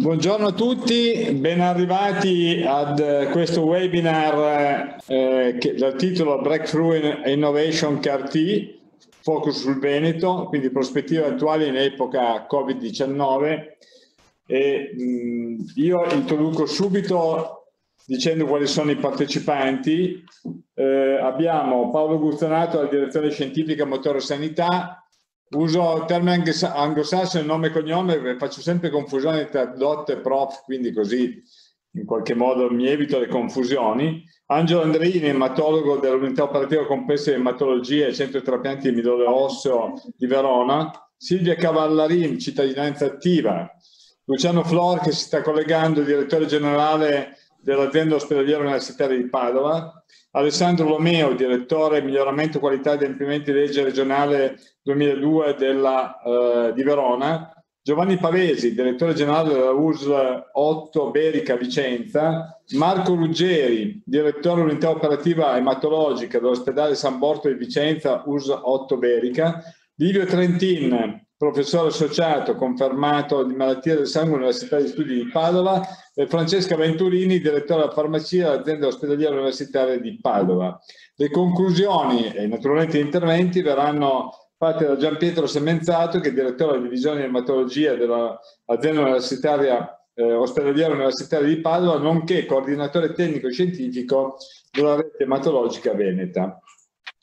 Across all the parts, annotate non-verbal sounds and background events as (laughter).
Buongiorno a tutti, ben arrivati ad questo webinar eh, che, dal titolo Breakthrough Innovation CAR-T, focus sul Veneto, quindi prospettive attuali in epoca Covid-19. E, mh, io introduco subito dicendo quali sono i partecipanti. Eh, abbiamo Paolo Gustonato, la direzione scientifica motore sanità, Uso il termine anglosassone, nome e cognome, faccio sempre confusione tra dot e prof, quindi così in qualche modo mi evito le confusioni. Angelo Andreini, ematologo dell'unità operativa complessa di ematologia e centro trapianti di midollo osseo di Verona. Silvia Cavallarin, cittadinanza attiva. Luciano Flor, che si sta collegando, direttore generale dell'azienda ospedaliera universitaria di Padova. Alessandro Lomeo, direttore miglioramento qualità di adempimenti legge regionale 2002 della, eh, di Verona, Giovanni Pavesi, direttore generale della USL 8 Berica Vicenza, Marco Ruggeri, direttore unità operativa ematologica dell'ospedale San Borto di Vicenza, USL 8 Berica, Livio Trentin, professore associato confermato di malattie del sangue all'Università di Studi di Padova, e Francesca Venturini, direttore della farmacia dell'azienda ospedaliera universitaria di Padova. Le conclusioni e naturalmente gli interventi verranno fatte da Gian Pietro Semenzato, che è direttore della divisione di ematologia dell'azienda universitaria eh, ospedaliera universitaria di Padova, nonché coordinatore tecnico e scientifico della rete ematologica veneta.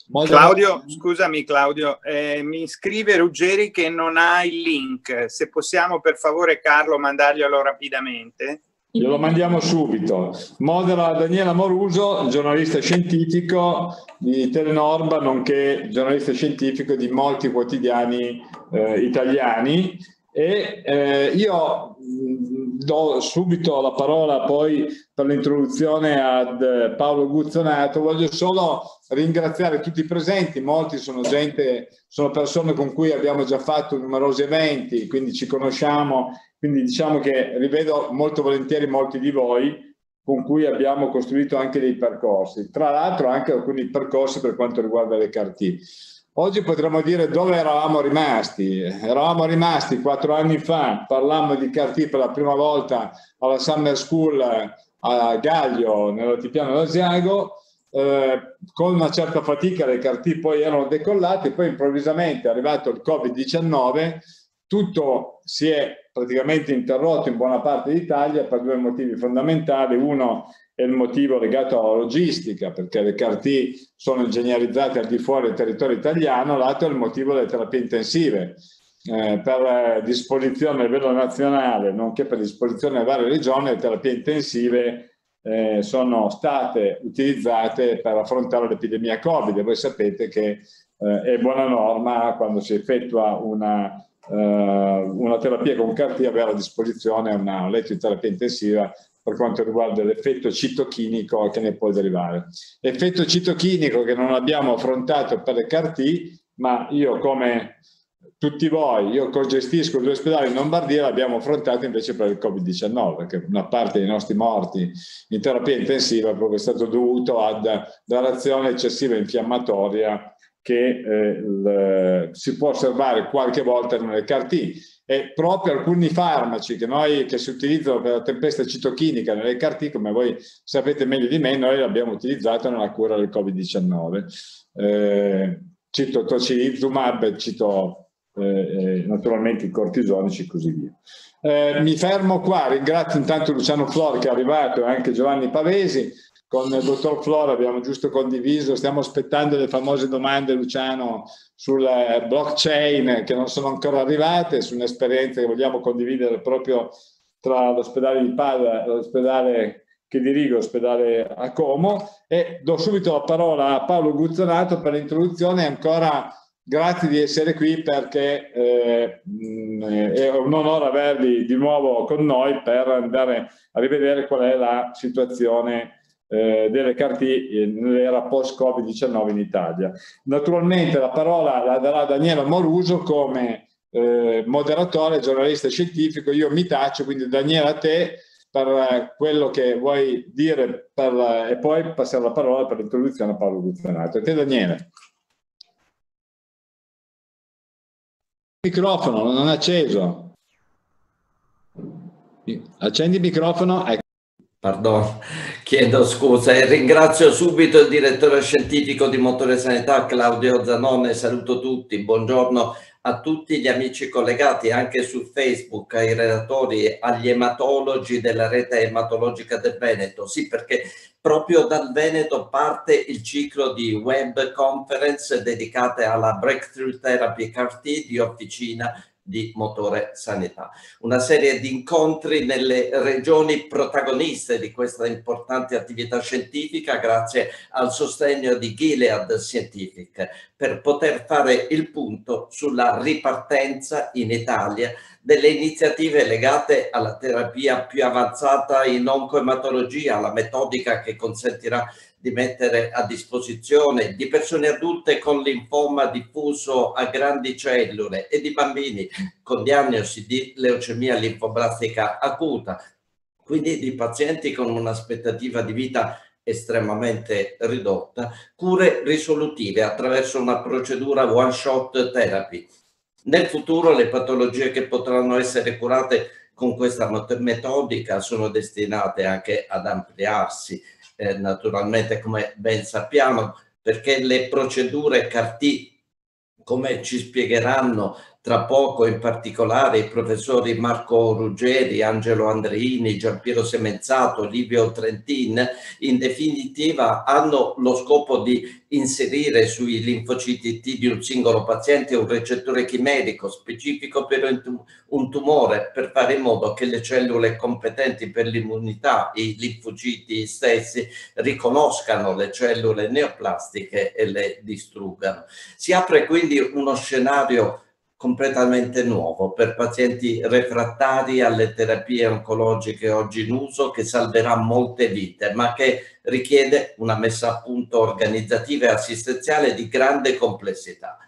Molto Claudio, scusami Claudio, eh, mi scrive Ruggeri che non ha il link, se possiamo per favore Carlo mandarglielo rapidamente. Glielo mandiamo subito. Modera Daniela Moruso, giornalista scientifico di Telenorba, nonché giornalista scientifico di molti quotidiani eh, italiani. E eh, io do subito la parola poi per l'introduzione ad Paolo Guzzonato. Voglio solo ringraziare tutti i presenti, molti sono gente, sono persone con cui abbiamo già fatto numerosi eventi, quindi ci conosciamo, quindi diciamo che rivedo molto volentieri molti di voi con cui abbiamo costruito anche dei percorsi, tra l'altro anche alcuni percorsi per quanto riguarda le cartine. Oggi potremmo dire dove eravamo rimasti. Eravamo rimasti quattro anni fa, parlammo di CART per la prima volta alla Summer School a Gaglio, nell'altipiano d'Asiago, eh, con una certa fatica le CART poi erano decollate, poi improvvisamente è arrivato il Covid-19, tutto si è praticamente interrotto in buona parte d'Italia per due motivi fondamentali. Uno è il motivo legato alla logistica, perché le CAR-T sono ingegnerizzate al di fuori del territorio italiano, l'altro è il motivo delle terapie intensive. Eh, per disposizione a livello nazionale, nonché per disposizione a varie regioni, le terapie intensive eh, sono state utilizzate per affrontare l'epidemia Covid. Voi sapete che eh, è buona norma quando si effettua una, eh, una terapia con CAR-T avere a disposizione una letto di terapia intensiva per quanto riguarda l'effetto citochinico che ne può derivare. L'effetto citochinico che non abbiamo affrontato per le CAR-T, ma io come tutti voi, io congestisco due ospedali in Lombardia, l'abbiamo affrontato invece per il Covid-19, perché una parte dei nostri morti in terapia intensiva è proprio stato dovuto ad reazione eccessiva infiammatoria che eh, si può osservare qualche volta nelle CAR-T e proprio alcuni farmaci che, noi, che si utilizzano per la tempesta citochinica nelle CAR-T, come voi sapete meglio di me, noi l'abbiamo utilizzato nella cura del Covid-19. Eh, cito tocilizumab, cito eh, eh, naturalmente i cortisonici e così via. Eh, mi fermo qua, ringrazio intanto Luciano Flor che è arrivato e anche Giovanni Pavesi. Con il dottor Flor abbiamo giusto condiviso, stiamo aspettando le famose domande Luciano sul blockchain che non sono ancora arrivate, su un'esperienza che vogliamo condividere proprio tra l'ospedale di Padova e l'ospedale che dirigo, l'ospedale a Como e do subito la parola a Paolo Guzzonato per l'introduzione ancora grazie di essere qui perché eh, è un onore avervi di nuovo con noi per andare a rivedere qual è la situazione eh, delle carte nell'era post-Covid-19 in Italia. Naturalmente la parola la darà Daniela Moruso come eh, moderatore, giornalista scientifico, io mi taccio, quindi Daniela a te per eh, quello che vuoi dire per, eh, e poi passare la parola per l'introduzione a Paolo Guzzanato. Te Daniele. Microfono, non è acceso. Accendi il microfono. Ecco. Pardon, chiedo scusa e ringrazio subito il direttore scientifico di Motore Sanità Claudio Zanone, saluto tutti, buongiorno a tutti gli amici collegati anche su Facebook, ai relatori, agli ematologi della rete ematologica del Veneto. Sì, perché proprio dal Veneto parte il ciclo di web conference dedicate alla Breakthrough Therapy CAR-T di Officina di motore sanità. Una serie di incontri nelle regioni protagoniste di questa importante attività scientifica grazie al sostegno di Gilead Scientific per poter fare il punto sulla ripartenza in Italia delle iniziative legate alla terapia più avanzata in oncoematologia, la metodica che consentirà di mettere a disposizione di persone adulte con linfoma diffuso a grandi cellule e di bambini con diagnosi di leucemia linfoblastica acuta, quindi di pazienti con un'aspettativa di vita estremamente ridotta, cure risolutive attraverso una procedura one shot therapy. Nel futuro le patologie che potranno essere curate con questa metodica sono destinate anche ad ampliarsi eh, naturalmente come ben sappiamo, perché le procedure CAR-T, come ci spiegheranno tra poco in particolare i professori Marco Ruggeri, Angelo Andreini, Giampiero Semenzato, Livio Trentin, in definitiva hanno lo scopo di inserire sui linfociti T di un singolo paziente un recettore chimerico specifico per un tumore per fare in modo che le cellule competenti per l'immunità, i linfociti stessi, riconoscano le cellule neoplastiche e le distruggano. Si apre quindi uno scenario completamente nuovo per pazienti refrattari alle terapie oncologiche oggi in uso che salverà molte vite ma che richiede una messa a punto organizzativa e assistenziale di grande complessità.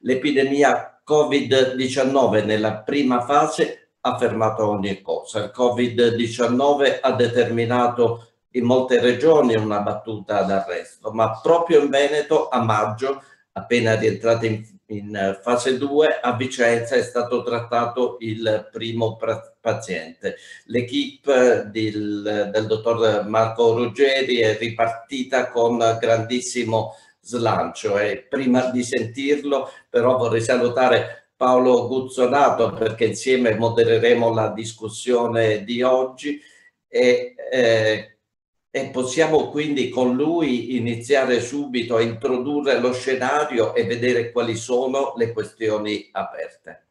L'epidemia Covid-19 nella prima fase ha fermato ogni cosa. Il Covid-19 ha determinato in molte regioni una battuta d'arresto, ma proprio in Veneto a maggio, appena rientrate in in fase 2 a Vicenza è stato trattato il primo paziente. L'equipe del, del dottor Marco Ruggeri è ripartita con grandissimo slancio e prima di sentirlo però vorrei salutare Paolo Guzzonato perché insieme modereremo la discussione di oggi e eh, e possiamo quindi con lui iniziare subito a introdurre lo scenario e vedere quali sono le questioni aperte.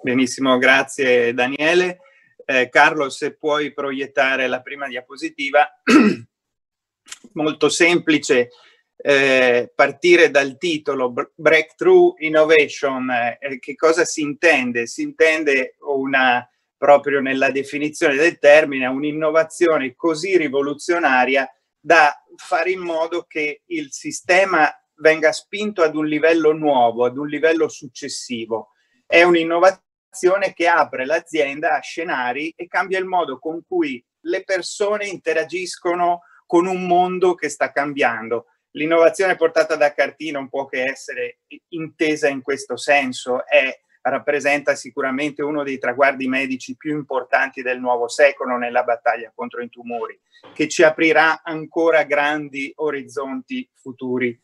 Benissimo, grazie Daniele. Eh, Carlo, se puoi proiettare la prima diapositiva, (clears throat) molto semplice, eh, partire dal titolo Breakthrough Innovation, eh, che cosa si intende? Si intende una proprio nella definizione del termine, un'innovazione così rivoluzionaria da fare in modo che il sistema venga spinto ad un livello nuovo, ad un livello successivo. È un'innovazione che apre l'azienda a scenari e cambia il modo con cui le persone interagiscono con un mondo che sta cambiando. L'innovazione portata da Cartina non può che essere intesa in questo senso, è rappresenta sicuramente uno dei traguardi medici più importanti del nuovo secolo nella battaglia contro i tumori, che ci aprirà ancora grandi orizzonti futuri.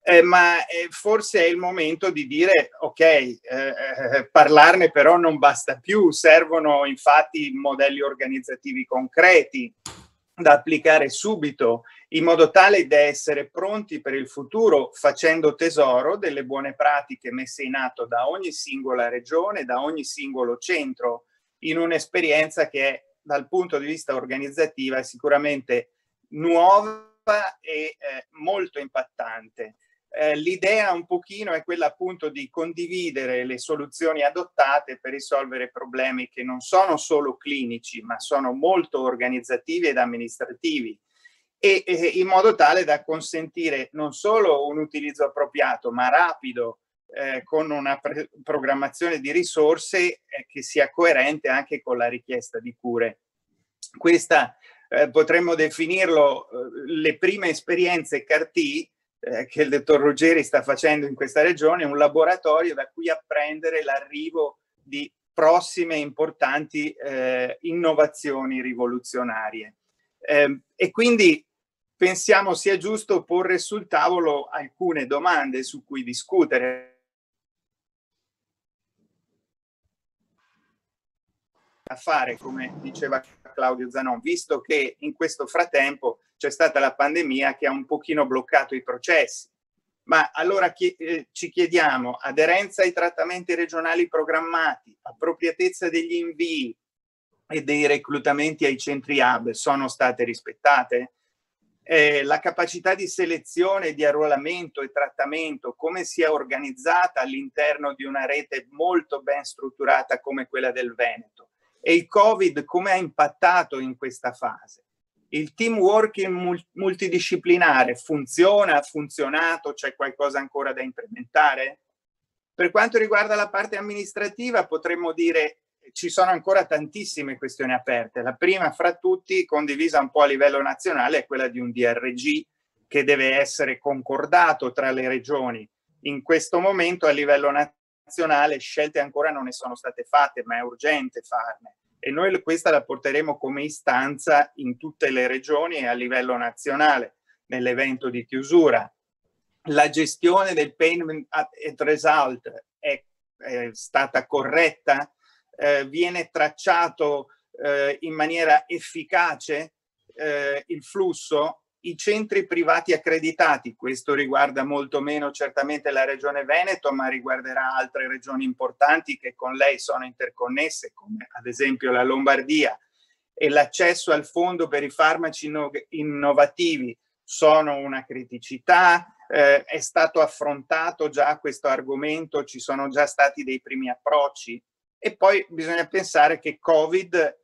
Eh, ma eh, forse è il momento di dire ok, eh, eh parlarne però non basta più, servono infatti modelli organizzativi concreti da applicare subito in modo tale da essere pronti per il futuro facendo tesoro delle buone pratiche messe in atto da ogni singola regione, da ogni singolo centro, in un'esperienza che è dal punto di vista organizzativo è sicuramente nuova e eh, molto impattante. Eh, l'idea un pochino è quella appunto di condividere le soluzioni adottate per risolvere problemi che non sono solo clinici, ma sono molto organizzativi ed amministrativi e, e in modo tale da consentire non solo un utilizzo appropriato, ma rapido, eh, con una programmazione di risorse eh, che sia coerente anche con la richiesta di cure Questa eh, potremmo definirlo eh, le prime esperienze CAR-T eh, che il dottor Ruggeri sta facendo in questa regione, un laboratorio da cui apprendere l'arrivo di prossime importanti eh, innovazioni rivoluzionarie. Eh, e quindi pensiamo sia giusto porre sul tavolo alcune domande su cui discutere. a fare, come diceva Claudio Zanon, visto che in questo frattempo c'è stata la pandemia che ha un pochino bloccato i processi. Ma allora chi, eh, ci chiediamo, aderenza ai trattamenti regionali programmati, appropriatezza degli invii e dei reclutamenti ai centri hub sono state rispettate? Eh, la capacità di selezione, di arruolamento e trattamento, come si è organizzata all'interno di una rete molto ben strutturata come quella del Veneto? E il Covid come ha impattato in questa fase? Il team working multidisciplinare funziona, ha funzionato, c'è qualcosa ancora da implementare? Per quanto riguarda la parte amministrativa potremmo dire ci sono ancora tantissime questioni aperte. La prima fra tutti, condivisa un po' a livello nazionale, è quella di un DRG che deve essere concordato tra le regioni. In questo momento a livello nazionale scelte ancora non ne sono state fatte, ma è urgente farne e noi questa la porteremo come istanza in tutte le regioni e a livello nazionale nell'evento di chiusura. La gestione del payment at result è, è stata corretta? Eh, viene tracciato eh, in maniera efficace eh, il flusso? i centri privati accreditati, questo riguarda molto meno certamente la regione Veneto, ma riguarderà altre regioni importanti che con lei sono interconnesse, come ad esempio la Lombardia, e l'accesso al fondo per i farmaci innovativi sono una criticità, eh, è stato affrontato già questo argomento, ci sono già stati dei primi approcci e poi bisogna pensare che Covid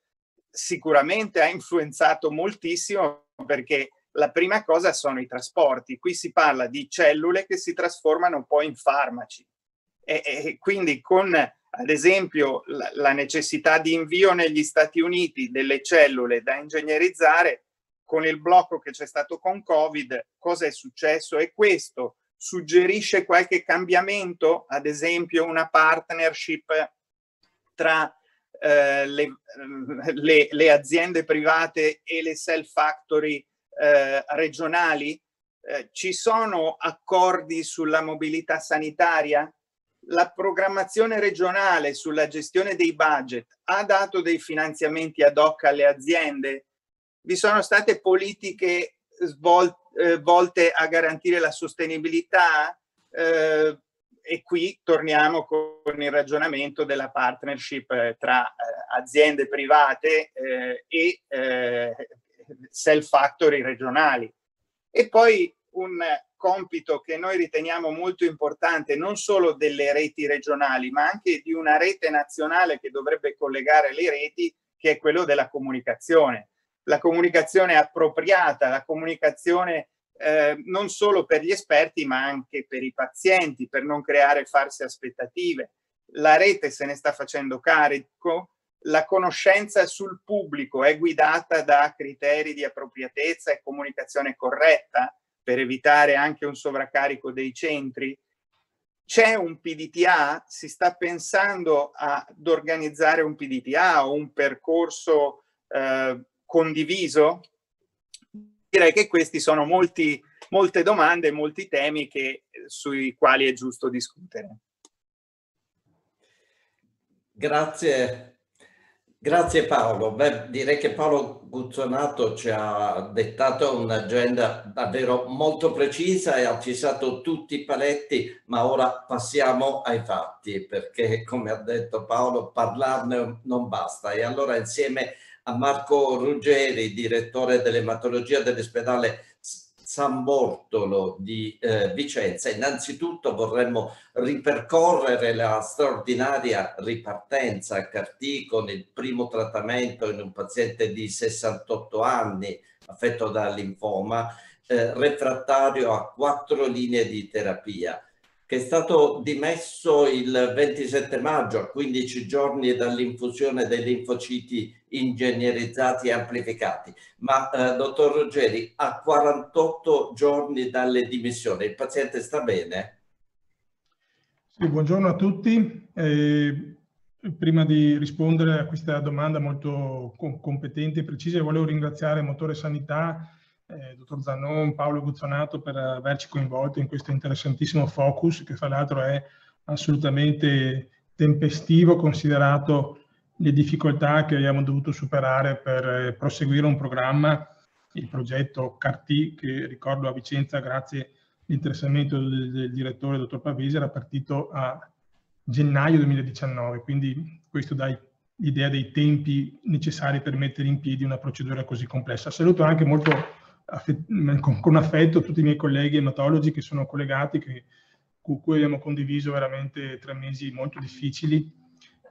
sicuramente ha influenzato moltissimo perché la prima cosa sono i trasporti. Qui si parla di cellule che si trasformano poi in farmaci. E, e quindi con, ad esempio, la, la, necessità di invio negli Stati Uniti delle cellule da ingegnerizzare, con il blocco che c'è stato con Covid, cosa è successo? E questo suggerisce qualche cambiamento, ad esempio una partnership tra eh, le, le, le aziende private e le cell factory eh, regionali? Eh, ci sono accordi sulla mobilità sanitaria? La programmazione regionale sulla gestione dei budget ha dato dei finanziamenti ad hoc alle aziende? Vi sono state politiche svolte, eh, volte a garantire la sostenibilità? Eh, e qui torniamo con il ragionamento della partnership eh, tra eh, aziende private eh, e eh, self factory regionali. E poi un compito che noi riteniamo molto importante non solo delle reti regionali ma anche di una rete nazionale che dovrebbe collegare le reti che è quello della comunicazione. La comunicazione appropriata, la comunicazione eh, non solo per gli esperti ma anche per i pazienti, per non creare false aspettative. La rete se ne sta facendo carico, la conoscenza sul pubblico è guidata da criteri di appropriatezza e comunicazione corretta per evitare anche un sovraccarico dei centri? C'è un PDTA? Si sta pensando ad organizzare un PDTA o un percorso eh, condiviso? Direi che questi sono molti, molte domande, molti temi che, sui quali è giusto discutere. Grazie Grazie Paolo. Beh, direi che Paolo Guzzonato ci ha dettato un'agenda davvero molto precisa e ha fissato tutti i paletti, ma ora passiamo ai fatti perché come ha detto Paolo parlarne non basta e allora insieme a Marco Ruggeri, direttore dell'ematologia dell'ospedale San Bortolo di eh, Vicenza. Innanzitutto vorremmo ripercorrere la straordinaria ripartenza a CAR-T con il primo trattamento in un paziente di 68 anni affetto da linfoma, eh, refrattario a quattro linee di terapia. Che è stato dimesso il 27 maggio a 15 giorni dall'infusione dei linfociti ingegnerizzati e amplificati. Ma eh, dottor Ruggeri, a 48 giorni dalle dimissioni, il paziente sta bene? Sì, buongiorno a tutti. Eh, prima di rispondere a questa domanda molto competente e precisa, volevo ringraziare Motore Sanità eh, dottor Zanon, Paolo Guzzonato per averci coinvolto in questo interessantissimo focus che fra l'altro è assolutamente tempestivo considerato le difficoltà che abbiamo dovuto superare per eh, proseguire un programma, il progetto CARTI che ricordo a Vicenza grazie all'interessamento del, del direttore dottor Pavese era partito a gennaio 2019, quindi questo dà l'idea dei tempi necessari per mettere in piedi una procedura così complessa. Saluto anche molto con, con, affetto tutti i miei colleghi ematologi che sono collegati, che, con cui abbiamo condiviso veramente tre mesi molto difficili.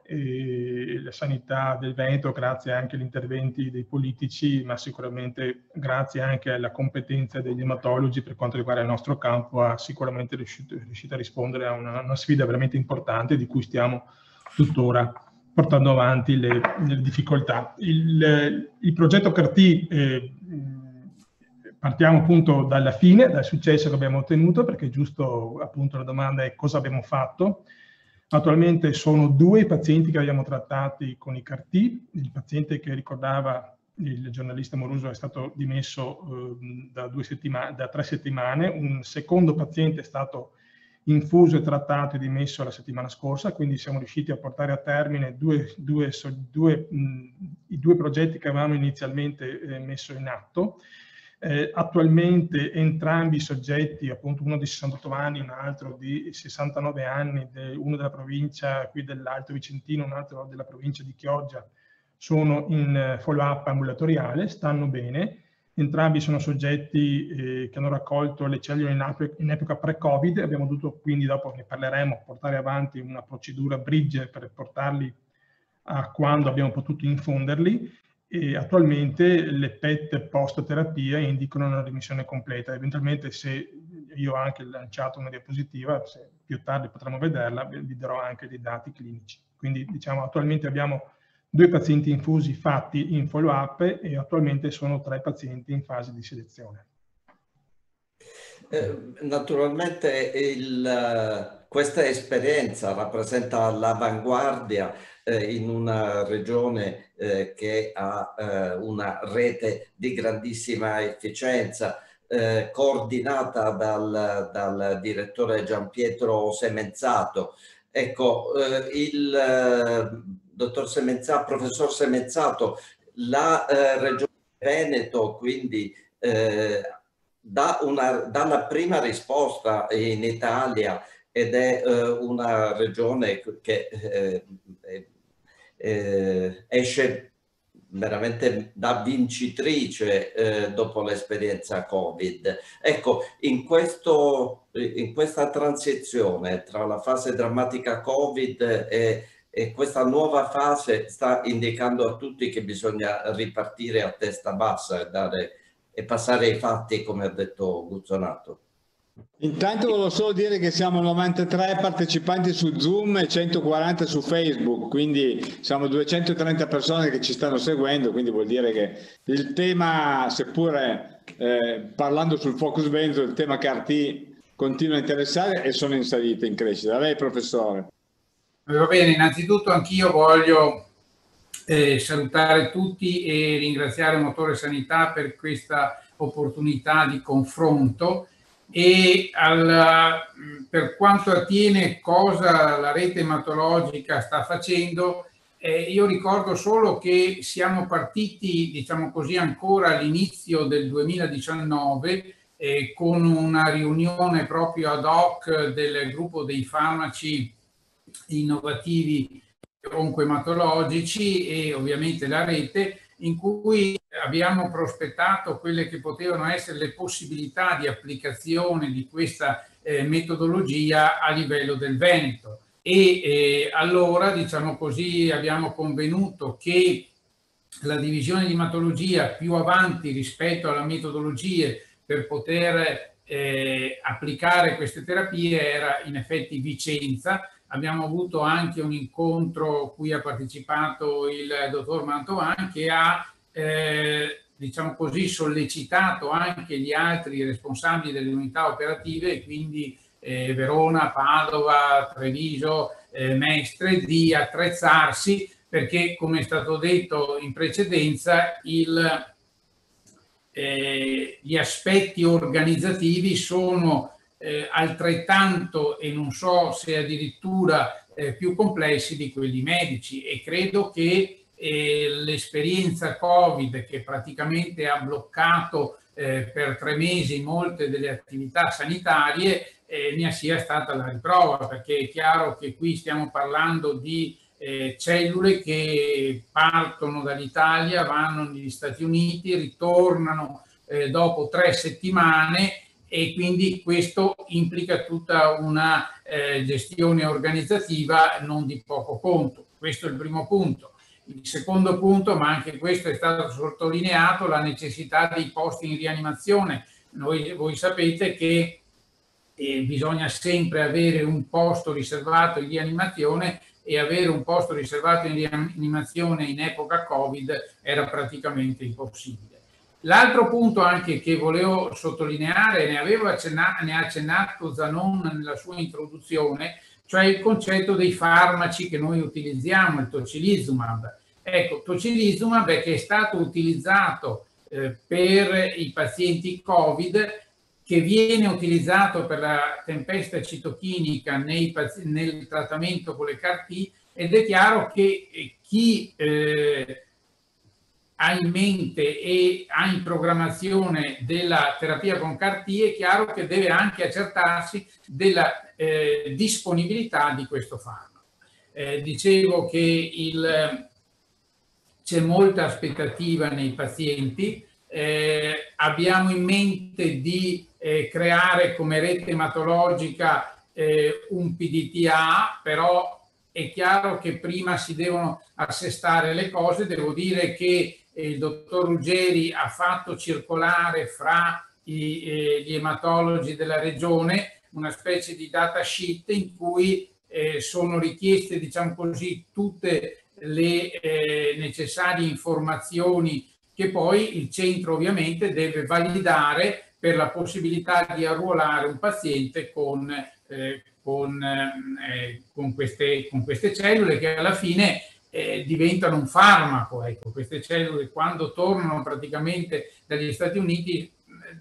E la sanità del Veneto, grazie anche agli interventi dei politici, ma sicuramente grazie anche alla competenza degli ematologi per quanto riguarda il nostro campo, ha sicuramente riuscito, riuscito a rispondere a una, una, sfida veramente importante di cui stiamo tuttora portando avanti le, le difficoltà. Il, il progetto CARTI eh, partiamo appunto dalla fine, dal successo che abbiamo ottenuto, perché giusto appunto la domanda è cosa abbiamo fatto. Attualmente sono due i pazienti che abbiamo trattati con i CAR-T, il paziente che ricordava il giornalista Moruso è stato dimesso eh, da, da, tre settimane, un secondo paziente è stato infuso e trattato e dimesso la settimana scorsa, quindi siamo riusciti a portare a termine due, due, due, mh, i due progetti che avevamo inizialmente eh, messo in atto. Eh, attualmente entrambi i soggetti, appunto uno di 68 anni, un altro di 69 anni, de, uno della provincia qui dell'Alto Vicentino, un altro della provincia di Chioggia, sono in eh, follow-up ambulatoriale, stanno bene. Entrambi sono soggetti eh, che hanno raccolto le cellule in, in epoca pre-Covid, abbiamo dovuto quindi, dopo ne parleremo, portare avanti una procedura bridge per portarli a quando abbiamo potuto infonderli e attualmente le PET post-terapia indicano una remissione completa. Eventualmente se io ho anche lanciato una diapositiva, se più tardi potremo vederla, vi darò anche dei dati clinici. Quindi diciamo attualmente abbiamo due pazienti infusi fatti in follow-up e attualmente sono tre pazienti in fase di selezione. Eh, naturalmente il, questa esperienza rappresenta l'avanguardia eh, in una regione eh, che ha eh, una rete di grandissima efficienza, eh, coordinata dal, dal, direttore Gian Pietro Semenzato. Ecco, eh, il eh, dottor Semenzato, professor Semenzato, la regione Veneto quindi dà, una, dà la prima risposta in Italia ed è una regione che eh, esce veramente da vincitrice eh, dopo l'esperienza Covid. Ecco, in, questo, in questa transizione tra la fase drammatica Covid e, e questa nuova fase sta indicando a tutti che bisogna ripartire a testa bassa e, dare, e passare ai fatti, come ha detto Guzzonato. Intanto volevo solo dire che siamo 93 partecipanti su Zoom e 140 su Facebook, quindi siamo 230 persone che ci stanno seguendo, quindi vuol dire che il tema, seppure eh, parlando sul Focus Venzo, il tema CART continua a interessare e sono in salita, in crescita. Lei professore. Va bene, innanzitutto anch'io voglio eh, salutare tutti e ringraziare Motore Sanità per questa opportunità di confronto e al, per quanto attiene cosa la rete ematologica sta facendo, eh, io ricordo solo che siamo partiti, diciamo così, ancora all'inizio del 2019 eh, con una riunione proprio ad hoc del gruppo dei farmaci innovativi oncoematologici e ovviamente la rete in cui abbiamo prospettato quelle che potevano essere le possibilità di applicazione di questa eh, metodologia a livello del Veneto. E eh, allora, diciamo così, abbiamo convenuto che la divisione di ematologia più avanti rispetto alla metodologia per poter eh, applicare queste terapie era in effetti Vicenza. Abbiamo avuto anche un incontro cui ha partecipato il dottor Mantovan che ha eh, diciamo così, sollecitato anche gli altri responsabili delle unità operative, quindi eh, Verona, Padova, Treviso, eh, Mestre, di attrezzarsi perché, come è stato detto in precedenza, il, eh, gli aspetti organizzativi sono eh, altrettanto e non so se addirittura eh, più complessi di quelli medici. E credo che l'esperienza Covid che praticamente ha bloccato eh, per tre mesi molte delle attività sanitarie eh, ne sia stata la riprova, perché è chiaro che qui stiamo parlando di eh, cellule che partono dall'Italia, vanno negli Stati Uniti, ritornano eh, dopo tre settimane e quindi questo implica tutta una eh, gestione organizzativa non di poco conto. Questo è il primo punto. Il secondo punto, ma anche questo è stato sottolineato, la necessità dei posti in rianimazione. Noi, voi sapete che eh, bisogna sempre avere un posto riservato in rianimazione e avere un posto riservato in rianimazione in epoca Covid era praticamente impossibile. L'altro punto anche che volevo sottolineare, ne, avevo accennato, ne ha accennato Zanon nella sua introduzione, cioè il concetto dei farmaci che noi utilizziamo, il tocilizumab. Ecco, tocilizumab che è stato utilizzato eh, per i pazienti Covid, che viene utilizzato per la tempesta citochinica nei, nel trattamento con le CAR-T ed è chiaro che eh, chi eh, ha in mente e ha in programmazione della terapia con CAR-T è chiaro che deve anche accertarsi della eh, disponibilità di questo farmaco. Eh, dicevo che il, c'è molta aspettativa nei pazienti, eh, abbiamo in mente di eh, creare come rete ematologica eh, un PDTA, però è chiaro che prima si devono assestare le cose, devo dire che il dottor Ruggeri ha fatto circolare fra eh, gli ematologi della regione una specie di data sheet in cui eh, sono richieste, diciamo così, tutte le eh, necessarie informazioni che poi il centro ovviamente deve validare per la possibilità di arruolare un paziente con, eh, con, eh, con, queste, con queste cellule che alla fine eh, diventano un farmaco. Ecco, queste cellule quando tornano praticamente dagli Stati Uniti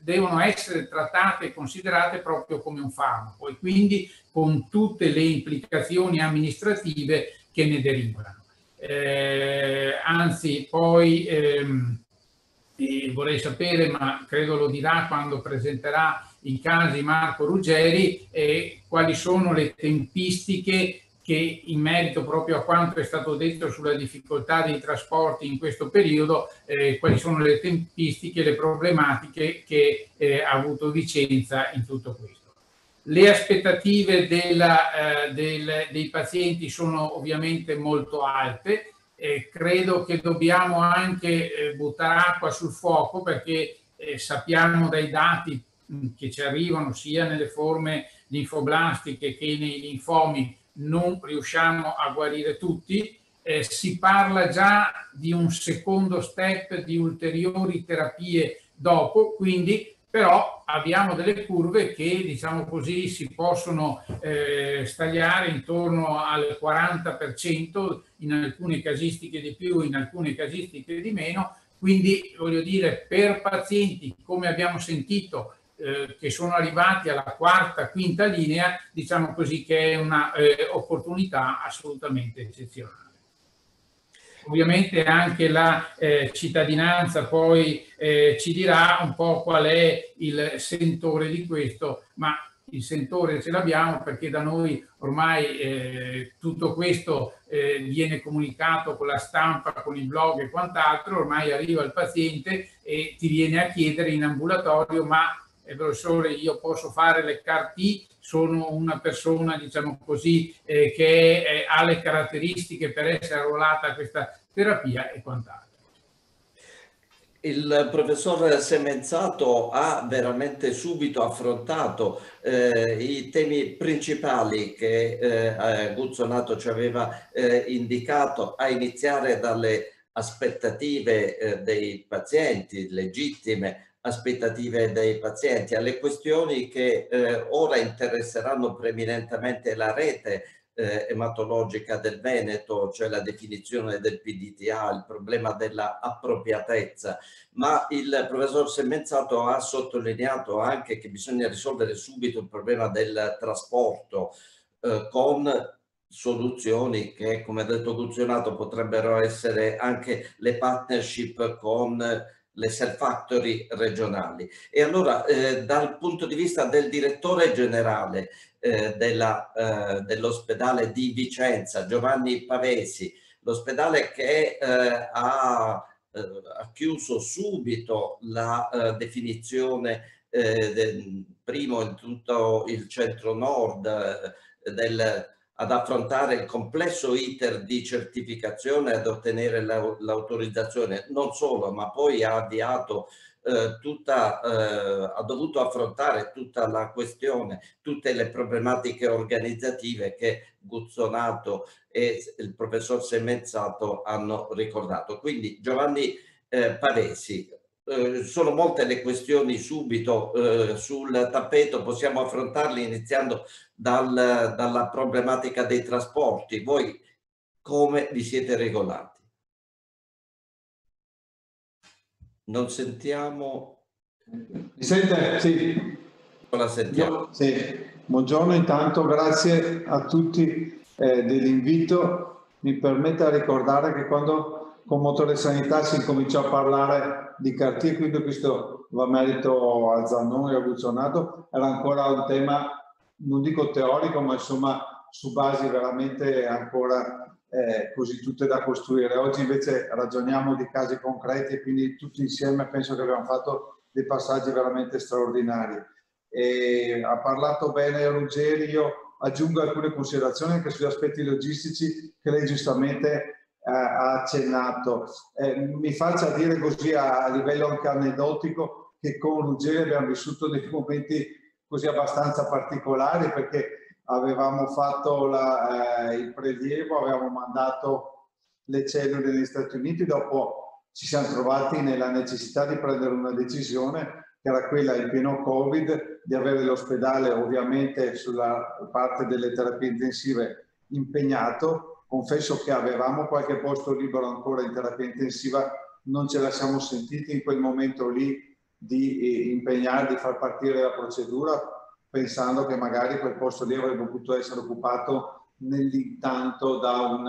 devono essere trattate e considerate proprio come un farmaco e quindi con tutte le implicazioni amministrative che ne derivano. Eh, anzi, poi ehm, vorrei sapere, ma credo lo dirà quando presenterà i casi Marco Ruggeri, eh, quali sono le tempistiche che in merito proprio a quanto è stato detto sulla difficoltà dei trasporti in questo periodo, eh, quali sono le tempistiche, le problematiche che eh, ha avuto Vicenza in tutto questo. Le aspettative della, eh, del, dei pazienti sono ovviamente molto alte, credo che dobbiamo anche eh, buttare acqua sul fuoco perché eh, sappiamo dai dati che ci arrivano sia nelle forme linfoblastiche che nei linfomi non riusciamo a guarire tutti, eh, si parla già di un secondo step di ulteriori terapie dopo, quindi però abbiamo delle curve che diciamo così si possono eh, stagliare intorno al 40% in alcune casistiche di più, in alcune casistiche di meno, quindi voglio dire per pazienti come abbiamo sentito eh, che sono arrivati alla quarta, quinta linea, diciamo così che è un'opportunità eh, assolutamente eccezionale. Ovviamente anche la eh, cittadinanza poi eh, ci dirà un po' qual è il sentore di questo, ma il sentore ce l'abbiamo perché da noi ormai eh, tutto questo eh, viene comunicato con la stampa, con i blog e quant'altro, ormai arriva il paziente e ti viene a chiedere in ambulatorio ma eh, professore, io posso fare le CAR-T, sono una persona, diciamo così, eh, che eh, ha le caratteristiche per essere arruolata a questa terapia e quant'altro. Il professor Semenzato ha veramente subito affrontato eh, i temi principali che eh, Guzzonato ci aveva eh, indicato, a iniziare dalle aspettative eh, dei pazienti, legittime aspettative dei pazienti, alle questioni che eh, ora interesseranno preminentemente la rete eh, ematologica del Veneto, cioè la definizione del PDTA, il problema della appropriatezza, ma il professor Semenzato ha sottolineato anche che bisogna risolvere subito il problema del trasporto eh, con soluzioni che, come ha detto Guzionato, potrebbero essere anche le partnership con le self factory regionali. E allora, eh, dal punto di vista del direttore generale eh, eh, dell'ospedale di Vicenza, Giovanni Pavesi, l'ospedale che eh, ha, eh, ha, chiuso subito la definizione del, primo in tutto il centro-nord del ad affrontare il complesso iter di certificazione ad ottenere l'autorizzazione, non solo, ma poi ha avviato eh, tutta, eh, ha dovuto affrontare tutta la questione, tutte le problematiche organizzative che Guzzonato e il professor Semezzato hanno ricordato. Quindi Giovanni eh, Pavesi, eh, sono molte le questioni subito eh, sul tappeto, possiamo affrontarle iniziando dal, dalla problematica dei trasporti. Voi come vi siete regolati? Non sentiamo... Mi sente? Sì. La sentiamo. Sì. Buongiorno intanto, grazie a tutti eh, dell'invito. Mi permette di ricordare che quando con Motore Sanità si incominciò a parlare di cartier, quindi questo va merito a Zannone e a Guzzionato, era ancora un tema, non dico teorico, ma insomma su basi veramente ancora eh, così tutte da costruire. Oggi invece ragioniamo di casi concreti e quindi tutti insieme penso che abbiamo fatto dei passaggi veramente straordinari. E ha parlato bene Ruggeri, io aggiungo alcune considerazioni anche sugli aspetti logistici che lei giustamente ha accennato. Eh, mi faccia dire così a, livello anche aneddotico che con Ruggeri abbiamo vissuto dei momenti così abbastanza particolari perché avevamo fatto la, eh, il prelievo, avevamo mandato le cellule negli Stati Uniti, dopo ci siamo trovati nella necessità di prendere una decisione che era quella in pieno Covid di avere l'ospedale ovviamente sulla parte delle terapie intensive impegnato confesso che avevamo qualche posto libero ancora in terapia intensiva, non ce la siamo sentiti in quel momento lì di eh, impegnare, di far partire la procedura, pensando che magari quel posto lì avrebbe potuto essere occupato nell'intanto da un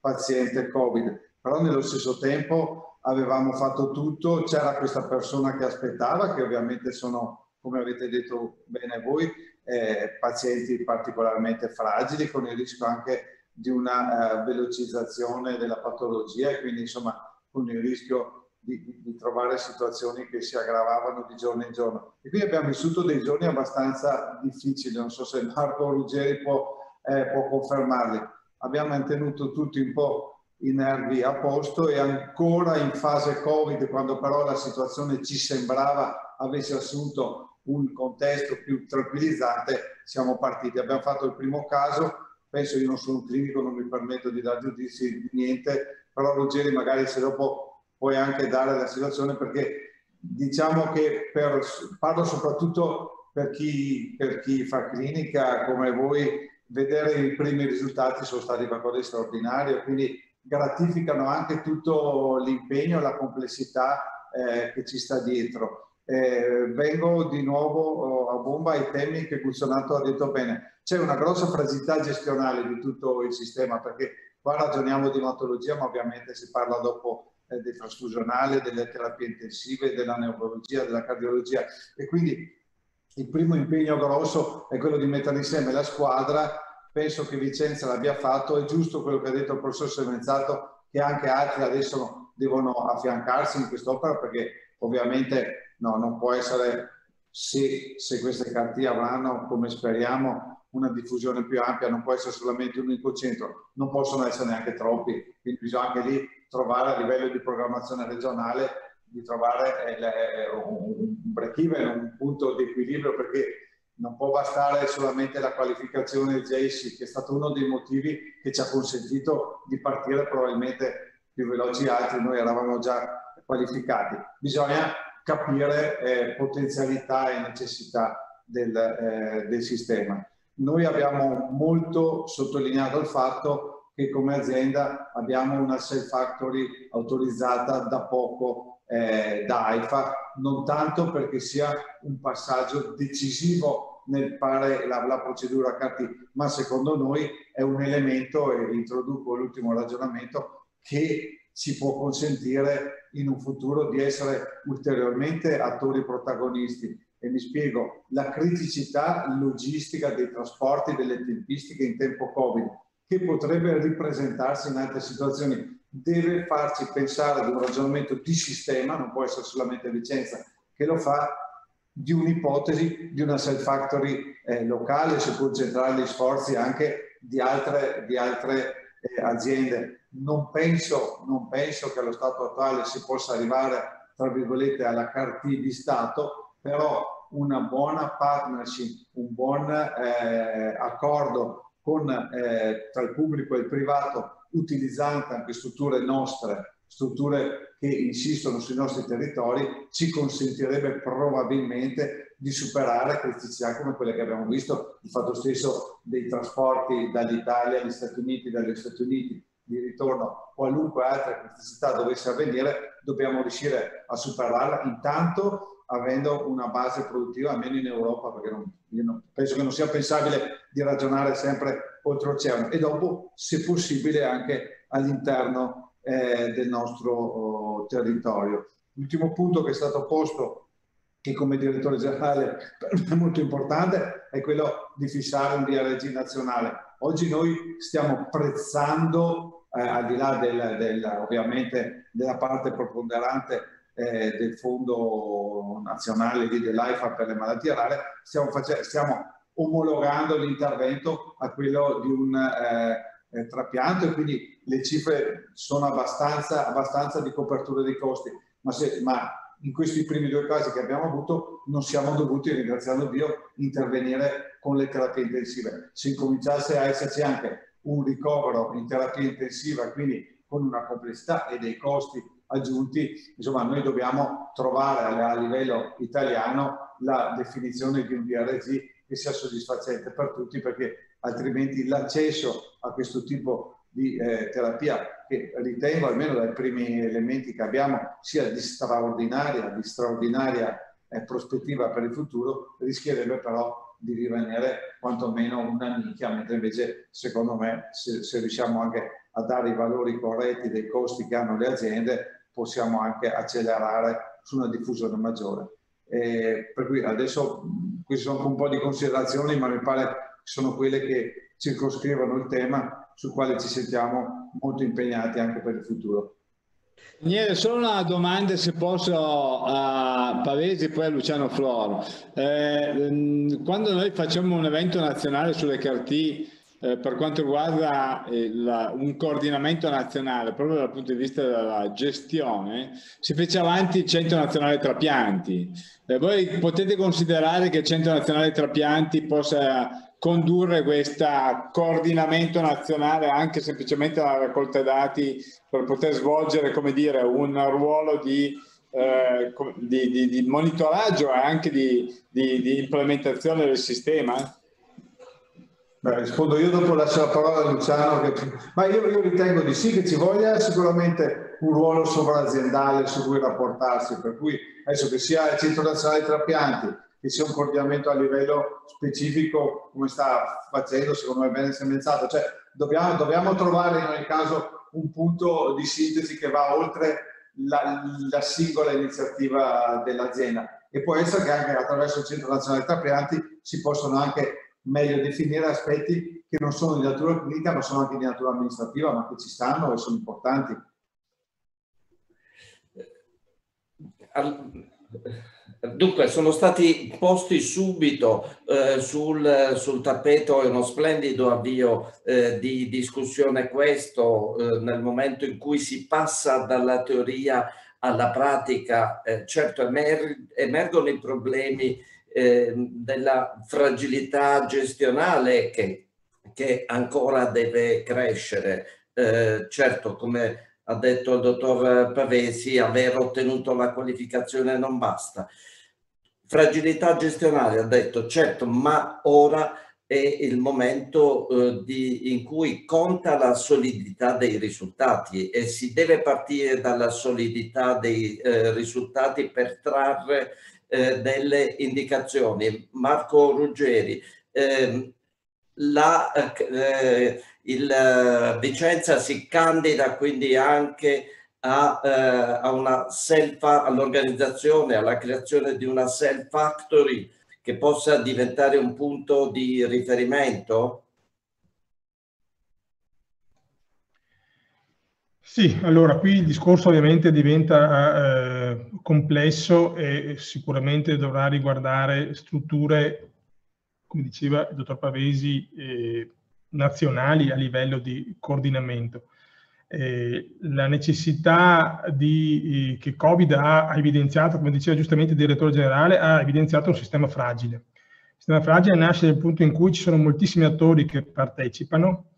paziente Covid. Però nello stesso tempo avevamo fatto tutto, c'era questa persona che aspettava, che ovviamente sono, come avete detto bene voi, eh, pazienti particolarmente fragili, con il rischio anche di una uh, velocizzazione della patologia e quindi insomma con il rischio di, di, di, trovare situazioni che si aggravavano di giorno in giorno. E quindi abbiamo vissuto dei giorni abbastanza difficili, non so se Marco Ruggeri può, eh, può confermarli. Abbiamo mantenuto tutti un po' i nervi a posto e ancora in fase Covid, quando però la situazione ci sembrava avesse assunto un contesto più tranquillizzante, siamo partiti. Abbiamo fatto il primo caso, penso io non sono un clinico, non mi permetto di dar giudizi di niente, però Ruggeri magari se dopo puoi anche dare la situazione perché diciamo che per, parlo soprattutto per chi, per chi fa clinica come voi, vedere i primi risultati sono stati qualcosa di straordinario, quindi gratificano anche tutto l'impegno e la complessità eh, che ci sta dietro. Eh, vengo di nuovo oh, a bomba ai temi che Guzzonato ha detto bene. C'è una grossa fragilità gestionale di tutto il sistema perché qua ragioniamo di ematologia ma ovviamente si parla dopo eh, del trasfusionale, delle terapie intensive, della neurologia, della cardiologia e quindi il primo impegno grosso è quello di mettere insieme la squadra. Penso che Vicenza l'abbia fatto, è giusto quello che ha detto il professor Semenzato che anche altri adesso devono affiancarsi in quest'opera perché ovviamente no, non può essere, se, se queste cartine avranno, come speriamo, una diffusione più ampia, non può essere solamente un unico centro, non possono essere neanche troppi, quindi bisogna anche lì trovare a livello di programmazione regionale di trovare eh, un break even, un punto di equilibrio perché non può bastare solamente la qualificazione JC, che è stato uno dei motivi che ci ha consentito di partire probabilmente più veloci altri, noi eravamo già qualificati. Bisogna capire eh, potenzialità e necessità del, eh, del sistema. Noi abbiamo molto sottolineato il fatto che come azienda abbiamo una self factory autorizzata da poco eh, da AIFA, non tanto perché sia un passaggio decisivo nel fare la, la procedura CARTI, ma secondo noi è un elemento, e introduco l'ultimo ragionamento, che ci può consentire in un futuro di essere ulteriormente attori protagonisti. E mi spiego, la criticità logistica dei trasporti, delle tempistiche in tempo Covid, che potrebbe ripresentarsi in altre situazioni, deve farci pensare ad un ragionamento di sistema, non può essere solamente Vicenza che lo fa, di un'ipotesi di una self factory eh, locale, seppur centrare gli sforzi anche di altre, di altre aziende. Non penso, non penso che allo stato attuale si possa arrivare, tra virgolette, alla CART di Stato, però una buona partnership, un buon eh, accordo con, eh, tra il pubblico e il privato, utilizzando anche strutture nostre strutture che insistono sui nostri territori, ci consentirebbe probabilmente di superare criticità come quelle che abbiamo visto, il fatto stesso dei trasporti dall'Italia agli Stati Uniti, dagli Stati Uniti di ritorno, qualunque altra criticità dovesse avvenire, dobbiamo riuscire a superarla intanto avendo una base produttiva almeno in Europa, perché non, non, penso che non sia pensabile di ragionare sempre oltreoceano e dopo, se possibile, anche all'interno eh, del nostro oh, territorio. L'ultimo punto che è stato posto, che come direttore generale è molto importante, è quello di fissare un DRG nazionale. Oggi noi stiamo prezzando, eh, al di là del, del, ovviamente della parte preponderante eh, del Fondo Nazionale di dell'AIFA per le malattie rare, stiamo, stiamo omologando l'intervento a quello di un eh, eh, trapianto e quindi le cifre sono abbastanza, abbastanza di copertura dei costi, ma, se, ma in questi primi due casi che abbiamo avuto non siamo dovuti, ringraziando Dio, intervenire con le terapie intensive. Se incominciasse a esserci anche un ricovero in terapia intensiva, quindi con una complessità e dei costi aggiunti, insomma noi dobbiamo trovare a livello italiano la definizione di un DRG che sia soddisfacente per tutti perché altrimenti l'accesso a questo tipo di eh, terapia che ritengo almeno dai primi elementi che abbiamo sia di straordinaria, di straordinaria eh, prospettiva per il futuro rischierebbe però di rimanere quantomeno una nicchia mentre invece secondo me se, se riusciamo anche a dare i valori corretti dei costi che hanno le aziende possiamo anche accelerare su una diffusione maggiore. Eh, per cui adesso queste sono un po' di considerazioni ma mi pare sono quelle che circoscrivono il tema sul quale ci sentiamo molto impegnati anche per il futuro. Niente, solo una domanda se posso a Pavesi e poi a Luciano Floro. Eh, quando noi facciamo un evento nazionale sulle CART eh, per quanto riguarda eh, la, un coordinamento nazionale, proprio dal punto di vista della gestione, si fece avanti il Centro Nazionale Trapianti. Eh, voi potete considerare che il Centro Nazionale Trapianti possa condurre questo coordinamento nazionale anche semplicemente alla raccolta dati per poter svolgere, come dire, un ruolo di eh, di, di, di, monitoraggio e anche di, di, implementazione del sistema? Beh, rispondo io, dopo lascio la parola a Luciano. Che... Ma io, io, ritengo di sì che ci voglia sicuramente un ruolo sovraaziendale su cui rapportarsi, per cui adesso che sia il Centro Nazionale Trapianti, che sia un coordinamento a livello specifico, come sta facendo, secondo me bene semmenzato. Cioè, dobbiamo, dobbiamo trovare in ogni caso un punto di sintesi che va oltre la, la singola iniziativa dell'azienda. E può essere che anche attraverso il Centro Nazionale Trapianti si possono anche meglio definire aspetti che non sono di natura clinica ma sono anche di natura amministrativa ma che ci stanno e sono importanti. Dunque, sono stati posti subito eh, sul, sul, tappeto e uno splendido avvio eh, di discussione questo eh, nel momento in cui si passa dalla teoria alla pratica, eh, certo emer emergono i problemi eh, della fragilità gestionale che, che ancora deve crescere. Eh, certo, come ha detto il dottor Pavesi, aver ottenuto la qualificazione non basta. Fragilità gestionale, ha detto, certo, ma ora è il momento eh, di, in cui conta la solidità dei risultati e si deve partire dalla solidità dei eh, risultati per trarre eh, delle indicazioni. Marco Ruggeri, ehm, la, eh, il eh, Vicenza si candida quindi anche a, eh, a una self, all'organizzazione, alla creazione di una self factory che possa diventare un punto di riferimento? Sì, allora qui il discorso ovviamente diventa eh, complesso e sicuramente dovrà riguardare strutture, come diceva il dottor Pavesi, eh, nazionali a livello di coordinamento. Eh, la necessità di, eh, che Covid ha, evidenziato, come diceva giustamente il direttore generale, ha evidenziato un sistema fragile. Il sistema fragile nasce nel punto in cui ci sono moltissimi attori che partecipano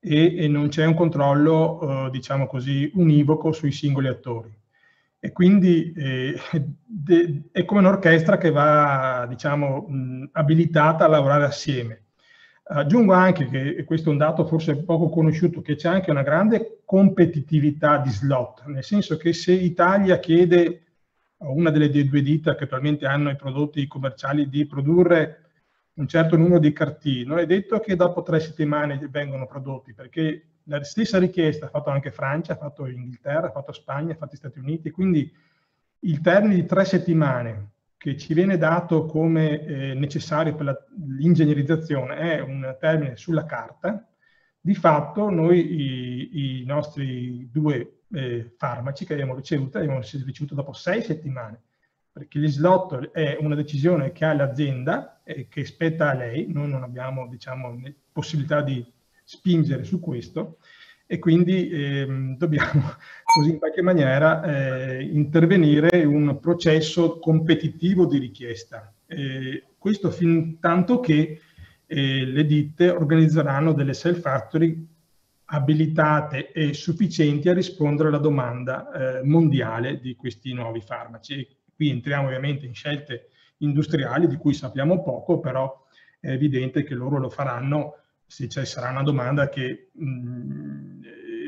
e, e non c'è un controllo, eh, diciamo così, univoco sui singoli attori. E quindi eh, de, è come un'orchestra che va, diciamo, mh, abilitata a lavorare assieme. Aggiungo anche che, e questo è un dato forse poco conosciuto, che c'è anche una grande competitività di slot, nel senso che se Italia chiede a una delle due dita che attualmente hanno i prodotti commerciali di produrre un certo numero di cartini, non è detto che dopo tre settimane vengono prodotti, perché la stessa richiesta ha fatto anche Francia, ha fatto Inghilterra, ha fatto Spagna, ha fatto Stati Uniti, quindi il termine di tre settimane che ci viene dato come eh, necessario per l'ingegnerizzazione è un termine sulla carta, di fatto noi i, i nostri due eh, farmaci che abbiamo ricevuto, abbiamo ricevuto dopo sei settimane, perché gli slot è una decisione che ha l'azienda e che spetta a lei, noi non abbiamo diciamo, possibilità di spingere su questo, e quindi ehm, dobbiamo (laughs) così in qualche maniera eh, intervenire in un processo competitivo di richiesta. Eh, questo fin tanto che eh, le ditte organizzeranno delle self factory abilitate e sufficienti a rispondere alla domanda eh, mondiale di questi nuovi farmaci. E qui entriamo ovviamente in scelte industriali di cui sappiamo poco, però è evidente che loro lo faranno se ci sarà una domanda che, mh, mm,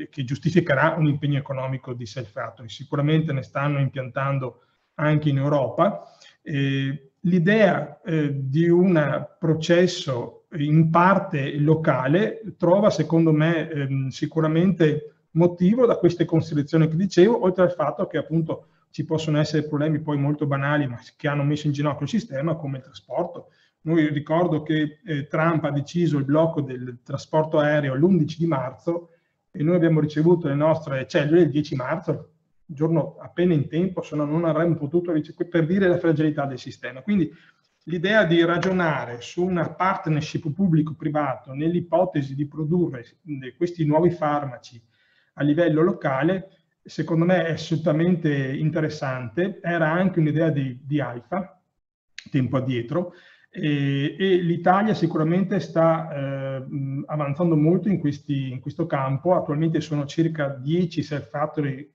che giustificherà un impegno economico di self-factory. Sicuramente ne stanno impiantando anche in Europa. Eh, l'idea eh, di un processo in parte locale trova, secondo me, ehm, sicuramente motivo da queste considerazioni che dicevo, oltre al fatto che appunto ci possono essere problemi poi molto banali, ma che hanno messo in ginocchio il sistema, come il trasporto, noi ricordo che eh, Trump ha deciso il blocco del trasporto aereo l'11 di marzo e noi abbiamo ricevuto le nostre cellule il 10 marzo, giorno appena in tempo, se no non avremmo potuto per dire la fragilità del sistema. Quindi l'idea di ragionare su una partnership pubblico-privato nell'ipotesi di produrre questi nuovi farmaci a livello locale, secondo me è assolutamente interessante. Era anche un'idea di, di AIFA, tempo addietro, e, e l'Italia sicuramente sta eh, avanzando molto in, questi, in, questo campo, attualmente sono circa 10 self factory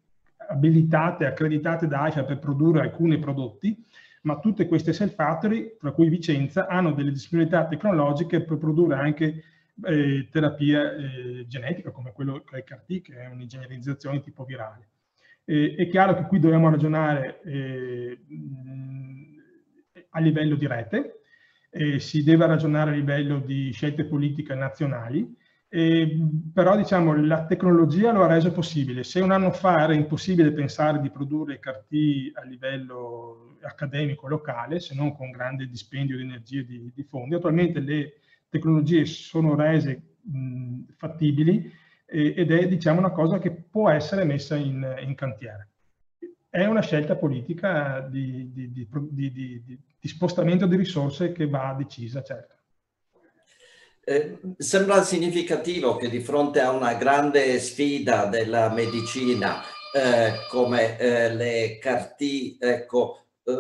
abilitate, accreditate da AIFA per produrre alcuni prodotti, ma tutte queste self factory, tra cui Vicenza, hanno delle disponibilità tecnologiche per produrre anche eh, terapia eh, genetica come quello che è CAR-T, che è un'ingegnerizzazione tipo virale. È chiaro che qui dobbiamo ragionare eh, a livello di rete, eh, si deve ragionare a livello di scelte politiche nazionali, eh, però diciamo la tecnologia lo ha reso possibile. Se un anno fa era impossibile pensare di produrre CAR-T a livello accademico locale, se non con grande dispendio di energie e di, di, fondi, attualmente le tecnologie sono rese mh, fattibili eh, ed è diciamo una cosa che può essere messa in, in cantiere è una scelta politica di, di, di, di, spostamento di risorse che va decisa, certo. Eh, sembra significativo che di fronte a una grande sfida della medicina eh, come eh, le CAR-T, ecco, eh,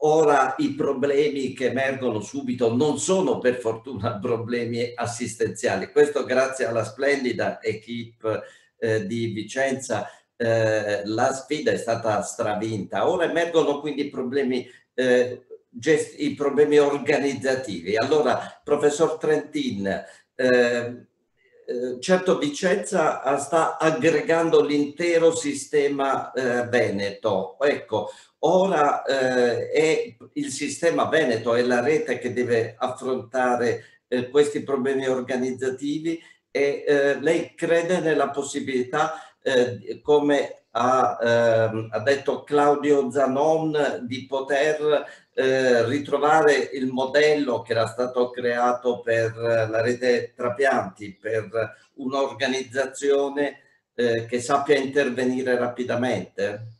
ora i problemi che emergono subito non sono per fortuna (laughs) problemi assistenziali. Questo grazie alla splendida equip eh, di Vicenza eh, la sfida è stata stravinta. Ora emergono quindi problemi, eh, i problemi organizzativi. Allora, professor Trentin, eh, eh, certo Vicenza sta aggregando l'intero sistema eh, Veneto. Ecco, ora è il sistema Veneto, è la rete che deve affrontare questi problemi organizzativi e lei crede nella possibilità, eh, come ha, ehm, ha, detto Claudio Zanon, di poter eh, ritrovare il modello che era stato creato per la rete trapianti, per un'organizzazione eh, che sappia intervenire rapidamente?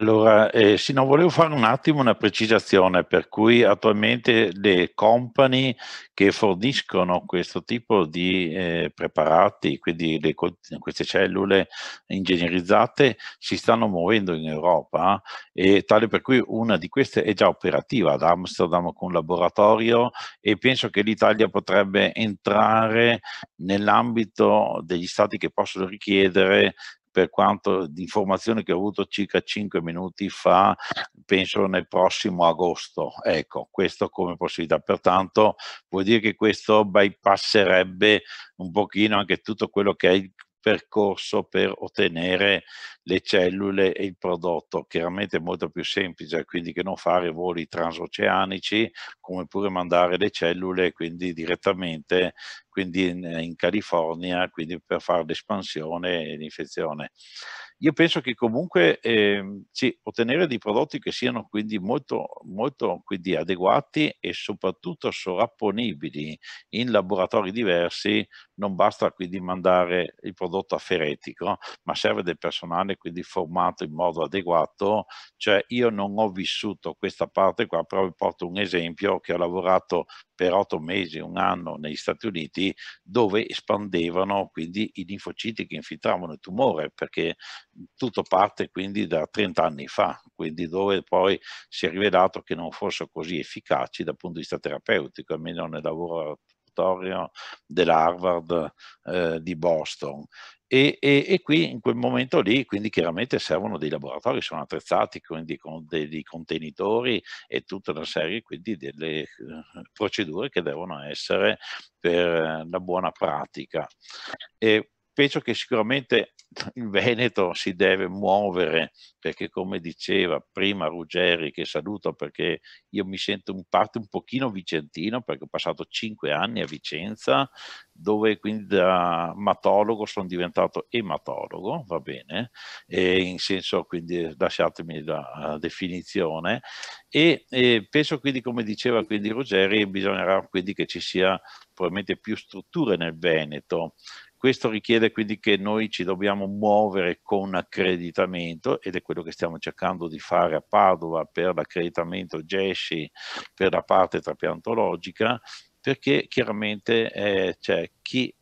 Allora, eh, sì, no, volevo fare un attimo una precisazione, per cui attualmente le company che forniscono questo tipo di eh, preparati, quindi le, queste cellule ingegnerizzate, si stanno muovendo in Europa e tale per cui una di queste è già operativa ad Amsterdam con un laboratorio e penso che l'Italia potrebbe entrare nell'ambito degli stati che possono richiedere per quanto di informazioni che ho avuto circa 5 minuti fa, penso nel prossimo agosto. Ecco, questo come possibilità. Pertanto vuol dire che questo bypasserebbe un pochino anche tutto quello che è il percorso per ottenere le cellule e il prodotto, chiaramente molto più semplice, quindi che non fare voli transoceanici, come pure mandare le cellule quindi direttamente quindi in, in California, quindi per fare l'espansione e l'infezione. Io penso che comunque eh, sì, ottenere dei prodotti che siano quindi molto, molto quindi adeguati e soprattutto sovrapponibili in laboratori diversi, non basta quindi mandare il prodotto aferetico, ma serve del personale quindi formato in modo adeguato. Cioè io non ho vissuto questa parte qua, però vi porto un esempio che ho lavorato per otto mesi, un anno negli Stati Uniti, dove espandevano quindi i linfociti che infiltravano il tumore, perché tutto parte quindi da 30 anni fa, quindi dove poi si è rivelato che non fossero così efficaci dal punto di vista terapeutico, almeno nel lavoro dell'Harvard eh, di Boston e, e, e, qui in quel momento lì quindi chiaramente servono dei laboratori, sono attrezzati quindi con dei contenitori e tutta una serie quindi delle uh, procedure che devono essere per la buona pratica. E penso che sicuramente (laughs) il Veneto si deve muovere perché come diceva prima Ruggeri che saluto perché io mi sento in parte un pochino vicentino perché ho passato cinque anni a Vicenza dove quindi da matologo sono diventato ematologo, va bene, in senso quindi lasciatemi la definizione. E, e penso quindi come diceva quindi Ruggeri bisognerà quindi che ci sia probabilmente più strutture nel Veneto questo richiede quindi che noi ci dobbiamo muovere con accreditamento ed è quello che stiamo cercando di fare a Padova per l'accreditamento GESCI per la parte trapiantologica perché chiaramente eh, c'è chi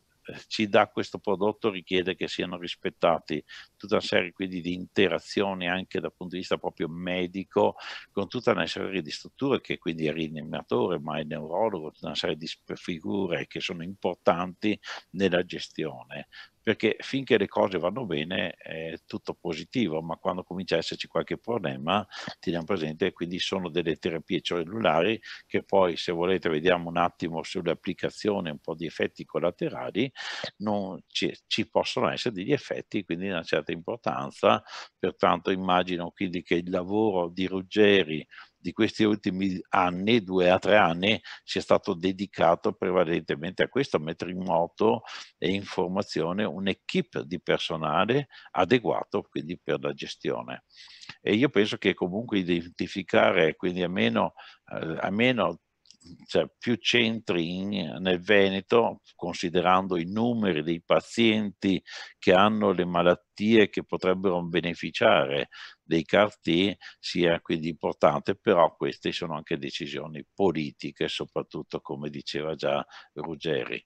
ci dà questo prodotto richiede che siano rispettati tutta una serie quindi di interazioni anche dal punto di vista proprio medico con tutta una serie di strutture che quindi è rianimatore ma è neurologo, tutta una serie di figure che sono importanti nella gestione perché finché le cose vanno bene è tutto positivo, ma quando comincia a esserci qualche problema teniamo presente quindi sono delle terapie cellulari che poi se volete vediamo un attimo sulle applicazioni un po' di effetti collaterali, ci, ci possono essere degli effetti quindi di una certa importanza, pertanto immagino quindi che il lavoro di Ruggeri di questi ultimi anni, due a tre anni, sia stato dedicato prevalentemente a questo, a mettere in moto e in formazione un'equipe di personale adeguato quindi per la gestione. E io penso che comunque identificare quindi almeno, eh, almeno cioè, più centri in, nel Veneto, considerando i numeri dei pazienti che hanno le malattie che potrebbero beneficiare dei CAR-T, sia quindi importante, però queste sono anche decisioni politiche, soprattutto come diceva già Ruggeri.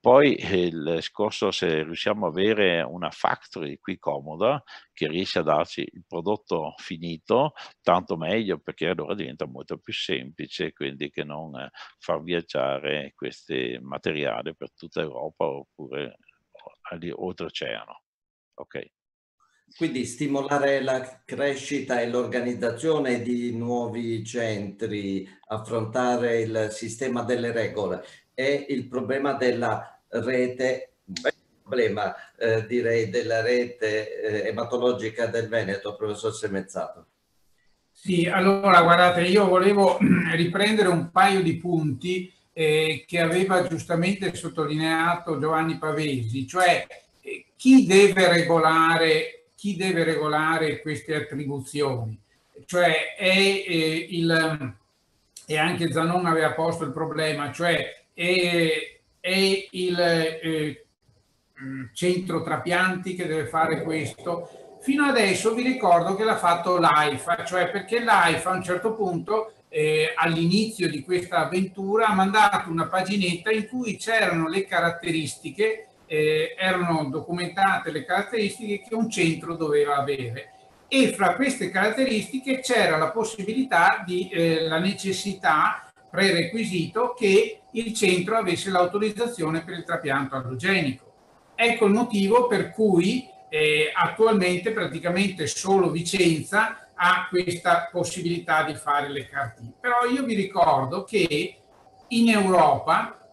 poi il discorso se riusciamo a avere una factory qui comoda che riesce a darci il prodotto finito, tanto meglio perché allora diventa molto più semplice quindi che non far viaggiare questi materiali per tutta Europa oppure oltreoceano. Ok. Quindi stimolare la crescita e l'organizzazione di nuovi centri, affrontare il sistema delle regole e il problema della rete, problema eh, direi della rete eh, ematologica del Veneto, professor Semezzato. Sì, allora guardate, io volevo (clears throat) riprendere un paio di punti eh, che aveva giustamente sottolineato Giovanni Pavesi, cioè eh, chi deve regolare chi deve regolare queste attribuzioni? Cioè è eh, il, e anche Zanon aveva posto il problema, cioè è, è il eh, centro trapianti che deve fare questo. Fino adesso vi ricordo che l'ha fatto l'AIFA, cioè perché l'AIFA a un certo punto eh, all'inizio di questa avventura ha mandato una paginetta in cui c'erano le caratteristiche eh, erano documentate le caratteristiche che un centro doveva avere e fra queste caratteristiche c'era la possibilità di eh, la necessità prerequisito che il centro avesse l'autorizzazione per il trapianto allogenico. Ecco il motivo per cui eh, attualmente praticamente solo Vicenza ha questa possibilità di fare le CAR-T. Però io vi ricordo che in Europa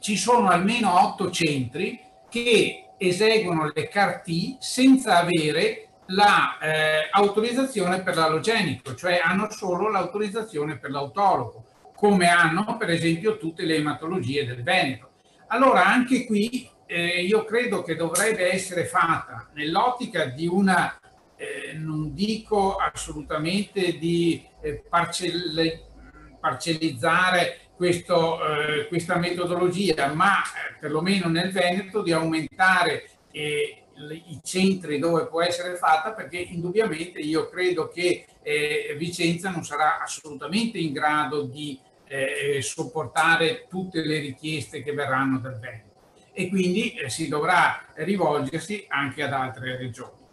ci sono almeno otto centri che eseguono le CAR-T senza avere l'autorizzazione la, eh, per l'alogenico, cioè hanno solo l'autorizzazione per l'autologo, come hanno per esempio tutte le ematologie del Veneto. Allora anche qui eh, io credo che dovrebbe essere fatta nell'ottica di una, eh, non dico assolutamente di eh, parcell parcellizzare questo, eh, questa metodologia, ma eh, perlomeno nel Veneto di aumentare eh, i centri dove può essere fatta perché indubbiamente io credo che eh, Vicenza non sarà assolutamente in grado di eh, sopportare tutte le richieste che verranno dal Veneto e quindi eh, si dovrà rivolgersi anche ad altre regioni.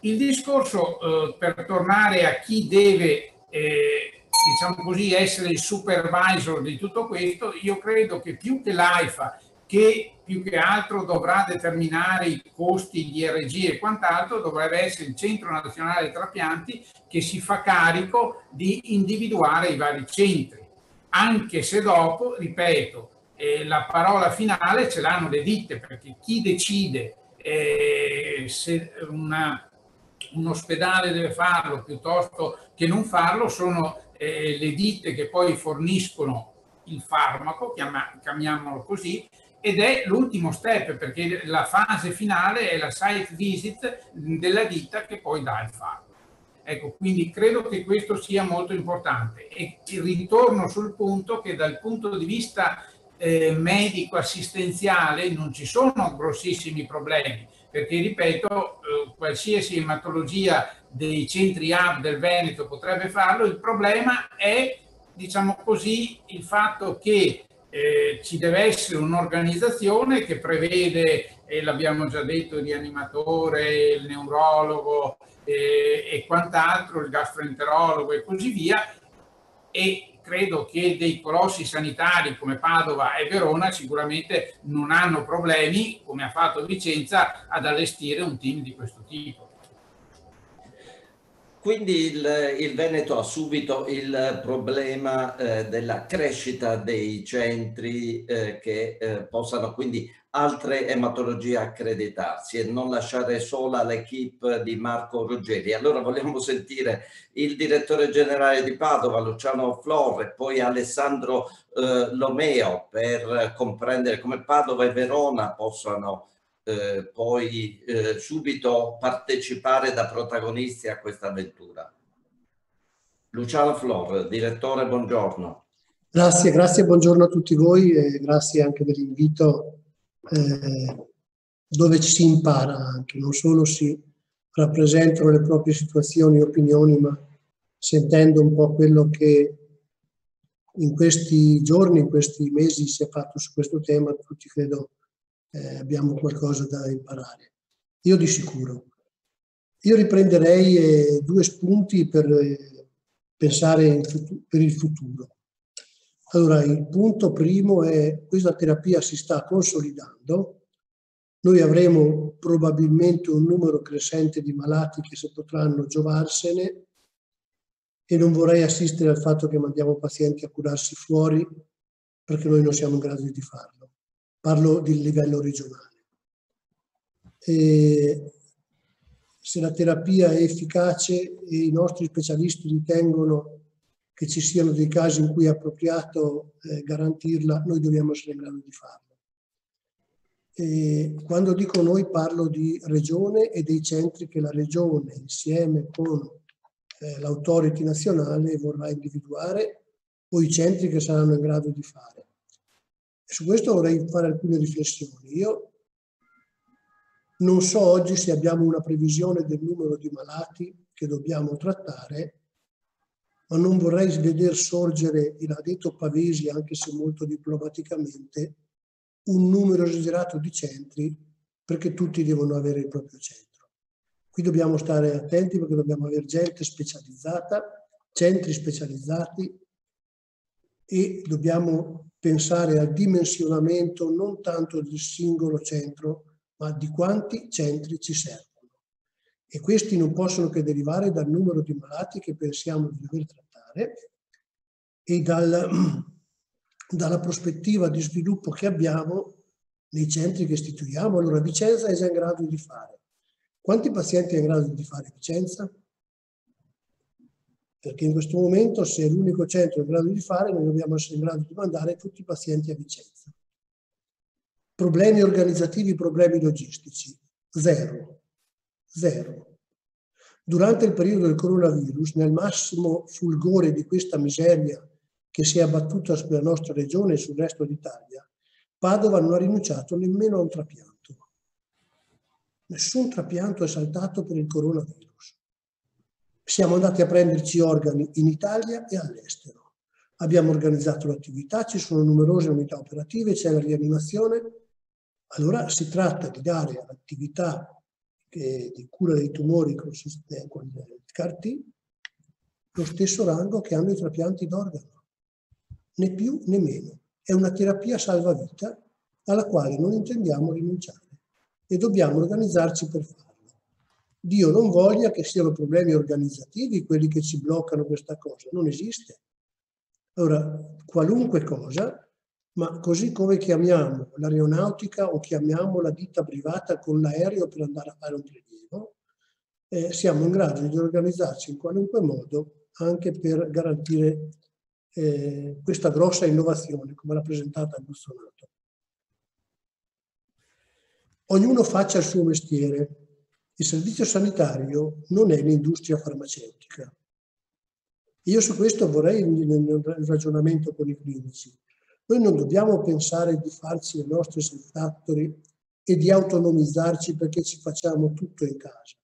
Il discorso eh, per tornare a chi deve eh, diciamo così, essere il supervisor di tutto questo, io credo che più che l'AIFA, che più che altro dovrà determinare i costi, gli RG e quant'altro, dovrebbe essere il Centro Nazionale Trapianti che si fa carico di individuare i vari centri, anche se dopo, ripeto, eh, la parola finale ce l'hanno le ditte, perché chi decide eh, se una, un ospedale deve farlo piuttosto che non farlo sono eh, le ditte che poi forniscono il farmaco, chiamiamolo così, ed è l'ultimo step perché la fase finale è la site visit della ditta che poi dà il farmaco. Ecco, quindi credo che questo sia molto importante e ritorno sul punto che dal punto di vista eh, medico-assistenziale non ci sono grossissimi problemi, perché ripeto, eh, qualsiasi ematologia dei centri hub del Veneto potrebbe farlo, il problema è, diciamo così, il fatto che eh, ci deve essere un'organizzazione che prevede, e l'abbiamo già detto, il rianimatore, il neurologo eh, e quant'altro, il gastroenterologo e così via, e credo che dei colossi sanitari come Padova e Verona sicuramente non hanno problemi, come ha fatto Vicenza, ad allestire un team di questo tipo. Quindi il, il, Veneto ha subito il problema eh, della crescita dei centri eh, che eh, possano quindi altre ematologie accreditarsi e non lasciare sola l'equipe di Marco Ruggeri. Allora vogliamo sentire il direttore generale di Padova, Luciano Flore, poi Alessandro eh, Lomeo per comprendere come Padova e Verona possano eh, poi eh, subito partecipare da protagonisti a questa avventura. Luciano Flor, direttore, buongiorno. Grazie, grazie, buongiorno a tutti voi e grazie anche dell'invito eh, dove si impara anche, non solo si rappresentano le proprie situazioni e opinioni, ma sentendo un po' quello che in questi giorni, in questi mesi si è fatto su questo tema, tutti credo eh, abbiamo qualcosa da imparare. Io di sicuro. Io riprenderei eh, due spunti per eh, pensare per il futuro. Allora, il punto primo è questa terapia si sta consolidando, noi avremo probabilmente un numero crescente di malati che si potranno giovarsene e non vorrei assistere al fatto che mandiamo pazienti a curarsi fuori perché noi non siamo in grado di farlo. Parlo di livello regionale. E se la terapia è efficace e i nostri specialisti ritengono che ci siano dei casi in cui è appropriato eh, garantirla, noi dobbiamo essere in grado di farlo. E quando dico noi parlo di regione e dei centri che la regione insieme con eh, l'autority nazionale vorrà individuare o i centri che saranno in grado di fare. E su questo vorrei fare alcune riflessioni. Io non so oggi se abbiamo una previsione del numero di malati che dobbiamo trattare ma non vorrei vedere sorgere, l'ha detto Pavesi anche se molto diplomaticamente, un numero esagerato di centri perché tutti devono avere il proprio centro. Qui dobbiamo stare attenti perché dobbiamo avere gente specializzata, centri specializzati e dobbiamo pensare al dimensionamento non tanto del singolo centro, ma di quanti centri ci servono e questi non possono che derivare dal numero di malati che pensiamo di dover trattare e dal, (clears throat) dalla prospettiva di sviluppo che abbiamo nei centri che istituiamo. Allora Vicenza è già in grado di fare. Quanti pazienti è in grado di fare Vicenza? Perché in questo momento se è l'unico centro in grado di fare, noi dobbiamo essere in grado di mandare tutti i pazienti a Vicenza. Problemi organizzativi, problemi logistici, zero Zero. Durante il periodo del coronavirus, nel massimo fulgore di questa miseria che si è abbattuta sulla nostra regione e sul resto d'Italia, Padova non ha rinunciato nemmeno a un trapianto. Nessun trapianto è saltato per il coronavirus. Siamo andati a prenderci organi in Italia e all'estero. Abbiamo organizzato l'attività, ci sono numerose unità operative, c'è la rianimazione. Allora si tratta di dare all'attività che, di cura dei tumori con, con il CAR-T lo stesso rango che hanno i trapianti d'organo, né più né meno. È una terapia salvavita alla quale non intendiamo rinunciare e dobbiamo organizzarci per farlo. Dio non voglia che siano problemi organizzativi quelli che ci bloccano questa cosa, non esiste. Allora, qualunque cosa ma così come chiamiamo l'aeronautica o chiamiamo la ditta privata con l'aereo per andare a fare un prelievo, eh, siamo in grado di organizzarci in qualunque modo anche per garantire eh, questa grossa innovazione come l'ha presentata il nostro Nato. Ognuno faccia il suo mestiere. Il servizio sanitario non è l'industria farmaceutica. Io su questo vorrei un ragionamento con i clinici. Noi non dobbiamo pensare di farci le nostre self factory e di autonomizzarci perché ci facciamo tutto in casa.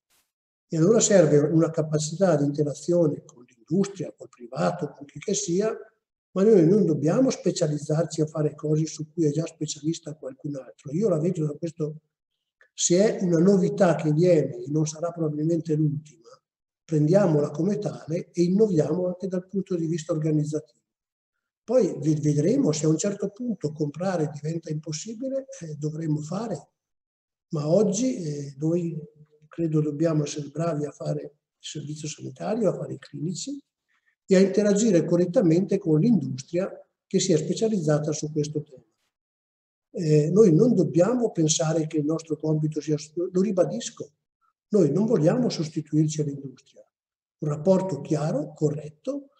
E allora serve una capacità di interazione con l'industria, col privato, con chi che sia, ma noi non dobbiamo specializzarci a fare cose su cui è già specialista qualcun altro. Io la vedo da questo, se è una novità che viene e non sarà probabilmente l'ultima, prendiamola come tale e innoviamo anche dal punto di vista organizzativo. Poi vedremo se a un certo punto comprare diventa impossibile, eh, dovremmo fare. Ma oggi eh, noi credo dobbiamo essere bravi a fare il servizio sanitario, a fare i clinici e a interagire correttamente con l'industria che si è specializzata su questo tema. Eh, noi non dobbiamo pensare che il nostro compito sia, lo ribadisco, noi non vogliamo sostituirci all'industria. Un rapporto chiaro, corretto,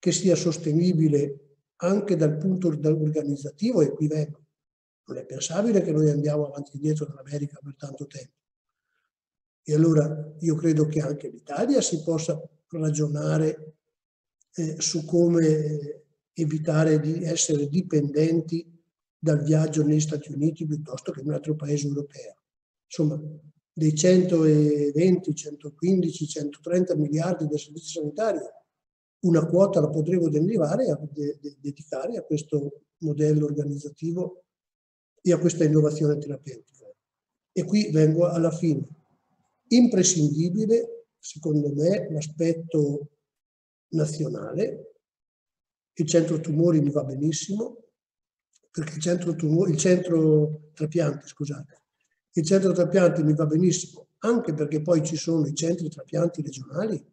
che sia sostenibile anche dal punto organizzativo equivoco. Non è pensabile che noi andiamo avanti e indietro dall'America per tanto tempo. E allora io credo che anche l'Italia si possa ragionare eh, su come evitare di essere dipendenti dal viaggio negli Stati Uniti piuttosto che in un altro paese europeo. Insomma, dei 120, 115, 130 miliardi del servizio sanitario una quota la potremo derivare a de, de, dedicare a questo modello organizzativo e a questa innovazione terapeutica. E qui vengo alla fine. Imprescindibile, secondo me, l'aspetto nazionale. Il centro tumori mi va benissimo, perché il centro, tumori, il centro trapianti, scusate, il centro trapianti mi va benissimo, anche perché poi ci sono i centri trapianti regionali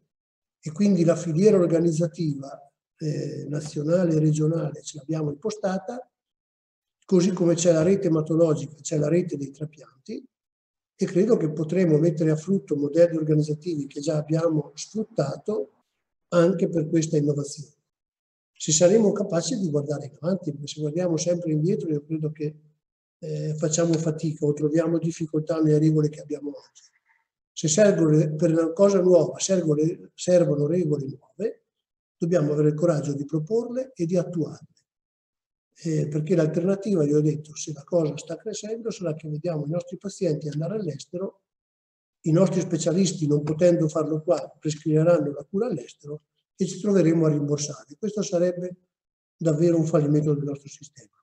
e quindi la filiera organizzativa eh, nazionale e regionale ce l'abbiamo impostata, così come c'è la rete ematologica, c'è la rete dei trapianti e credo che potremo mettere a frutto modelli organizzativi che già abbiamo sfruttato anche per questa innovazione. Se saremo capaci di guardare avanti, perché se guardiamo sempre indietro io credo che eh, facciamo fatica o troviamo difficoltà nelle regole che abbiamo oggi. Se servono, per una cosa nuova servono, servono regole nuove, dobbiamo avere il coraggio di proporle e di attuarle. Eh, perché l'alternativa, io ho detto, se la cosa sta crescendo, sarà che vediamo i nostri pazienti andare all'estero, i nostri specialisti, non potendo farlo qua, prescriveranno la cura all'estero e ci troveremo a rimborsare. Questo sarebbe davvero un fallimento del nostro sistema.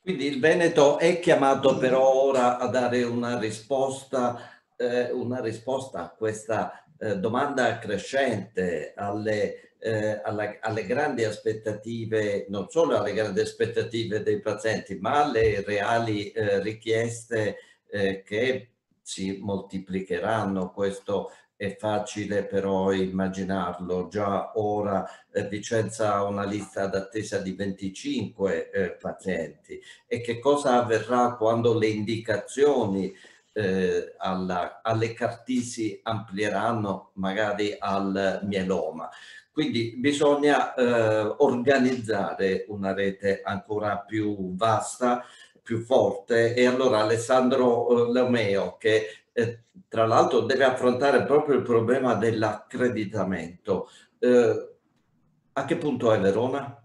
Quindi il Veneto è chiamato però ora a dare una risposta eh, una risposta a questa eh, domanda crescente, alle, eh, alla, alle grandi aspettative, non solo alle grandi aspettative dei pazienti, ma alle reali eh, richieste eh, che si moltiplicheranno. Questo è facile però immaginarlo. Già ora eh, Vicenza ha una lista d'attesa di 25 eh, pazienti. E che cosa avverrà quando le indicazioni eh, alla, alle cartisi amplieranno magari al mieloma. Quindi bisogna eh, organizzare una rete ancora più vasta, più forte e allora Alessandro eh, Leomeo che tra l'altro deve affrontare proprio il problema dell'accreditamento. Eh, a che punto è Verona?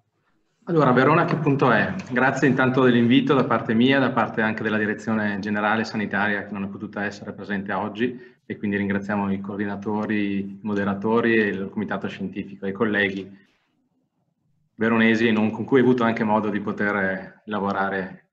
Allora, Verona che punto è? Grazie intanto dell'invito da parte mia, da parte anche della direzione generale sanitaria che non è potuta essere presente oggi e quindi ringraziamo i coordinatori, i moderatori e il comitato scientifico, i colleghi veronesi con cui ho avuto anche modo di poter lavorare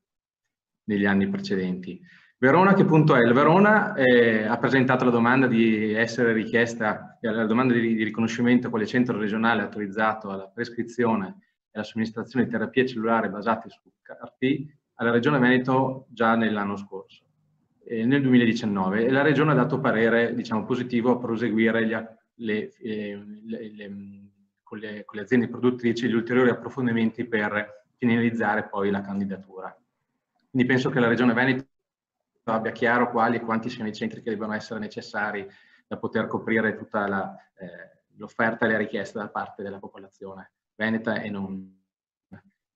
negli anni precedenti. Verona che punto è? Il Verona eh, ha presentato la domanda di essere richiesta, la domanda di, di riconoscimento quale centro regionale autorizzato alla prescrizione e la somministrazione di terapie cellulari basate su CAR-T alla Regione Veneto già nell'anno scorso, eh, nel 2019, e la Regione ha dato parere diciamo, positivo a proseguire gli, le, eh, le, le, con, con le aziende produttrici gli ulteriori approfondimenti per finalizzare poi la candidatura. Quindi penso che la Regione Veneto abbia chiaro quali e quanti siano i centri che devono essere necessari da poter coprire tutta l'offerta eh, e le richieste da parte della popolazione veneta e non.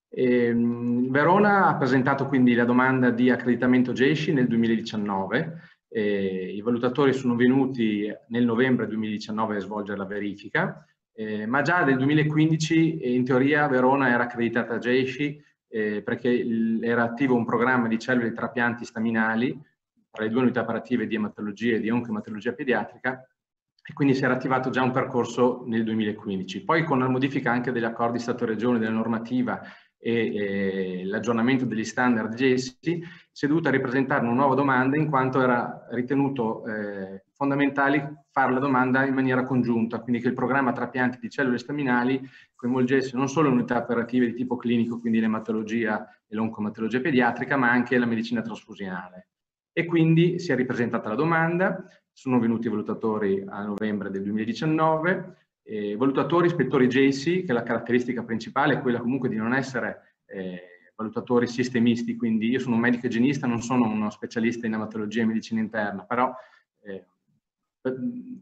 E, ehm, Verona ha presentato quindi la domanda di accreditamento GESCI nel 2019. I valutatori sono venuti nel novembre 2019 a svolgere la verifica, eh, ma già nel 2015 in teoria Verona era accreditata a GESCI eh, perché era attivo un programma di cellule trapianti staminali tra le due unità operative di ematologia e di oncoematologia pediatrica e quindi si era attivato già un percorso nel 2015. Poi con la modifica anche degli accordi Stato-Regione, della normativa e, e l'aggiornamento degli standard GESI, si è dovuta ripresentare una nuova domanda in quanto era ritenuto eh, fondamentale fare la domanda in maniera congiunta, quindi che il programma trapianti di cellule staminali coinvolgesse non solo le unità operative di tipo clinico, quindi l'ematologia e l'oncomatologia pediatrica, ma anche la medicina trasfusionale. E quindi si è ripresentata la domanda, sono venuti i valutatori a novembre del 2019, eh, valutatori ispettori JC, che la caratteristica principale è quella comunque di non essere eh, valutatori sistemisti, quindi io sono un medico igienista, non sono uno specialista in ematologia e medicina interna, però eh,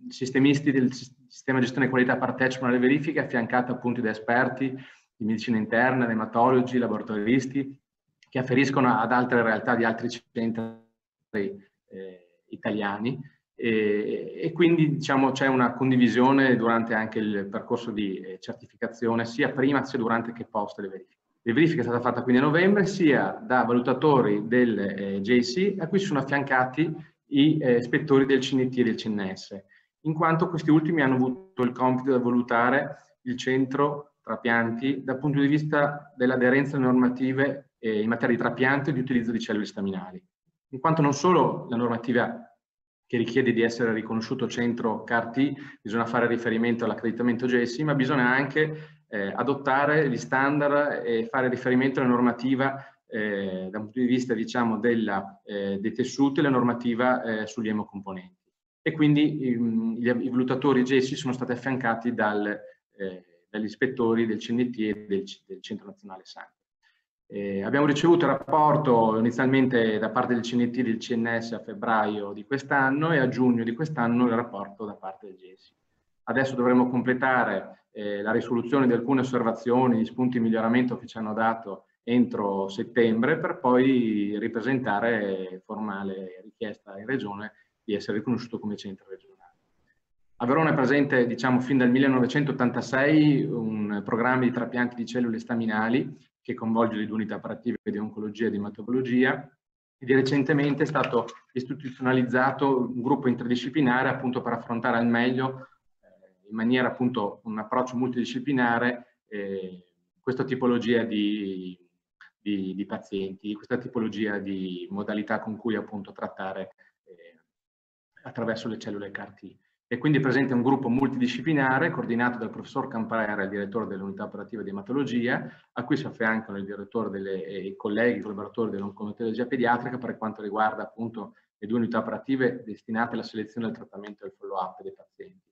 sistemisti del sistema gestione qualità partecipano alle verifiche affiancate appunto da esperti di medicina interna, ematologi, laboratoristi, che afferiscono ad altre realtà di altri centri eh, italiani e, e quindi diciamo, c'è una condivisione durante anche il percorso di eh, certificazione, sia prima sia durante che post le verifiche. La verifica è stata fatta quindi a novembre sia da valutatori del eh, JC a cui sono affiancati i eh, ispettori del CNT e del CNS, in quanto questi ultimi hanno avuto il compito di valutare il centro trapianti dal punto di vista dell'aderenza alle normative eh, in materia di trapianto e di utilizzo di cellule staminali. In quanto non solo la normativa che richiede di essere riconosciuto centro CAR-T, bisogna fare riferimento all'accreditamento GESI, ma bisogna anche eh, adottare gli standard e fare riferimento alla normativa eh, da un punto di vista diciamo, della, eh, dei tessuti e la normativa eh, sugli emocomponenti. E quindi i, i valutatori GESI sono stati affiancati dal, eh, dagli ispettori del CNT e del, del Centro Nazionale Sangue. Eh, abbiamo ricevuto il rapporto inizialmente da parte del CNT e del CNS a febbraio di quest'anno e a giugno di quest'anno il rapporto da parte del GESI. Adesso dovremo completare eh, la risoluzione di alcune osservazioni, gli spunti di miglioramento che ci hanno dato entro settembre per poi ripresentare formale richiesta in regione di essere riconosciuto come centro regionale. A Verona è presente, diciamo, fin dal 1986 un programma di trapianti di cellule staminali che coinvolge le due unità operative di oncologia e di ematologia e di recentemente è stato istituzionalizzato un gruppo interdisciplinare appunto per affrontare al meglio eh, in maniera appunto un approccio multidisciplinare eh, questa tipologia di, di, di, pazienti, questa tipologia di modalità con cui appunto trattare eh, attraverso le cellule CAR-T e quindi è presente un gruppo multidisciplinare coordinato dal professor Camparera, il direttore dell'unità operativa di ematologia, a cui si affiancano il direttore delle, e i colleghi, i collaboratori dell'oncomatologia pediatrica per quanto riguarda appunto le due unità operative destinate alla selezione del trattamento e al follow-up dei pazienti.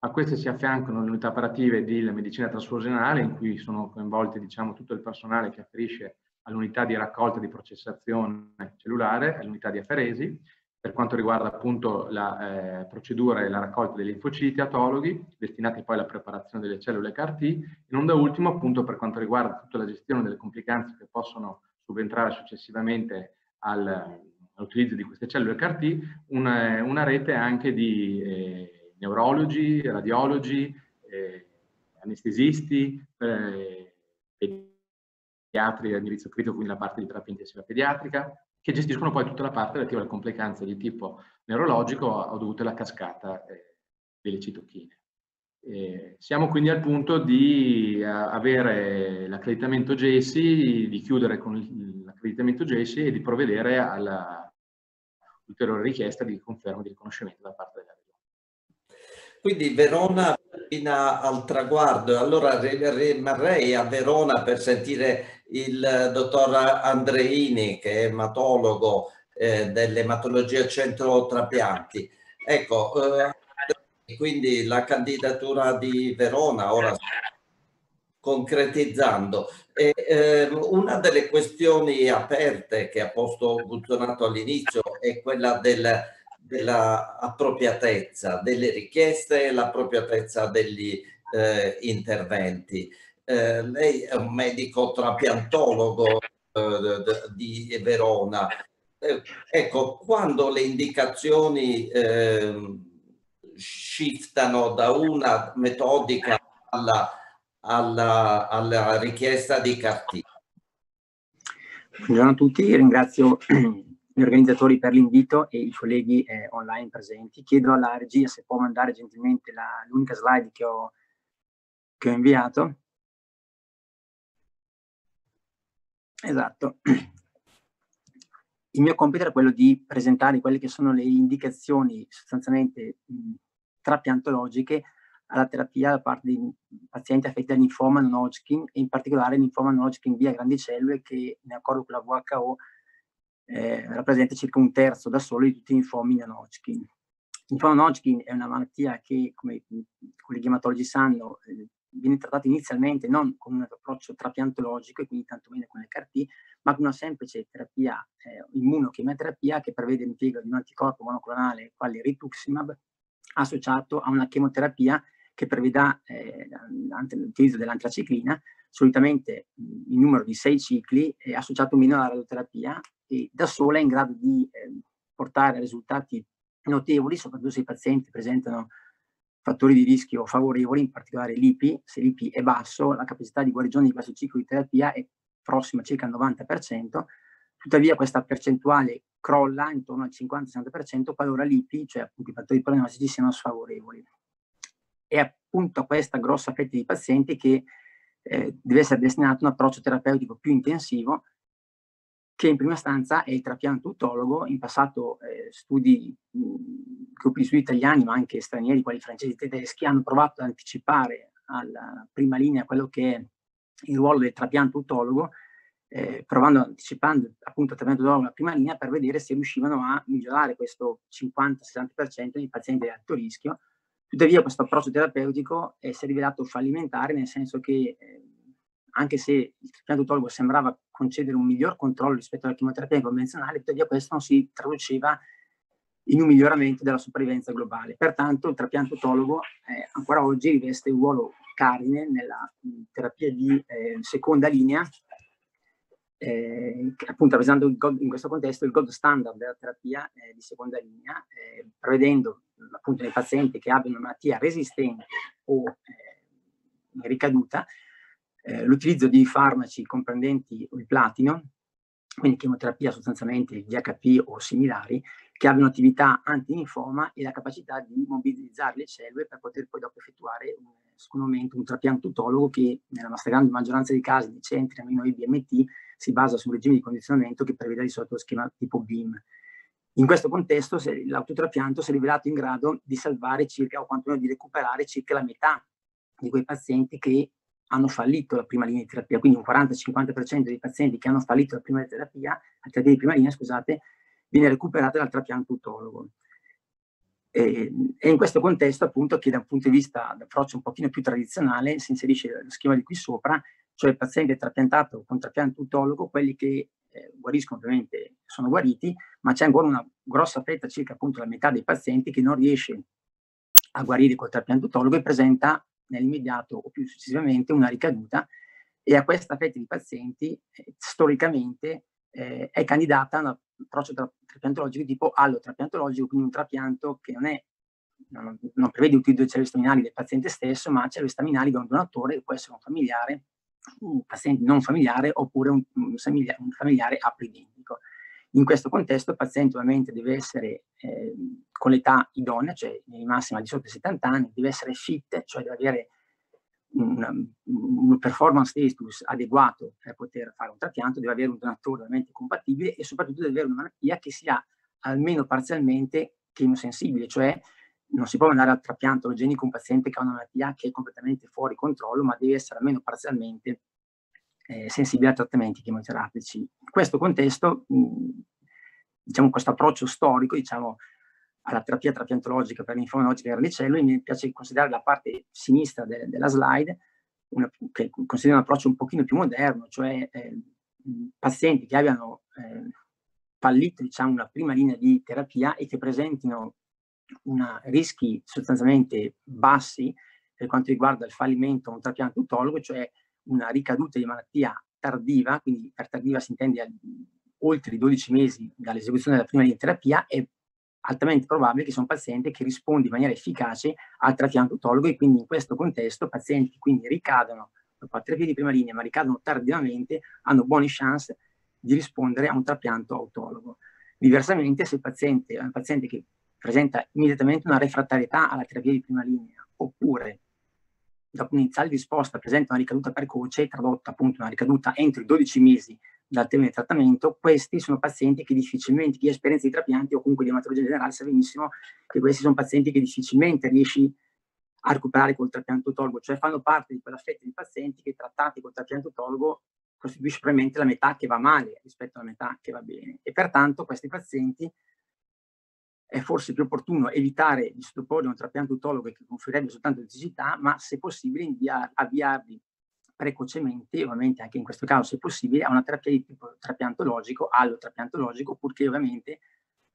A queste si affiancano le unità operative di medicina trasfusionale, in cui sono coinvolti diciamo, tutto il personale che afferisce all'unità di raccolta di processazione cellulare, all'unità di aferesi, per quanto riguarda appunto la eh, procedura e la raccolta dei linfociti atologhi, destinati poi alla preparazione delle cellule CAR-T, e non da ultimo appunto per quanto riguarda tutta la gestione delle complicanze che possono subentrare successivamente all'utilizzo di queste cellule CAR-T, una, una, rete anche di eh, neurologi, radiologi, eh, anestesisti, eh, pediatri a indirizzo critico, quindi la parte di terapia intensiva pediatrica, che gestiscono poi tutta la parte relativa alle complicanze di tipo neurologico o dovute alla cascata eh, delle citochine. Eh, siamo quindi al punto di uh, avere l'accreditamento GESI, di chiudere con l'accreditamento GESI e di provvedere alla ulteriore richiesta di conferma di riconoscimento da parte della Regione. Quindi Verona fino al traguardo, allora rimarrei a Verona per sentire il dottor Andreini che è ematologo eh, dell'ematologia centro trapianti. Ecco, eh, quindi la candidatura di Verona ora concretizzando. E, eh, una delle questioni aperte che ha posto Guzzonato all'inizio è quella del, della appropriatezza delle richieste e l'appropriatezza degli eh, interventi eh, lei è un medico trapiantologo eh, di Verona. Eh, ecco, quando le indicazioni ehm, shiftano da una metodica alla, alla, alla richiesta di CART. Buongiorno a tutti, ringrazio gli organizzatori per l'invito e i colleghi eh, online presenti. Chiedo alla regia se può mandare gentilmente l'unica slide che ho, che ho inviato. Esatto. Il mio compito era quello di presentare quelle che sono le indicazioni sostanzialmente trapiantologiche alla terapia da parte di pazienti affetti da linfoma non Hodgkin e in particolare linfoma non Hodgkin via grandi cellule che in accordo con la WHO eh, rappresenta circa un terzo da solo di tutti i linfomi non Hodgkin. Linfoma Hodgkin è una malattia che, come i colleghi ematologi sanno, eh, viene trattato inizialmente non con un approccio trapiantologico e quindi tantomeno con le CAR-T, ma con una semplice terapia eh, immunochemioterapia che prevede l'impiego di un anticorpo monoclonale quale rituximab associato a una chemoterapia che preveda eh, l'utilizzo dell'antraciclina, solitamente in numero di sei cicli, è associato meno alla radioterapia e da sola è in grado di eh, portare a risultati notevoli, soprattutto se i pazienti presentano fattori di rischio favorevoli, in particolare l'IPI, se l'IPI è basso, la capacità di guarigione di questo ciclo di terapia è prossima circa al 90%, tuttavia questa percentuale crolla intorno al 50-60% qualora l'IPI, cioè appunto i fattori prognostici, siano sfavorevoli. È appunto a questa grossa fetta di pazienti che eh, deve essere destinato un approccio terapeutico più intensivo che in prima istanza è il trapianto utologo, in passato eh, studi, gruppi di studi italiani ma anche stranieri, quali francesi e tedeschi, hanno provato ad anticipare alla prima linea quello che è il ruolo del trapianto utologo, eh, provando, anticipando appunto il trapianto utologo alla prima linea per vedere se riuscivano a migliorare questo 50-60% dei pazienti di alto rischio. Tuttavia questo approccio terapeutico eh, si è rivelato fallimentare nel senso che eh, anche se il trapianto utologo sembrava concedere un miglior controllo rispetto alla chemioterapia convenzionale, tuttavia questo non si traduceva in un miglioramento della sopravvivenza globale. Pertanto il trapianto utologo eh, ancora oggi riveste un ruolo cardine nella terapia di eh, seconda linea, eh, appunto rappresentando in questo contesto il gold standard della terapia eh, di seconda linea, eh, prevedendo appunto nei pazienti che abbiano una malattia resistente o eh, ricaduta, eh, l'utilizzo di farmaci comprendenti il platino, quindi chemioterapia sostanzialmente DHP o similari, che abbiano attività anti-linfoma e la capacità di mobilizzare le cellule per poter poi dopo effettuare un, secondo un trapianto utologo che nella grande maggioranza dei casi di centri a meno IBMT si basa su un regime di condizionamento che prevede di solito lo schema tipo BIM. In questo contesto l'autotrapianto si è rivelato in grado di salvare circa o quantomeno di recuperare circa la metà di quei pazienti che hanno fallito la prima linea di terapia, quindi un 40-50% dei pazienti che hanno fallito la prima terapia, la terapia di prima linea, scusate, viene recuperata dal trapianto utologo. E, e, in questo contesto, appunto, che da un punto di vista d'approccio un pochino più tradizionale si inserisce lo schema di qui sopra, cioè il paziente trapiantato con trapianto utologo, quelli che eh, guariscono ovviamente sono guariti, ma c'è ancora una grossa fetta, circa appunto la metà dei pazienti, che non riesce a guarire col trapianto utologo e presenta nell'immediato o più successivamente una ricaduta e a questa fetta di pazienti eh, storicamente eh, è candidata a un approccio tra- trapiantologico tipo allotrapiantologico, quindi un trapianto che non, è, non, non prevede l'utilizzo dei cellule staminali del paziente stesso, ma cellule staminali da un donatore, può essere un familiare, un paziente non familiare oppure un, un, familiare, un familiare aplidentico. In questo contesto il paziente ovviamente deve essere eh, con l'età idonea, cioè in massima di sotto i 70 anni, deve essere fit, cioè deve avere un, un performance status adeguato per poter fare un trapianto, deve avere un donatore ovviamente compatibile e soprattutto deve avere una malattia che sia almeno parzialmente chemosensibile, cioè non si può andare al trapianto alogenico un paziente che ha una malattia che è completamente fuori controllo, ma deve essere almeno parzialmente eh, sensibile a trattamenti chemoterapici. In questo contesto, mh, diciamo, questo approccio storico, diciamo, alla terapia trapiantologica per l'infoma logica delle cellule, mi piace considerare la parte sinistra de della slide, una, che considero un approccio un pochino più moderno, cioè eh, pazienti che abbiano eh, fallito diciamo, una prima linea di terapia e che presentino una, rischi sostanzialmente bassi per quanto riguarda il fallimento o un trapianto utologo, cioè una ricaduta di malattia tardiva, quindi per tardiva si intende a, oltre i 12 mesi dall'esecuzione della prima linea di terapia, è altamente probabile che sono pazienti che rispondono in maniera efficace al trapianto autologo e quindi in questo contesto pazienti che quindi ricadono dopo la terapia di prima linea ma ricadono tardivamente hanno buone chance di rispondere a un trapianto autologo. Diversamente se il paziente è un paziente che presenta immediatamente una refrattarietà alla terapia di prima linea oppure dopo un'iniziale risposta presenta una ricaduta precoce, tradotta appunto una ricaduta entro i 12 mesi dal termine di trattamento, questi sono pazienti che difficilmente, chi ha esperienza di trapianti o comunque di ematologia generale sa benissimo che questi sono pazienti che difficilmente riesci a recuperare col trapianto autologo, cioè fanno parte di quella fetta di pazienti che trattati col trapianto autologo costituisce probabilmente la metà che va male rispetto alla metà che va bene. E pertanto questi pazienti è forse più opportuno evitare di sottoporre un trapianto autologo che conferirebbe soltanto tossicità, ma se possibile avviarli precocemente, ovviamente anche in questo caso se possibile, a una terapia di tipo trapiantologico, allotrapiantologico, purché ovviamente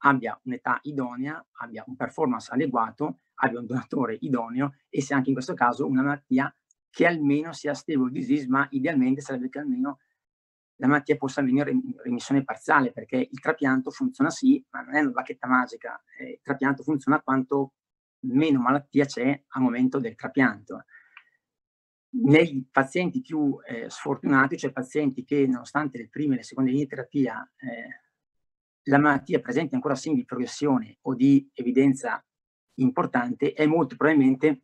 abbia un'età idonea, abbia un performance adeguato, abbia un donatore idoneo e se anche in questo caso una malattia che almeno sia stable disease, ma idealmente sarebbe che almeno la malattia possa avvenire in remissione parziale, perché il trapianto funziona sì, ma non è una bacchetta magica, eh, il trapianto funziona quanto meno malattia c'è al momento del trapianto. Nei pazienti più eh, sfortunati, cioè pazienti che nonostante le prime e le seconde linee di terapia eh, la malattia presenti ancora segni di progressione o di evidenza importante, è molto probabilmente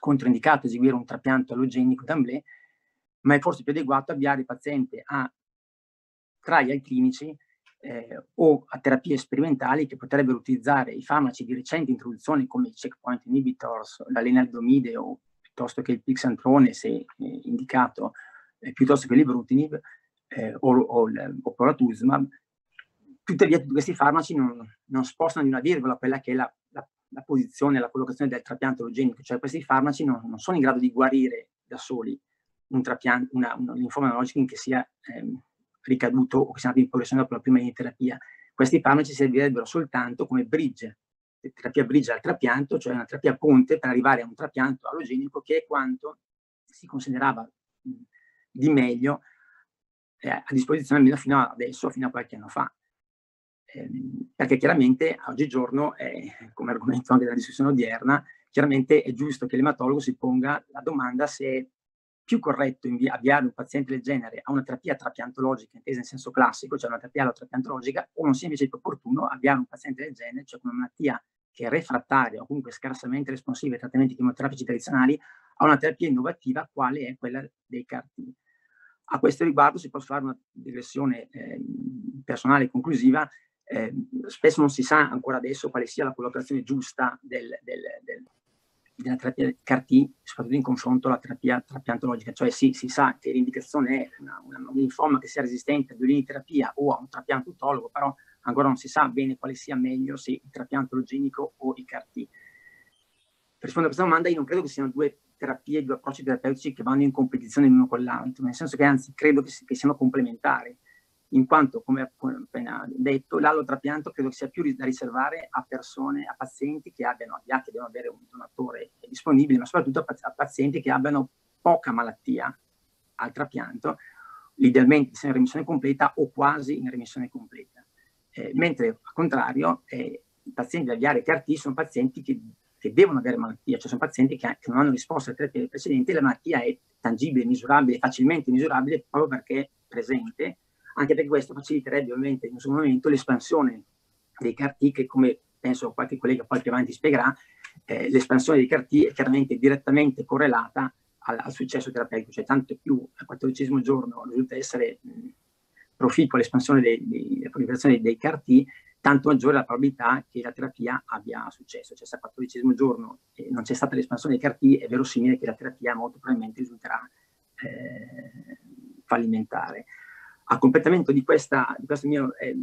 controindicato eseguire un trapianto allogenico d'amblè, ma è forse più adeguato avviare il paziente a trial clinici eh, o a terapie sperimentali che potrebbero utilizzare i farmaci di recente introduzione come i checkpoint inhibitors, la lenalidomide o piuttosto che il pixantrone se eh, indicato, eh, piuttosto che l'ibrutinib eh, o, o, o polatuzumab, tuttavia tutti questi farmaci non, non, spostano di una virgola quella che è la, la, la posizione, la collocazione del trapianto allogenico, cioè questi farmaci non, non, sono in grado di guarire da soli un, trapianto, una, un linfoma analogico che sia ehm, ricaduto o che sia andato in progressione dopo la prima linea di terapia. Questi farmaci servirebbero soltanto come bridge, terapia bridge al trapianto, cioè una terapia ponte per arrivare a un trapianto allogenico che è quanto si considerava di meglio eh, a disposizione almeno fino adesso, fino a qualche anno fa. Eh, perché chiaramente oggigiorno, eh, come argomento anche della discussione odierna, chiaramente è giusto che l'ematologo si ponga la domanda se più corretto avviare un paziente del genere a una terapia trapiantologica intesa in senso classico, cioè una terapia trapiantologica, o non sia invece più opportuno avviare un paziente del genere, cioè con una malattia che è refrattaria o comunque scarsamente responsiva ai trattamenti chemioterapici tradizionali, a una terapia innovativa quale è quella dei CAR-T. A questo riguardo si può fare una digressione eh, personale conclusiva. Eh, spesso non si sa ancora adesso quale sia la collocazione giusta del, del, del della terapia CAR-T, soprattutto in confronto alla terapia trapiantologica, cioè sì, si sa che l'indicazione è una, una, un linfoma che sia resistente a due linee di terapia o a un trapianto autologo, però ancora non si sa bene quale sia meglio, se il trapianto allogenico o i CAR-T. Per rispondere a questa domanda, io non credo che siano due terapie, due approcci terapeutici che vanno in competizione l'uno con l'altro, nel senso che anzi credo che, che siano complementari in quanto, come appena detto, l'allotrapianto credo sia più da riservare a persone, a pazienti che abbiano, che devono avere un donatore disponibile, ma soprattutto a pazienti che abbiano poca malattia al trapianto, idealmente sia in remissione completa o quasi in remissione completa. Eh, mentre al contrario, eh, i pazienti da avviare CAR-T sono pazienti che, che, devono avere malattia, cioè sono pazienti che, che non hanno risposto alle terapie precedenti, la malattia è tangibile, misurabile, facilmente misurabile proprio perché è presente anche perché questo faciliterebbe ovviamente in un momento l'espansione dei CAR-T che come penso qualche collega poi più avanti spiegherà, eh, l'espansione dei CAR-T è chiaramente direttamente correlata al, al, successo terapeutico, cioè tanto più al quattordicesimo giorno risulta essere proficua l'espansione della proliferazione dei CAR-T, tanto maggiore la probabilità che la terapia abbia successo. Cioè se al quattordicesimo giorno eh, non c'è stata l'espansione dei CAR-T, è verosimile che la terapia molto probabilmente risulterà eh, fallimentare. A completamento di questa, di questa mia eh,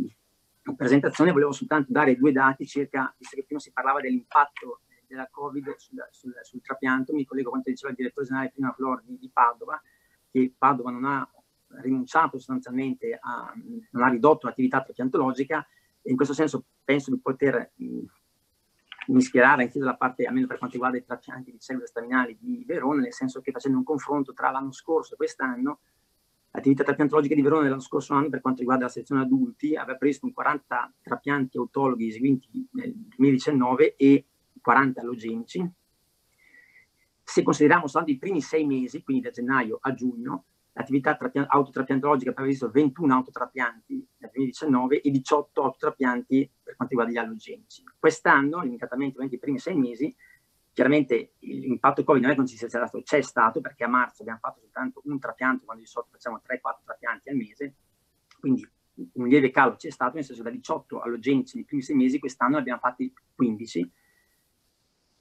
presentazione volevo soltanto dare due dati circa, visto che prima si parlava dell'impatto della Covid sul, sul, sul, trapianto, mi collego a quanto diceva il direttore generale prima Flor di, di Padova, che Padova non ha rinunciato sostanzialmente a, non ha ridotto l'attività trapiantologica e in questo senso penso di poter mh, mi schierare anche dalla parte, almeno per quanto riguarda i trapianti di cellule staminali di Verona, nel senso che facendo un confronto tra l'anno scorso e quest'anno, L'attività trapiantologica di Verona nell'anno scorso anno, per quanto riguarda la sezione adulti, aveva previsto un 40 trapianti autologhi eseguiti nel 2019 e 40 allogenici. Se consideriamo soltanto i primi sei mesi, quindi da gennaio a giugno, l'attività autotrapiantologica aveva previsto 21 autotrapianti nel 2019 e 18 autotrapianti per quanto riguarda gli allogenici. Quest'anno, limitatamente i primi sei mesi, Chiaramente l'impatto Covid non è che non ci sia stato, c'è stato perché a marzo abbiamo fatto soltanto un trapianto, quando di solito facciamo 3-4 trapianti al mese, quindi un lieve calo c'è stato, nel senso da 18 allogenici nei primi sei mesi, quest'anno ne abbiamo fatti 15,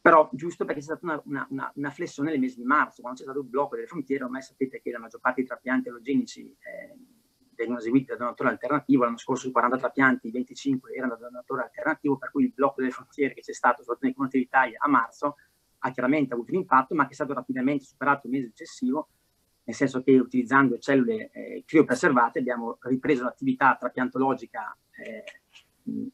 però giusto perché c'è stata una, una, una, una, flessione nel mese di marzo, quando c'è stato il blocco delle frontiere, ormai sapete che la maggior parte dei trapianti allogenici eh, vengono eseguiti da donatore alternativo, l'anno scorso su 40 trapianti 25 erano da donatore alternativo, per cui il blocco delle frontiere che c'è stato soprattutto nei confronti d'Italia a marzo ha chiaramente avuto un impatto, ma che è stato rapidamente superato il mese successivo, nel senso che utilizzando cellule eh, criopreservate abbiamo ripreso l'attività trapiantologica eh,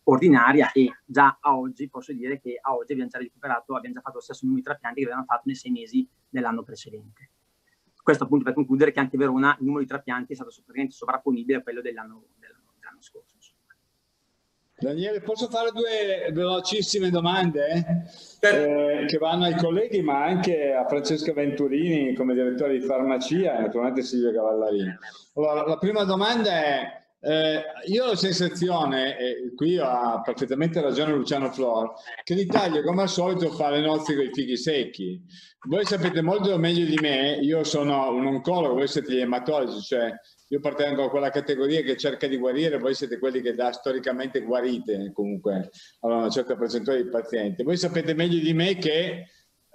ordinaria e già a oggi posso dire che a oggi abbiamo già recuperato, abbiamo già fatto lo stesso numero di trapianti che avevamo fatto nei sei mesi dell'anno precedente. Questo appunto per concludere che anche Verona il numero di trapianti è stato sovrapponibile a quello dell'anno, dell'anno, dell'anno scorso. Daniele, posso fare due velocissime domande eh, che vanno ai colleghi, ma anche a Francesco Venturini come direttore di farmacia e naturalmente Silvia Cavallarini. Allora, la prima domanda è, eh, io ho la sensazione, e qui ha perfettamente ragione Luciano Flor, che l'Italia come al solito fa le nozze con i fighi secchi. Voi sapete molto meglio di me, io sono un oncologo, voi siete gli ematologi, cioè io appartengo a quella categoria che cerca di guarire, voi siete quelli che da storicamente guarite comunque a una certa percentuale di pazienti. Voi sapete meglio di me che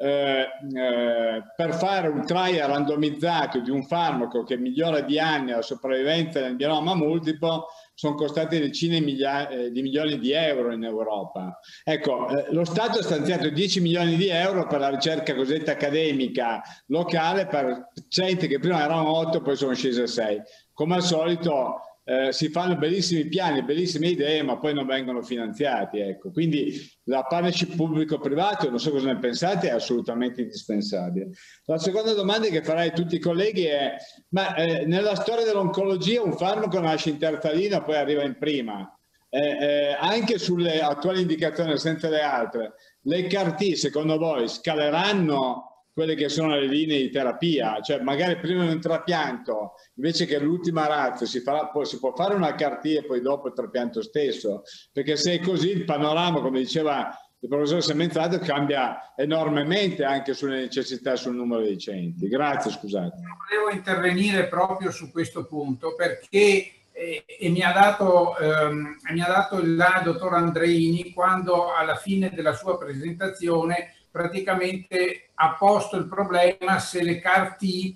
eh, eh, per fare un trial randomizzato di un farmaco che migliora di anni la sopravvivenza nel mieloma multiplo sono costati decine eh, di milioni di euro in Europa. Ecco, eh, lo Stato ha stanziato 10 milioni di euro per la ricerca cosiddetta accademica locale per centri che prima erano 8 poi sono scesi a 6. Come al solito eh, si fanno bellissimi piani, bellissime idee, ma poi non vengono finanziati. Ecco. Quindi la partnership pubblico-privato, non so cosa ne pensate, è assolutamente indispensabile. La seconda domanda che farei a tutti i colleghi è, ma eh, nella storia dell'oncologia un farmaco nasce in terza linea, poi arriva in prima. Eh, eh, anche sulle attuali indicazioni, senza le altre, le CAR-T secondo voi scaleranno quelle che sono le linee di terapia, cioè magari prima di un trapianto, invece che l'ultima razza, si, farà, si può fare una cartia e poi dopo il trapianto stesso, perché se è così il panorama, come diceva il professor Semenzato, cambia enormemente anche sulle necessità sul numero dei centri. Grazie, scusate. Volevo intervenire proprio su questo punto perché e, e mi, ha dato, ehm, mi ha dato il dottor Andreini quando alla fine della sua presentazione praticamente ha posto il problema se le CAR-T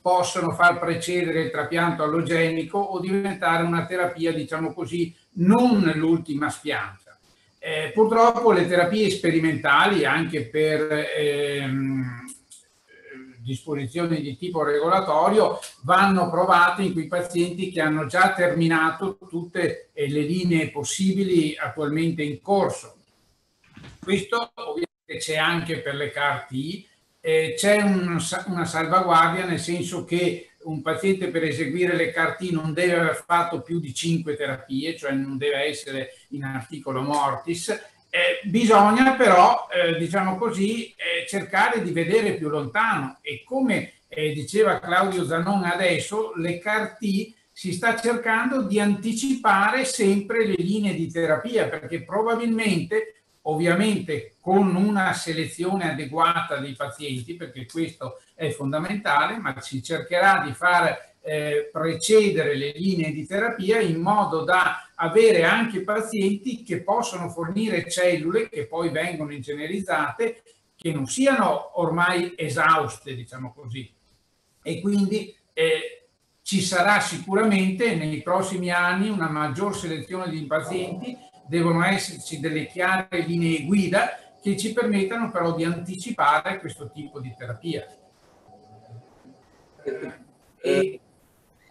possono far precedere il trapianto allogenico o diventare una terapia, diciamo così, non l'ultima spiaggia. Eh, purtroppo le terapie sperimentali, anche per ehm, disposizioni di tipo regolatorio, vanno provate in quei pazienti che hanno già terminato tutte le linee possibili attualmente in corso. Questo ovviamente c'è anche per le CAR-T, eh, c'è un, una salvaguardia nel senso che un paziente per eseguire le CAR-T non deve aver fatto più di 5 terapie, cioè non deve essere in articolo mortis. Eh, bisogna però, eh, diciamo così, eh, cercare di vedere più lontano e come eh, diceva Claudio Zanon adesso, le CAR-T si sta cercando di anticipare sempre le linee di terapia perché probabilmente ovviamente con una selezione adeguata dei pazienti, perché questo è fondamentale, ma si cercherà di far eh, precedere le linee di terapia in modo da avere anche pazienti che possono fornire cellule che poi vengono ingenerizzate, che non siano ormai esauste, diciamo così. E quindi eh, ci sarà sicuramente nei prossimi anni una maggior selezione di pazienti devono esserci delle chiare linee guida che ci permettano però di anticipare questo tipo di terapia. E,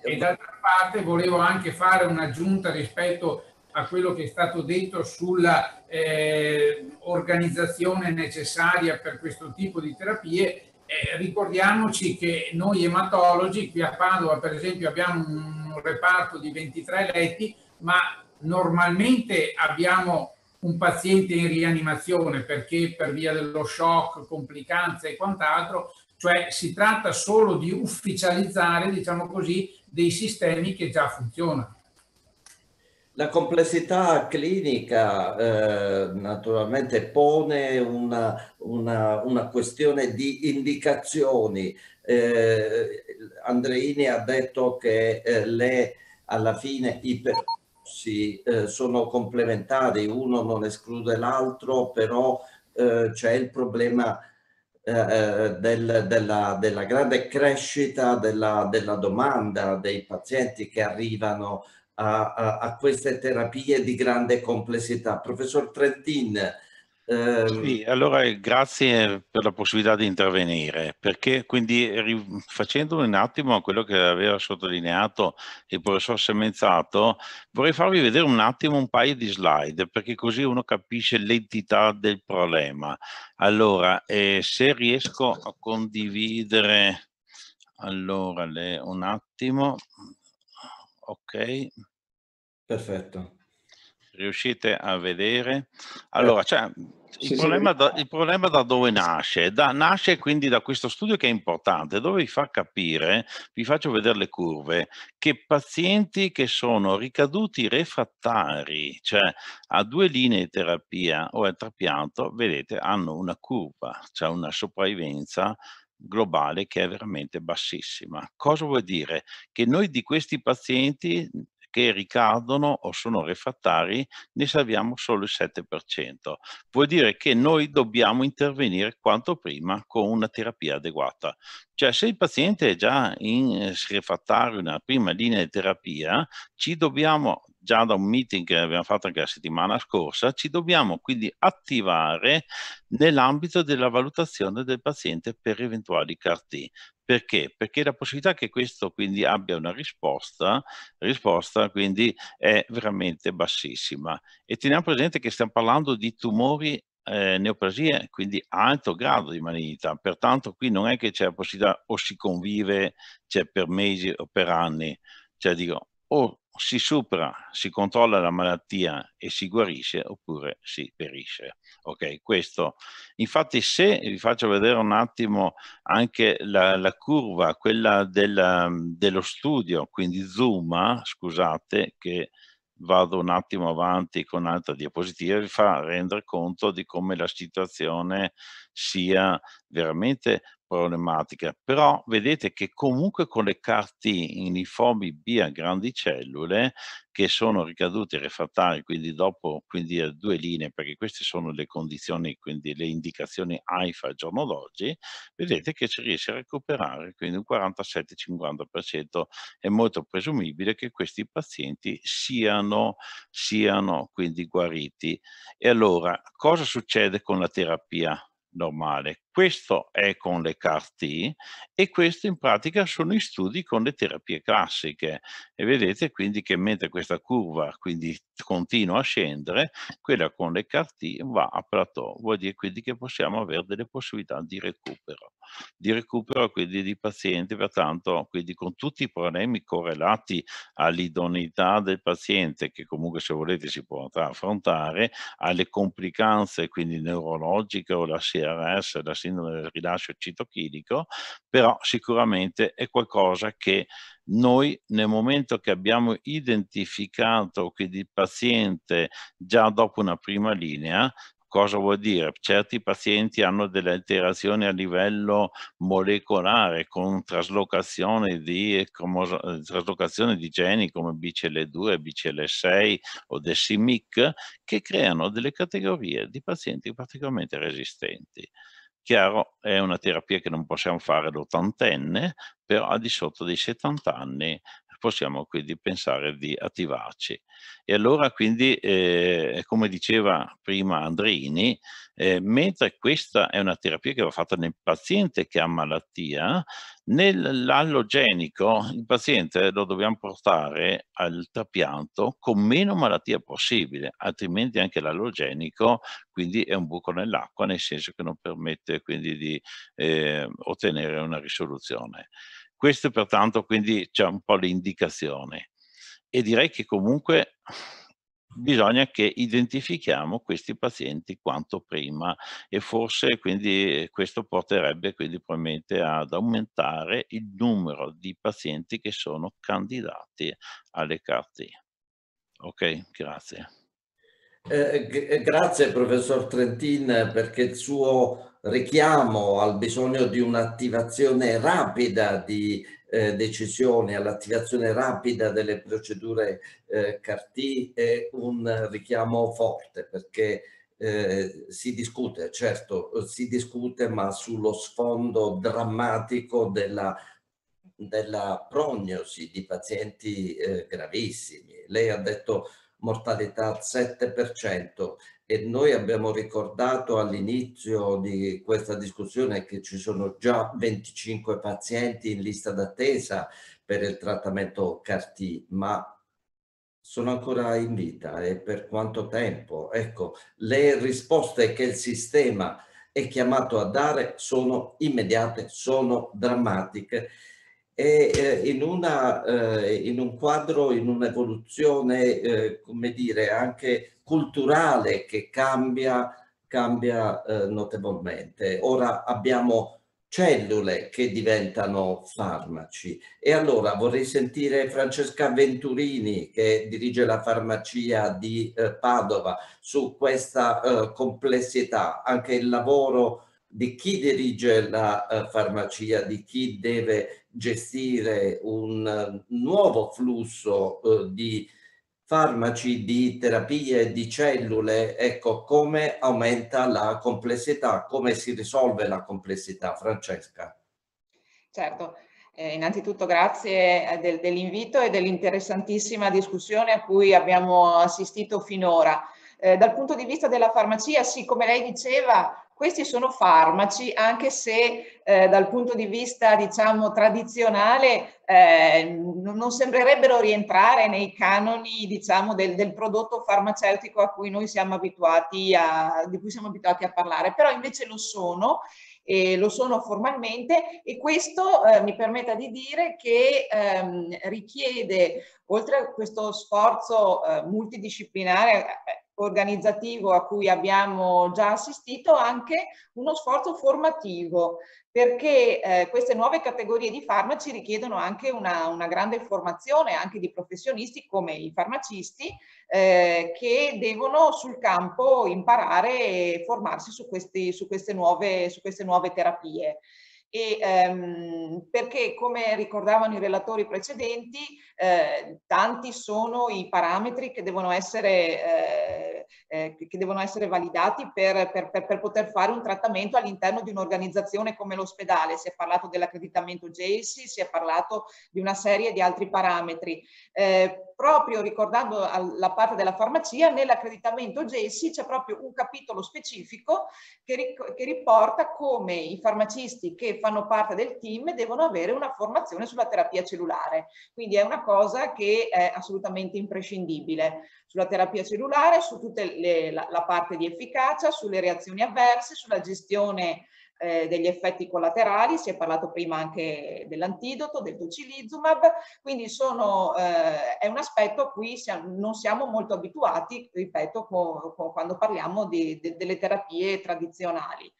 e d'altra parte volevo anche fare un'aggiunta rispetto a quello che è stato detto sulla eh, organizzazione necessaria per questo tipo di terapie. Eh, ricordiamoci che noi ematologi qui a Padova per esempio abbiamo un reparto di 23 letti ma normalmente abbiamo un paziente in rianimazione perché per via dello shock, complicanze e quant'altro, cioè si tratta solo di ufficializzare, diciamo così, dei sistemi che già funzionano. La complessità clinica eh, naturalmente pone una, una, una, questione di indicazioni. Eh, Andreini ha detto che eh, le alla fine iper, si, eh, sono complementari, uno non esclude l'altro, però eh, c'è il problema eh, eh, del, della, della, grande crescita della, della, domanda dei pazienti che arrivano a, a, a, queste terapie di grande complessità. Professor Trentin, Ehm, sì, allora grazie per la possibilità di intervenire, perché quindi facendo un attimo a quello che aveva sottolineato il professor Semenzato, vorrei farvi vedere un attimo un paio di slide, perché così uno capisce l'entità del problema. Allora, eh, se riesco a condividere, allora, le, un attimo, ok. Perfetto riuscite a vedere? Allora, cioè, il, problema da, il, problema da, dove nasce? Da, nasce quindi da questo studio che è importante, dove vi fa capire, vi faccio vedere le curve, che pazienti che sono ricaduti refrattari, cioè a due linee di terapia o al trapianto, vedete, hanno una curva, cioè una sopravvivenza globale che è veramente bassissima. Cosa vuol dire? Che noi di questi pazienti che ricadono o sono refrattari ne salviamo solo il 7%. Vuol dire che noi dobbiamo intervenire quanto prima con una terapia adeguata. Cioè se il paziente è già in eh, refrattario nella prima linea di terapia, ci dobbiamo già da un meeting che abbiamo fatto anche la settimana scorsa, ci dobbiamo quindi attivare nell'ambito della valutazione del paziente per eventuali CAR-T. Perché? Perché la possibilità che questo quindi abbia una risposta, risposta quindi è veramente bassissima. E teniamo presente che stiamo parlando di tumori eh, neoplasie, quindi alto grado di malignità, pertanto qui non è che c'è la possibilità o si convive cioè, per mesi o per anni, cioè dico o si supera, si controlla la malattia e si guarisce oppure si perisce. Ok, questo. Infatti se vi faccio vedere un attimo anche la, la curva, quella della, dello studio, quindi Zoom, scusate che vado un attimo avanti con altra diapositiva, vi fa rendere conto di come la situazione sia veramente problematica, però vedete che comunque con le CAR-T in linfomi B a grandi cellule che sono ricaduti refrattari, quindi dopo quindi a due linee, perché queste sono le condizioni, quindi le indicazioni AIFA al giorno d'oggi, vedete che si riesce a recuperare, quindi un 47-50% è molto presumibile che questi pazienti siano, siano quindi guariti. E allora, cosa succede con la terapia normale. Questo è con le CAR-T e questo in pratica sono i studi con le terapie classiche. E vedete quindi che mentre questa curva quindi continua a scendere, quella con le CAR-T va a plateau, vuol dire quindi che possiamo avere delle possibilità di recupero, di recupero quindi di pazienti, pertanto quindi con tutti i problemi correlati all'idoneità del paziente che comunque se volete si potrà affrontare, alle complicanze quindi neurologiche o la CRS, la sindrome del rilascio citochinico, però sicuramente è qualcosa che noi nel momento che abbiamo identificato che il paziente già dopo una prima linea, cosa vuol dire? Certi pazienti hanno delle alterazioni a livello molecolare con traslocazione di, traslocazione di geni come BCL2, BCL6 o del CIMIC che creano delle categorie di pazienti particolarmente resistenti. Chiaro, è una terapia che non possiamo fare all'ottantenne, però al di sotto dei 70 anni possiamo quindi pensare di attivarci. E allora quindi, eh, come diceva prima Andrini, eh, mentre questa è una terapia che va fatta nel paziente che ha malattia, nell'allogenico il paziente lo dobbiamo portare al trapianto con meno malattia possibile, altrimenti anche l'allogenico quindi è un buco nell'acqua, nel senso che non permette quindi di eh, ottenere una risoluzione. Questo pertanto quindi c'è un po' l'indicazione e direi che comunque bisogna che identifichiamo questi pazienti quanto prima e forse quindi questo porterebbe quindi probabilmente ad aumentare il numero di pazienti che sono candidati alle CAR-T. Ok, grazie. Eh, grazie professor Trentin perché il suo richiamo al bisogno di un'attivazione rapida di eh, decisioni, all'attivazione rapida delle procedure eh, CART è un richiamo forte perché eh, si discute, certo, si discute ma sullo sfondo drammatico della, della prognosi di pazienti eh, gravissimi. Lei ha detto mortalità 7%, e noi abbiamo ricordato all'inizio di questa discussione che ci sono già 25 pazienti in lista d'attesa per il trattamento CAR-T, ma sono ancora in vita e per quanto tempo? Ecco, le risposte che il sistema è chiamato a dare sono immediate, sono drammatiche eh, in, una, eh, in un quadro, in un'evoluzione, eh, come dire, anche culturale che cambia, cambia eh, notevolmente. Ora abbiamo cellule che diventano farmaci. E allora vorrei sentire Francesca Venturini, che dirige la farmacia di Padova, su questa complessità, anche il lavoro di chi dirige la eh, farmacia, di chi deve gestire un eh, nuovo flusso eh, di farmaci, di terapie, di cellule, ecco come aumenta la complessità, come si risolve la complessità. Francesca. Certo, eh, innanzitutto grazie del, dell'invito e dell'interessantissima discussione a cui abbiamo assistito finora. Eh, dal punto di vista della farmacia, sì, come lei diceva, questi sono farmaci, anche se eh, dal punto di vista, diciamo, tradizionale eh, non sembrerebbero rientrare nei canoni, diciamo, del, del, prodotto farmaceutico a cui noi siamo abituati a, di cui siamo abituati a parlare, però invece lo sono e lo sono formalmente e questo eh, mi permetta di dire che ehm, richiede, oltre a questo sforzo eh, multidisciplinare eh, organizzativo a cui abbiamo già assistito anche uno sforzo formativo perché eh, queste nuove categorie di farmaci richiedono anche una, una, grande formazione anche di professionisti come i farmacisti eh, che devono sul campo imparare e formarsi su, questi, su, queste, nuove, su queste nuove terapie e ehm, perché come ricordavano i relatori precedenti eh, tanti sono i parametri che devono essere, eh, eh, che devono essere validati per, per, per, per, poter fare un trattamento all'interno di un'organizzazione come l'ospedale. Si è parlato dell'accreditamento JACI, si è parlato di una serie di altri parametri. Eh, proprio ricordando la parte della farmacia, nell'accreditamento JACI c'è proprio un capitolo specifico che, che riporta come i farmacisti che fanno parte del team devono avere una formazione sulla terapia cellulare. Quindi è una cosa che è assolutamente imprescindibile sulla terapia cellulare, su tutta la, la parte di efficacia, sulle reazioni avverse, sulla gestione eh, degli effetti collaterali, si è parlato prima anche dell'antidoto, del tocilizumab, quindi sono, eh, è un aspetto a cui siamo, non siamo molto abituati, ripeto, co, co, quando parliamo di, de, delle terapie tradizionali.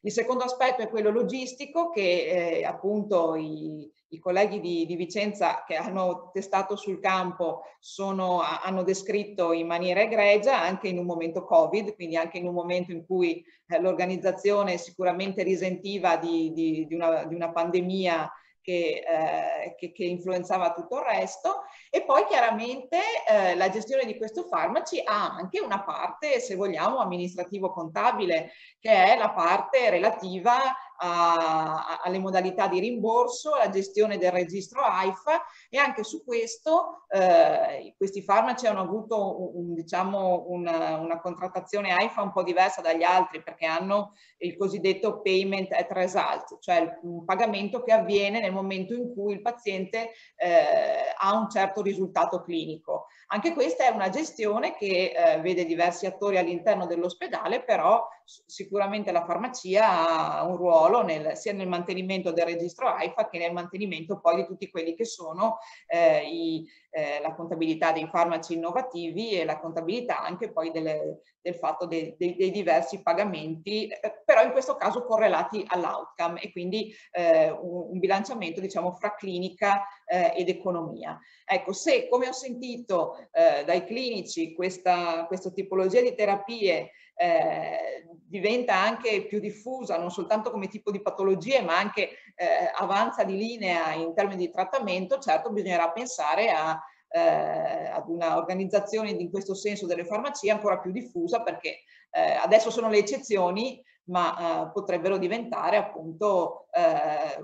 Il secondo aspetto è quello logistico che eh, appunto i, i colleghi di, di, Vicenza che hanno testato sul campo sono, hanno descritto in maniera egregia anche in un momento Covid, quindi anche in un momento in cui eh, l'organizzazione sicuramente risentiva di, di, di, una, di una pandemia che, eh, che, che, influenzava tutto il resto. E poi chiaramente eh, la gestione di questi farmaci ha anche una parte, se vogliamo, amministrativo-contabile, che è la parte relativa a, alle modalità di rimborso, alla gestione del registro AIFA e anche su questo eh, questi farmaci hanno avuto un, diciamo, una, una, contrattazione AIFA un po' diversa dagli altri perché hanno il cosiddetto payment at result, cioè un pagamento che avviene nel momento in cui il paziente eh, ha un certo risultato clinico. Anche questa è una gestione che eh, vede diversi attori all'interno dell'ospedale, però sicuramente la farmacia ha un ruolo nel, sia nel mantenimento del registro AIFA che nel mantenimento poi di tutti quelli che sono eh, i, eh, la contabilità dei farmaci innovativi e la contabilità anche poi delle, del fatto dei, dei, dei, diversi pagamenti, eh, però in questo caso correlati all'outcome e quindi eh, un, un, bilanciamento diciamo fra clinica eh, ed economia. Ecco, se come ho sentito eh, dai clinici questa, questa tipologia di terapie eh, diventa anche più diffusa non soltanto come tipo di patologie ma anche eh, avanza di linea in termini di trattamento, certo bisognerà pensare a, eh, ad una organizzazione in questo senso delle farmacie ancora più diffusa perché eh, adesso sono le eccezioni ma eh, potrebbero diventare appunto eh,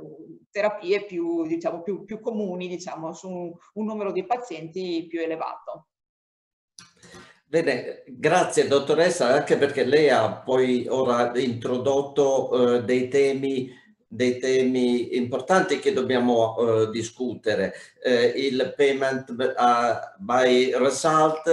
terapie più, diciamo, più, più comuni diciamo, su un, un numero di pazienti più elevato. Bene, grazie dottoressa, anche perché lei ha poi ora introdotto eh, dei, temi, dei temi importanti che dobbiamo eh, discutere. Eh, il payment by result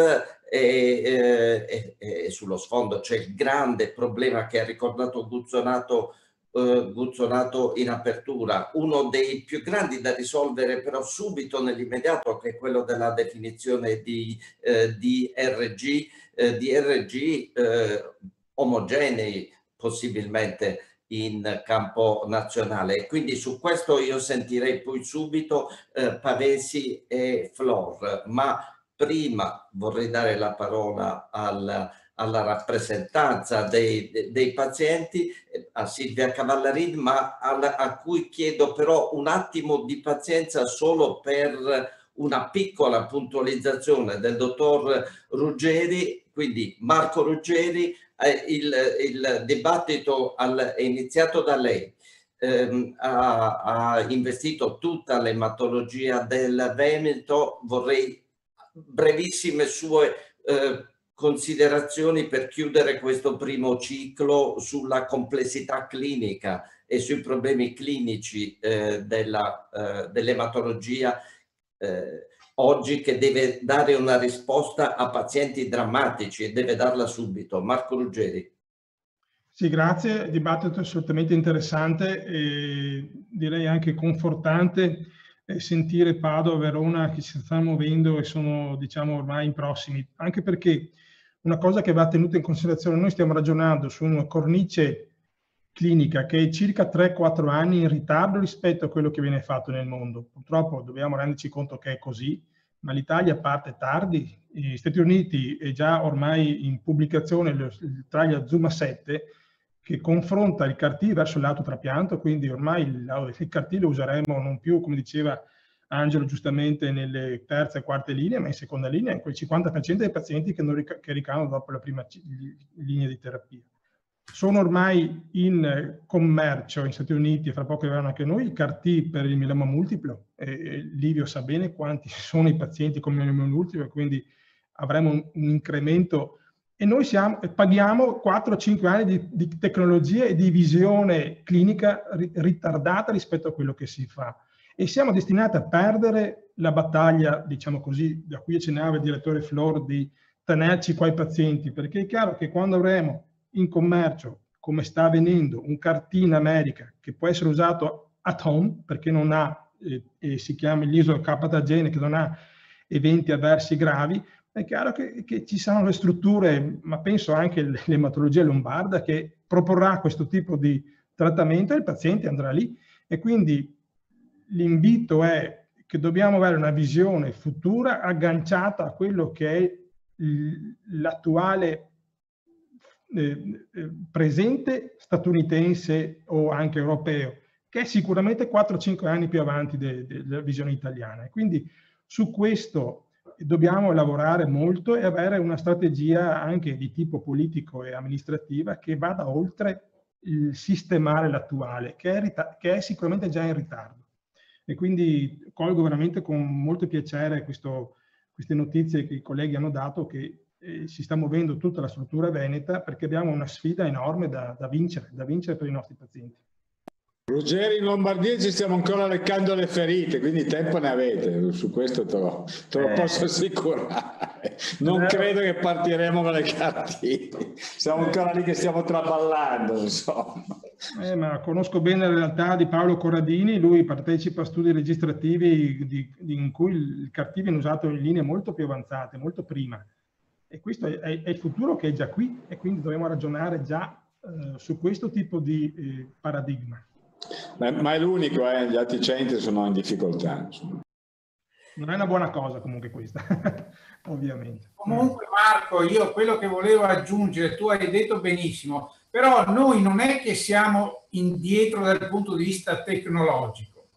e, e, e, sullo sfondo c'è il grande problema che ha ricordato Guzzonato eh, Guzzonato in apertura. Uno dei più grandi da risolvere però subito nell'immediato che è quello della definizione di, eh, di RG, eh, di RG eh, omogenei possibilmente in campo nazionale. Quindi su questo io sentirei poi subito eh, Pavesi e Flor, ma prima vorrei dare la parola al, alla rappresentanza dei, dei, pazienti, a Silvia Cavallarin, ma alla, a cui chiedo però un attimo di pazienza solo per una piccola puntualizzazione del dottor Ruggeri, quindi Marco Ruggeri, eh, il, il, dibattito al, è iniziato da lei, eh, ha, ha, investito tutta l'ematologia del Veneto, vorrei brevissime sue eh, considerazioni per chiudere questo primo ciclo sulla complessità clinica e sui problemi clinici eh, eh, dell'ematologia eh, oggi che deve dare una risposta a pazienti drammatici e deve darla subito. Marco Ruggeri. Sì, grazie. Dibattito assolutamente interessante e direi anche confortante eh, sentire Padova e Verona che si stanno muovendo e sono diciamo ormai in prossimi, anche perché una cosa che va tenuta in considerazione, noi stiamo ragionando su una cornice clinica che è circa 3-4 anni in ritardo rispetto a quello che viene fatto nel mondo. Purtroppo dobbiamo renderci conto che è così, ma l'Italia parte tardi. Gli Stati Uniti è già ormai in pubblicazione il trial Zuma 7 che confronta il CAR-T verso l'autotrapianto, quindi ormai il, CAR-T lo useremo non più, come diceva Angelo giustamente, nelle terze e quarte linee, ma in seconda linea, in quel 50% dei pazienti che, non, che ricadono dopo la prima linea di terapia sono ormai in commercio in Stati Uniti e fra poco arriveranno anche noi i CAR-T per il mieloma multiplo. E Livio sa bene quanti (laughs) sono i pazienti con mieloma multiplo, quindi avremo un, un incremento e noi siamo, paghiamo 4-5 anni di, di, tecnologia e di visione clinica ritardata rispetto a quello che si fa e siamo destinati a perdere la battaglia, diciamo così, da cui accennava il direttore Flor, di tenerci qua i pazienti, perché è chiaro che quando avremo in commercio, come sta avvenendo, un cartino in America che può essere usato at home perché non ha, eh, eh, si chiama l'isocapatagene, che non ha eventi avversi gravi, è chiaro che, che, ci saranno le strutture, ma penso anche l'ematologia lombarda, che proporrà questo tipo di trattamento e il paziente andrà lì. E quindi l'invito è che dobbiamo avere una visione futura agganciata a quello che è l'attuale eh, eh, presente statunitense o anche europeo, che è sicuramente 4-5 anni più avanti della visione italiana. quindi su questo dobbiamo lavorare molto e avere una strategia anche di tipo politico e amministrativa che vada oltre il sistemare l'attuale, che, che, è sicuramente già in ritardo. E quindi colgo veramente con molto piacere questo, queste notizie che i colleghi hanno dato che eh, si sta muovendo tutta la struttura veneta perché abbiamo una sfida enorme da, da vincere, da vincere per i nostri pazienti. Ruggeri, in Lombardia ci stiamo ancora leccando le ferite, quindi tempo ne avete, su questo te lo, te lo eh. posso assicurare. Non eh. credo che partiremo con le cartine, siamo ancora lì che stiamo traballando, insomma. Eh, ma conosco bene la realtà di Paolo Corradini, lui partecipa a studi registrativi di, di, in cui il CAR-T viene usato in linee molto più avanzate, molto prima. E questo è, è, il futuro che è già qui e quindi dobbiamo ragionare già eh, su questo tipo di eh, paradigma. Ma, ma, è l'unico, eh? gli altri centri sono in difficoltà. Insomma. Non è una buona cosa comunque questa, (laughs) ovviamente. Comunque Marco, io quello che volevo aggiungere, tu hai detto benissimo, però noi non è che siamo indietro dal punto di vista tecnologico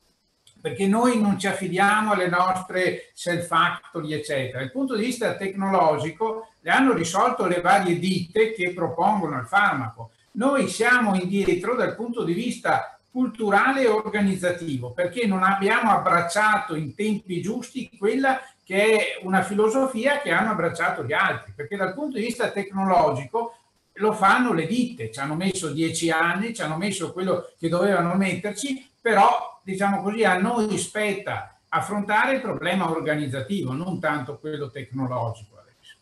perché noi non ci affidiamo alle nostre self-factory, eccetera. Dal punto di vista tecnologico le hanno risolto le varie ditte che propongono il farmaco. Noi siamo indietro dal punto di vista culturale e organizzativo perché non abbiamo abbracciato in tempi giusti quella che è una filosofia che hanno abbracciato gli altri, perché dal punto di vista tecnologico lo fanno le ditte, ci hanno messo dieci anni, ci hanno messo quello che dovevano metterci, però diciamo così, a noi spetta affrontare il problema organizzativo, non tanto quello tecnologico adesso.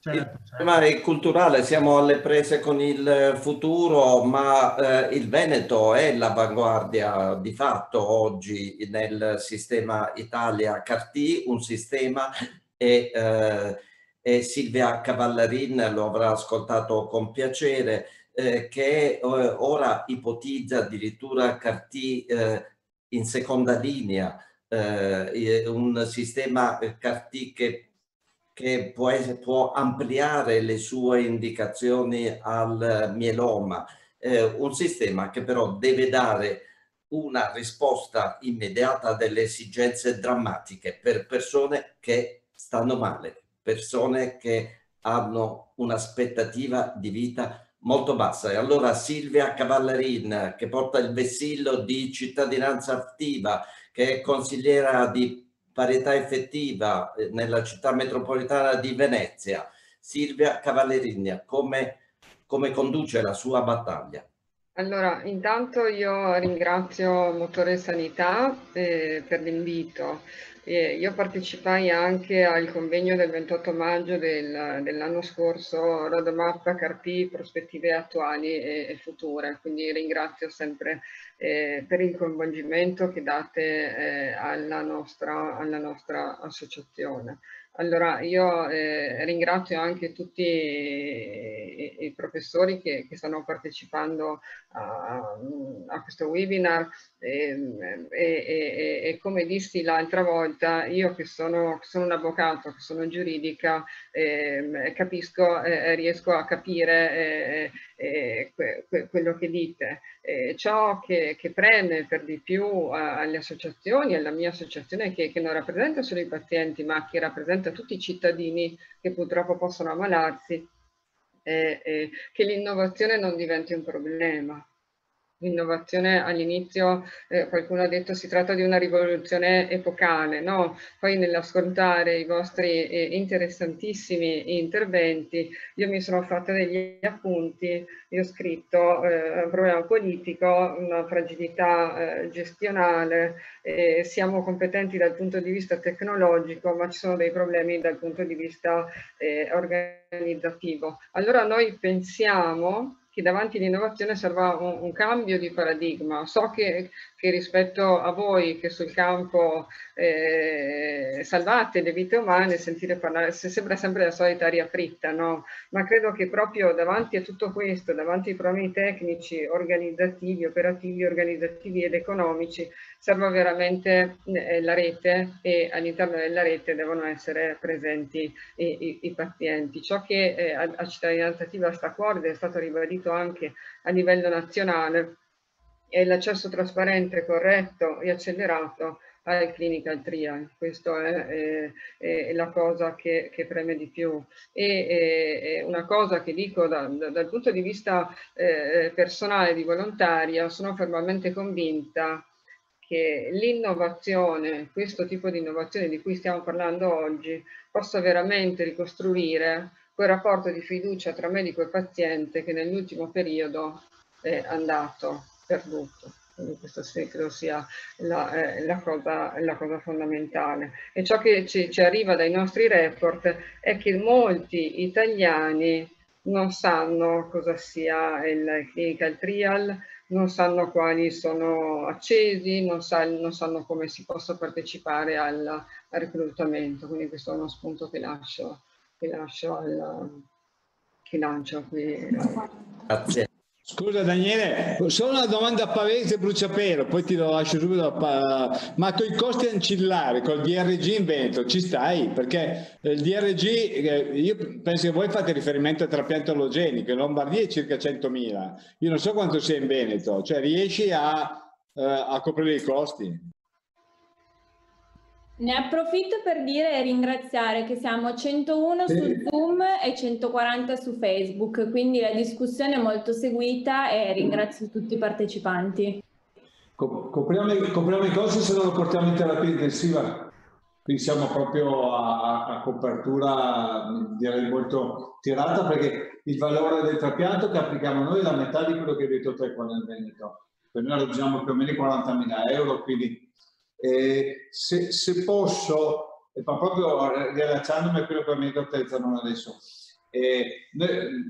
Certo, certo. Il tema è culturale, siamo alle prese con il futuro, ma eh, il Veneto è l'avanguardia di fatto oggi nel sistema Italia Cartì, un sistema e, eh, e Silvia Cavallarin lo avrà ascoltato con piacere, eh, che eh, ora ipotizza addirittura Cartì eh, in seconda linea, eh, un sistema Cartì che che può, può, ampliare le sue indicazioni al mieloma, eh, un sistema che però deve dare una risposta immediata delle esigenze drammatiche per persone che stanno male, persone che hanno un'aspettativa di vita molto bassa. E allora Silvia Cavallerin, che porta il vessillo di cittadinanza attiva, che è consigliera di parità effettiva eh, nella città metropolitana di Venezia. Silvia Cavallerini, come, come conduce la sua battaglia? Allora, intanto io ringrazio Motore Sanità eh, per l'invito. Eh, io partecipai anche al convegno del 28 maggio del, dell'anno scorso, Roadmap Carpi, prospettive attuali e, e future, quindi ringrazio sempre eh, per il coinvolgimento che date eh, alla, nostra, alla nostra associazione. Allora, io eh, ringrazio anche tutti i, i professori che, che, stanno partecipando a, a questo webinar e, e, e, e, come dissi l'altra volta, io che sono, sono, un avvocato, che sono giuridica, eh, capisco, eh, riesco a capire eh, eh que, que, quello che dite. ciò che, che, preme per di più alle associazioni, alla mia associazione che, che non rappresenta solo i pazienti, ma che rappresenta tutti i cittadini che purtroppo possono ammalarsi, che l'innovazione non diventi un problema L'innovazione all'inizio, eh, qualcuno ha detto si tratta di una rivoluzione epocale, no? Poi nell'ascoltare i vostri eh, interessantissimi interventi, io mi sono fatta degli appunti, io ho scritto eh, problema politico, una fragilità eh, gestionale, siamo competenti dal punto di vista tecnologico, ma ci sono dei problemi dal punto di vista eh, organizzativo. Allora noi pensiamo che davanti all'innovazione serva un, un, cambio di paradigma. So che, che, rispetto a voi che sul campo eh, salvate le vite umane, sentire parlare, sembra sempre la solita aria fritta, no? Ma credo che proprio davanti a tutto questo, davanti ai problemi tecnici, organizzativi, operativi, organizzativi ed economici, serva veramente eh, la rete e all'interno della rete devono essere presenti i, i, i pazienti. Ciò che eh, a, a cittadinanza attiva sta a cuore è stato ribadito anche a livello nazionale è l'accesso trasparente, corretto e accelerato al clinical trial. Questa è, è, è, la cosa che, che, preme di più. E è, una cosa che dico da, da, dal punto di vista eh, personale di volontaria, sono fermamente convinta che l'innovazione, questo tipo di innovazione di cui stiamo parlando oggi, possa veramente ricostruire quel rapporto di fiducia tra medico e paziente che nell'ultimo periodo è andato perduto. Quindi questa credo sia la, eh, la, cosa, la, cosa, fondamentale. E ciò che ci, ci arriva dai nostri report è che molti italiani non sanno cosa sia il clinical trial, non sanno quali sono accesi, non, sa, non sanno come si possa partecipare al, al, reclutamento. Quindi questo è uno spunto che lascio che lascio al, che lancio qui. Grazie. Scusa Daniele, solo una domanda a palese bruciapelo, poi ti lo lascio subito. Ma con i costi ancillari, col DRG in Veneto, ci stai? Perché il DRG, eh, io penso che voi fate riferimento a trapianto allogenico, in Lombardia è circa 100.000. Io non so quanto sia in Veneto, cioè riesci a, eh, a coprire i costi? Ne approfitto per dire e ringraziare che siamo 101 sì. su Zoom e 140 su Facebook, quindi la discussione è molto seguita e ringrazio tutti i partecipanti. Copriamo, copriamo i costi se non lo portiamo in terapia intensiva, quindi siamo proprio a, a, copertura direi molto tirata perché il valore del trapianto che applichiamo noi è la metà di quello che hai detto te qua nel Veneto. Per noi raggiungiamo più o meno 40.000 euro, quindi eh, se, se, posso, ma proprio riallacciandomi a quello che mi detto te Zanon adesso, E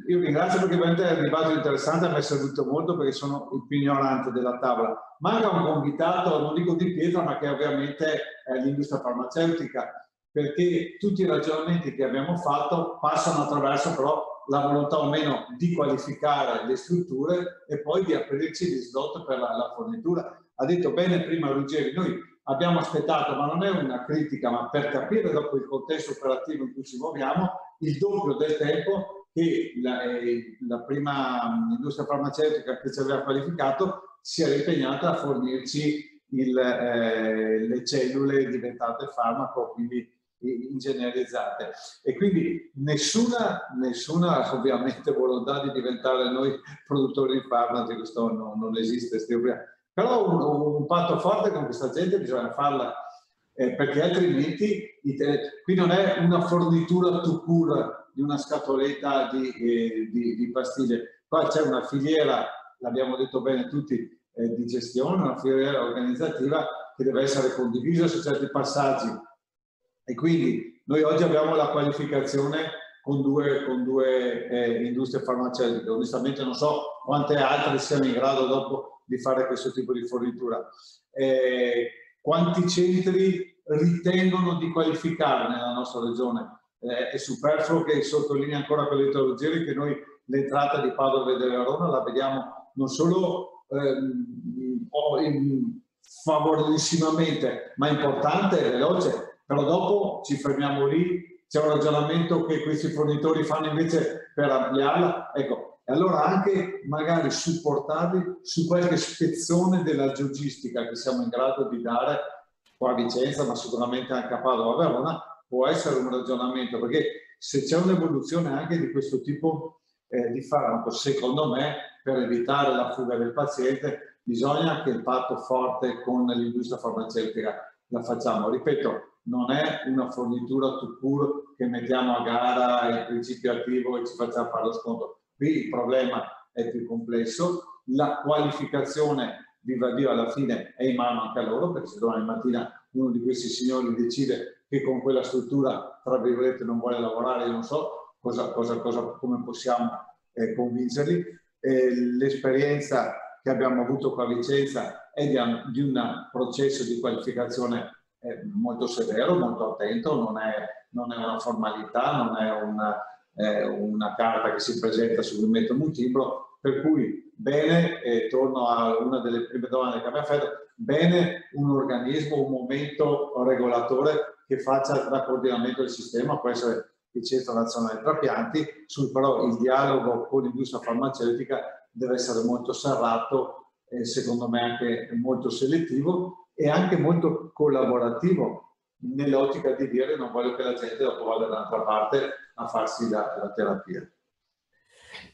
io ringrazio perché veramente è arrivato interessante, mi è servito molto perché sono il più ignorante della tavola. Manca un convitato, non dico di pietra, ma che ovviamente è l'industria farmaceutica, perché tutti i ragionamenti che abbiamo fatto passano attraverso però la volontà o meno di qualificare le strutture e poi di aprirci gli slot per la, la fornitura. Ha detto bene prima Ruggeri, noi abbiamo aspettato, ma non è una critica, ma per capire dopo il contesto operativo in cui ci muoviamo, il doppio del tempo che la, eh, la prima industria farmaceutica che ci aveva qualificato si era impegnata a fornirci il, eh, le cellule diventate farmaco, quindi ingegnerizzate. E quindi nessuna, nessuna ovviamente volontà di diventare noi produttori di farmaci, questo non, non esiste, però un, un, patto forte con questa gente bisogna farla eh, perché altrimenti qui non è una fornitura to cure di una scatoletta di, eh, di, di pastiglie, qua c'è una filiera, l'abbiamo detto bene tutti, eh, di gestione, una filiera organizzativa che deve essere condivisa su certi passaggi e quindi noi oggi abbiamo la qualificazione con due, con due eh, industrie farmaceutiche. Onestamente non so quante altre siano in grado dopo di fare questo tipo di fornitura. Eh, quanti centri ritengono di qualificare nella nostra regione? Eh, è superfluo che sottolinei ancora le teologie che noi l'entrata di Padova e di Verona la vediamo non solo ehm, favorevolmente, ma importante e veloce però dopo ci fermiamo lì, c'è un ragionamento che questi fornitori fanno invece per ampliarla, ecco, e allora anche magari supportarli su qualche spezzone della logistica che siamo in grado di dare qua a Vicenza, ma sicuramente anche a Padova, a Verona, può essere un ragionamento, perché se c'è un'evoluzione anche di questo tipo eh, di farmaco, secondo me, per evitare la fuga del paziente, bisogna che il patto forte con l'industria farmaceutica la facciamo. Ripeto, non è una fornitura to pur che mettiamo a gara il principio attivo e ci facciamo fare lo sconto. Qui il problema è più complesso, la qualificazione, viva Dio, alla fine è in mano anche a loro, perché se domani mattina uno di questi signori decide che con quella struttura, tra virgolette, non vuole lavorare, io non so cosa, cosa, cosa, come possiamo eh, convincerli. Eh, l'esperienza che abbiamo avuto qua a Vicenza è di, di un processo di qualificazione molto severo, molto attento, non è, non è una formalità, non è una, eh, una, carta che si presenta sul metodo multiplo, per cui bene, e torno a una delle prime domande che abbiamo fatto, bene un organismo, un momento regolatore che faccia da coordinamento del sistema, può essere il Centro Nazionale Trapianti, sul però il dialogo con l'industria farmaceutica deve essere molto serrato e secondo me anche molto selettivo e anche molto collaborativo nell'ottica di dire non voglio che la gente dopo vada dall'altra parte a farsi la, la terapia.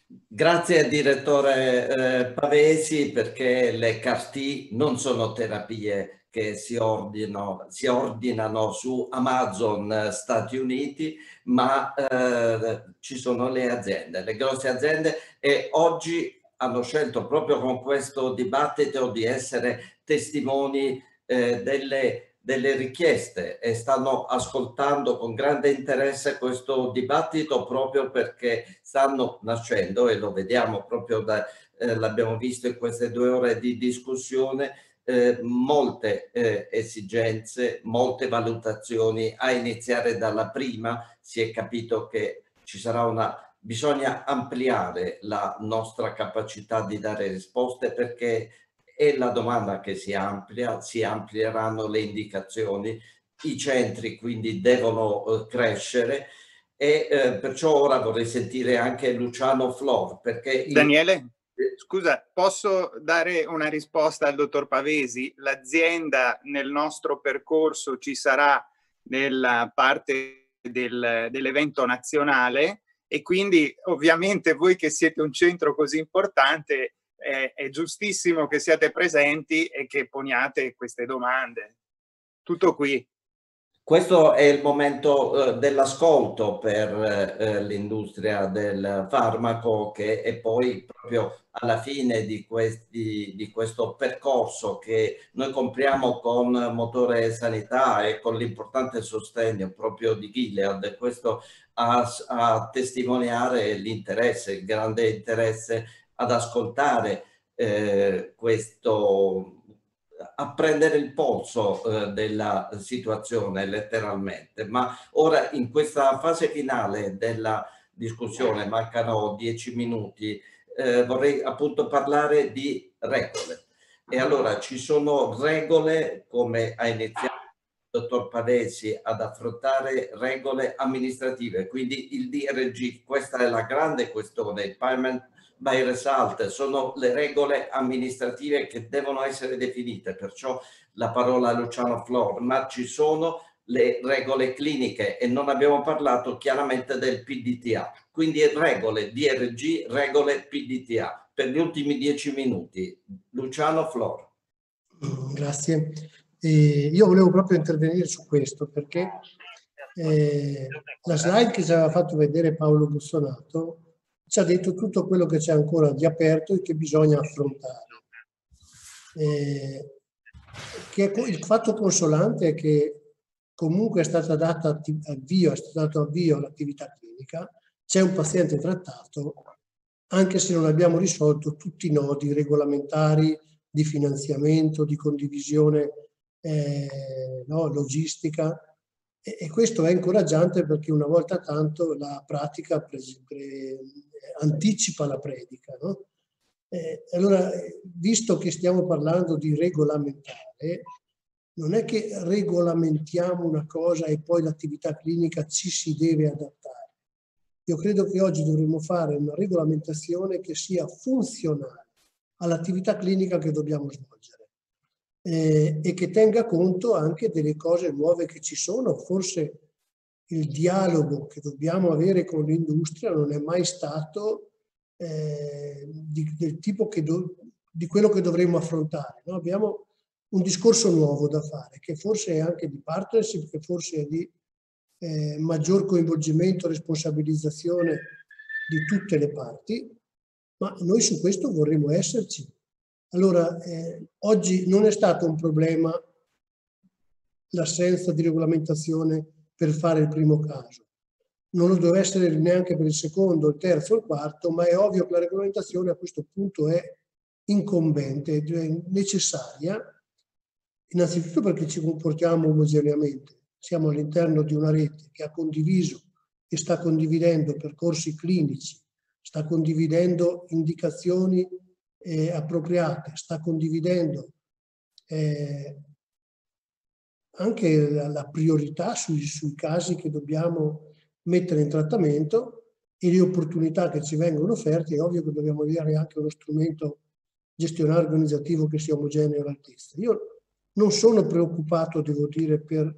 Grazie direttore eh, Pavesi perché le CAR-T non sono terapie che si ordinano, si ordinano su Amazon eh, Stati Uniti, ma eh, ci sono le aziende, le grosse aziende e oggi hanno scelto proprio con questo dibattito di essere testimoni eh, delle, delle richieste e stanno ascoltando con grande interesse questo dibattito proprio perché stanno nascendo e lo vediamo proprio da, eh, l'abbiamo visto in queste due ore di discussione, eh, molte eh, esigenze, molte valutazioni, a iniziare dalla prima si è capito che ci sarà una bisogna ampliare la nostra capacità di dare risposte perché è la domanda che si amplia, si amplieranno le indicazioni, i centri quindi devono eh, crescere e eh, perciò ora vorrei sentire anche Luciano Flor perché... Daniele? Scusa, posso dare una risposta al dottor Pavesi? L'azienda nel nostro percorso ci sarà nella parte del, dell'evento nazionale e quindi ovviamente voi che siete un centro così importante è, è giustissimo che siate presenti e che poniate queste domande. Tutto qui. questo è il momento eh, dell'ascolto per eh, l'industria del farmaco che è poi proprio alla fine di, questi, di questo percorso che noi compriamo con motore sanità e con l'importante sostegno proprio di Gilead. Questo a, a testimoniare l'interesse, il grande interesse ad ascoltare eh, questo a prendere il polso eh, della situazione letteralmente, ma ora in questa fase finale della discussione, mancano dieci minuti, eh, vorrei appunto parlare di regole. E allora ci sono regole, come ha iniziato il dottor Palesi, ad affrontare regole amministrative, quindi il DRG, questa è la grande questione, il Payment by result, sono le regole amministrative che devono essere definite, perciò la parola Luciano Flor, ma ci sono le regole cliniche e non abbiamo parlato chiaramente del PDTA, quindi regole DRG, regole PDTA. Per gli ultimi dieci minuti, Luciano Flor. Grazie. Eh, io volevo proprio intervenire su questo perché eh, la slide che ci aveva fatto vedere Paolo Bussonato ci ha detto tutto quello che c'è ancora di aperto e che bisogna affrontare. Eh, che il fatto consolante è che comunque è stata data avvio, è stato dato avvio all'attività clinica, c'è un paziente trattato, anche se non abbiamo risolto tutti i nodi regolamentari di finanziamento, di condivisione eh, no, logistica, e, e, questo è incoraggiante perché una volta tanto la pratica pre, pre, anticipa la predica. No? Eh, allora, visto che stiamo parlando di regolamentare, non è che regolamentiamo una cosa e poi l'attività clinica ci si deve adattare. Io credo che oggi dovremmo fare una regolamentazione che sia funzionale all'attività clinica che dobbiamo svolgere eh, e che tenga conto anche delle cose nuove che ci sono. Forse il dialogo che dobbiamo avere con l'industria non è mai stato eh, di, del tipo che do, di quello che dovremmo affrontare. No? Abbiamo un discorso nuovo da fare, che forse è anche di partnership, che forse è di eh, maggior coinvolgimento, responsabilizzazione di tutte le parti, ma noi su questo vorremmo esserci. Allora, eh, oggi non è stato un problema l'assenza di regolamentazione per fare il primo caso. Non lo deve essere neanche per il secondo, il terzo il quarto, ma è ovvio che la regolamentazione a questo punto è incombente, è necessaria, innanzitutto perché ci comportiamo omogeneamente. Siamo all'interno di una rete che ha condiviso e sta condividendo percorsi clinici, sta condividendo indicazioni eh, appropriate, sta condividendo eh, anche la, la priorità sui, sui casi che dobbiamo mettere in trattamento e le opportunità che ci vengono offerte, è ovvio che dobbiamo avere anche uno strumento gestionale organizzativo che sia omogeneo all'altezza. Io non sono preoccupato, devo dire, per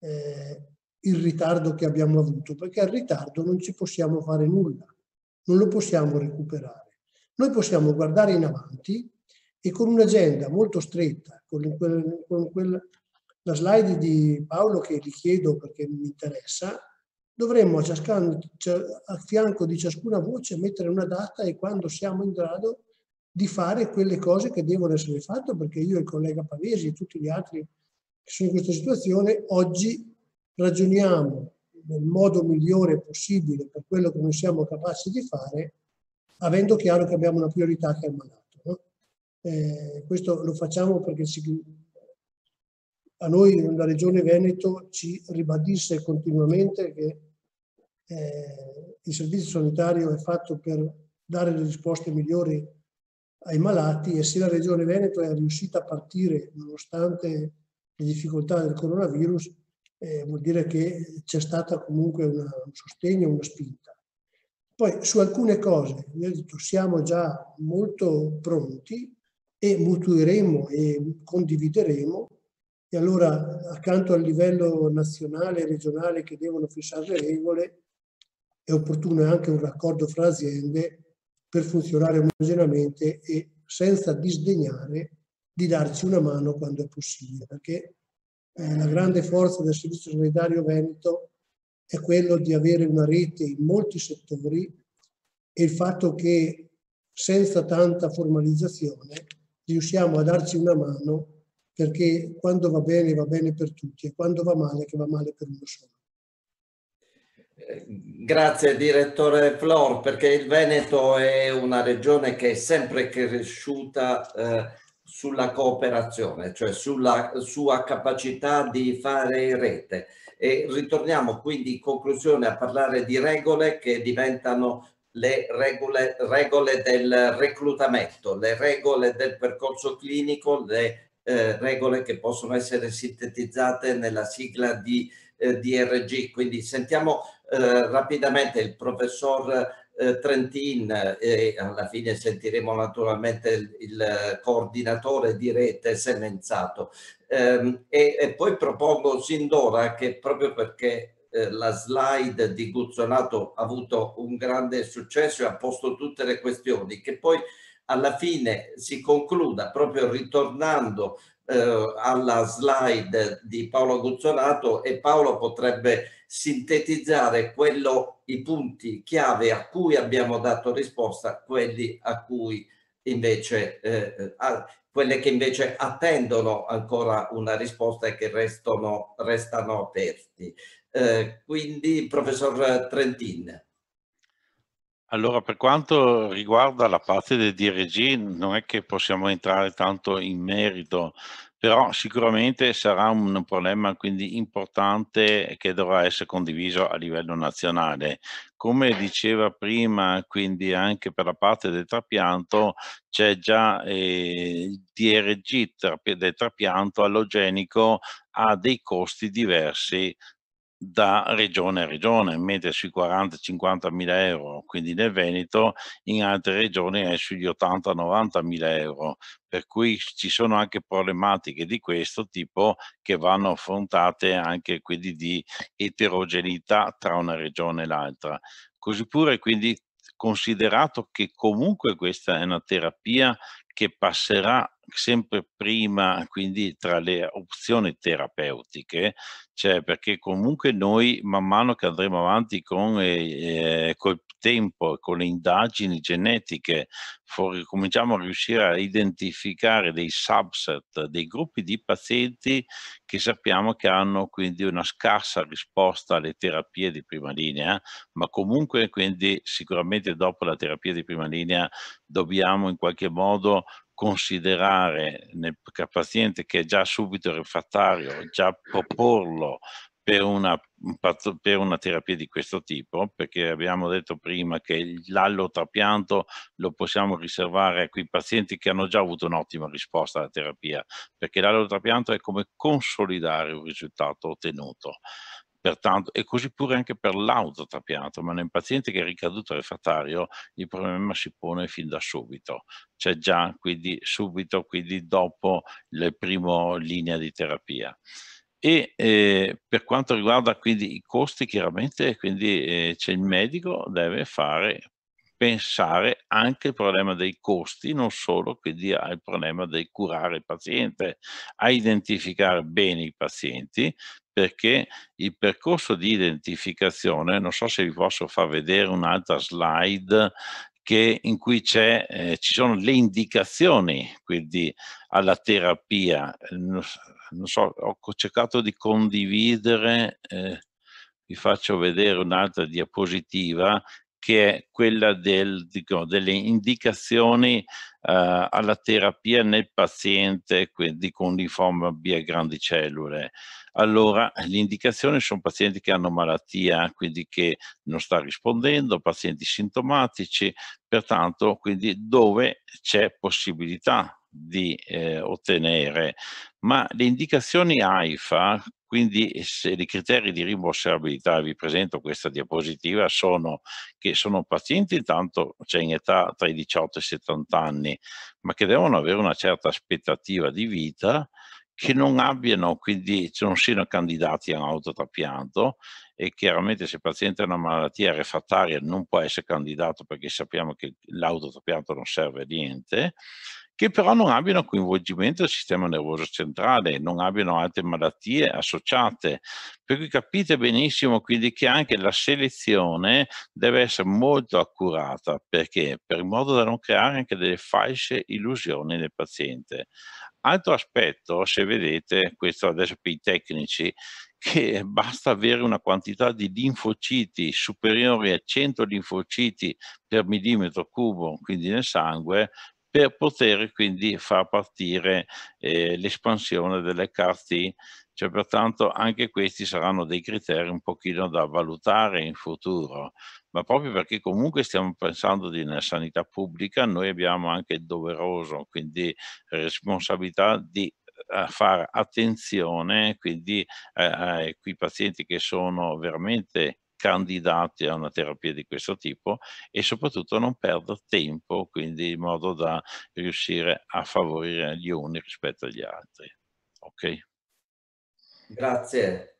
eh, il ritardo che abbiamo avuto, perché al ritardo non ci possiamo fare nulla, non lo possiamo recuperare. Noi possiamo guardare in avanti e con un'agenda molto stretta, con, quel, con quel la slide di Paolo che gli chiedo perché mi interessa, dovremmo a, ciascun, a fianco di ciascuna voce mettere una data e quando siamo in grado di fare quelle cose che devono essere fatte, perché io, il collega Pavesi e tutti gli altri che sono in questa situazione, oggi ragioniamo nel modo migliore possibile per quello che noi siamo capaci di fare, avendo chiaro che abbiamo una priorità che è il malato. No? Eh, questo lo facciamo perché si, a noi la Regione Veneto ci ribadisse continuamente che eh, il servizio sanitario è fatto per dare le risposte migliori ai malati e se la Regione Veneto è riuscita a partire nonostante le difficoltà del coronavirus, eh, vuol dire che c'è stata comunque una, un sostegno, una spinta. Poi su alcune cose, ho detto, siamo già molto pronti e mutueremo e condivideremo e allora accanto al livello nazionale e regionale che devono fissare le regole, è opportuno anche un raccordo fra aziende per funzionare omogeneamente e senza disdegnare di darci una mano quando è possibile, perché eh, la grande forza del Servizio Sanitario Veneto è quello di avere una rete in molti settori e il fatto che senza tanta formalizzazione riusciamo a darci una mano perché quando va bene va bene per tutti e quando va male che va male per uno solo. Eh, grazie direttore Flor, perché il Veneto è una regione che è sempre cresciuta eh, sulla cooperazione, cioè sulla sua capacità di fare rete. E ritorniamo quindi in conclusione a parlare di regole che diventano le regole, regole del reclutamento, le regole del percorso clinico, le eh, regole che possono essere sintetizzate nella sigla di eh, DRG. Quindi sentiamo eh, rapidamente il professor eh, Trentin e alla fine sentiremo naturalmente il, il coordinatore di rete Semenzato. Ehm, e, e, poi propongo sin d'ora che proprio perché eh, la slide di Guzzonato ha avuto un grande successo e ha posto tutte le questioni, che poi alla fine si concluda proprio ritornando eh, alla slide di Paolo Guzzonato e Paolo potrebbe sintetizzare quello, i punti chiave a cui abbiamo dato risposta, quelli a cui invece, eh, a, quelle che invece attendono ancora una risposta e che restano, restano aperti. Eh, quindi, professor Trentin. Allora, per quanto riguarda la parte del DRG, non è che possiamo entrare tanto in merito, però sicuramente sarà un problema quindi importante che dovrà essere condiviso a livello nazionale. Come diceva prima, quindi anche per la parte del trapianto, c'è già eh, il DRG del trapianto allogenico ha dei costi diversi da regione a regione, mentre sui 40-50 mila euro, quindi nel Veneto, in altre regioni è sugli 80-90 mila euro, per cui ci sono anche problematiche di questo tipo che vanno affrontate anche quindi di eterogeneità tra una regione e l'altra. Così pure quindi considerato che comunque questa è una terapia che passerà sempre prima quindi tra le opzioni terapeutiche, cioè perché comunque noi man mano che andremo avanti con eh, eh col tempo, con le indagini genetiche, for, cominciamo a riuscire a identificare dei subset, dei gruppi di pazienti che sappiamo che hanno quindi una scarsa risposta alle terapie di prima linea, ma comunque quindi sicuramente dopo la terapia di prima linea dobbiamo in qualche modo considerare nel paziente che è già subito refrattario, già proporlo per una, per una, terapia di questo tipo, perché abbiamo detto prima che l'allotrapianto lo possiamo riservare a quei pazienti che hanno già avuto un'ottima risposta alla terapia, perché l'allotrapianto è come consolidare un risultato ottenuto. Pertanto, e così pure anche per l'autotrapianto, ma nel paziente che è ricaduto refrattario il problema si pone fin da subito, cioè già quindi subito, quindi dopo la prima linea di terapia. E eh, per quanto riguarda quindi i costi, chiaramente quindi eh, il medico deve fare pensare anche al problema dei costi, non solo quindi al problema del curare il paziente, a identificare bene i pazienti, perché il percorso di identificazione, non so se vi posso far vedere un'altra slide che, in cui eh, ci sono le indicazioni quindi alla terapia. Non, so, ho cercato di condividere, eh, vi faccio vedere un'altra diapositiva che è quella del, dico, delle indicazioni uh, alla terapia nel paziente quindi con linfoma B a grandi cellule. Allora, le indicazioni sono pazienti che hanno malattia, quindi che non sta rispondendo, pazienti sintomatici, pertanto quindi dove c'è possibilità di eh, ottenere, ma le indicazioni AIFA, quindi se i criteri di rimborsabilità, vi presento questa diapositiva, sono che sono pazienti intanto cioè in età tra i 18 e i 70 anni, ma che devono avere una certa aspettativa di vita, che non abbiano, quindi non siano candidati a un autotrapianto e chiaramente se il paziente ha una malattia refrattaria non può essere candidato perché sappiamo che l'autotrapianto non serve a niente che però non abbiano coinvolgimento del sistema nervoso centrale, non abbiano altre malattie associate. Per cui capite benissimo quindi che anche la selezione deve essere molto accurata, perché? Per modo da non creare anche delle false illusioni nel paziente. Altro aspetto, se vedete, questo adesso per i tecnici, che basta avere una quantità di linfociti superiore a 100 linfociti per millimetro cubo, quindi nel sangue, per poter quindi far partire eh, l'espansione delle CAR-T. Cioè, pertanto anche questi saranno dei criteri un pochino da valutare in futuro, ma proprio perché comunque stiamo pensando di una sanità pubblica, noi abbiamo anche il doveroso, quindi responsabilità di a fare attenzione quindi eh, a quei pazienti che sono vermente candidati a una terapia di questo tipo e soprattutto non perdere tempo, quindi in modo da riuscire a favorire gli uni rispetto agli altri. Ok? Grazie.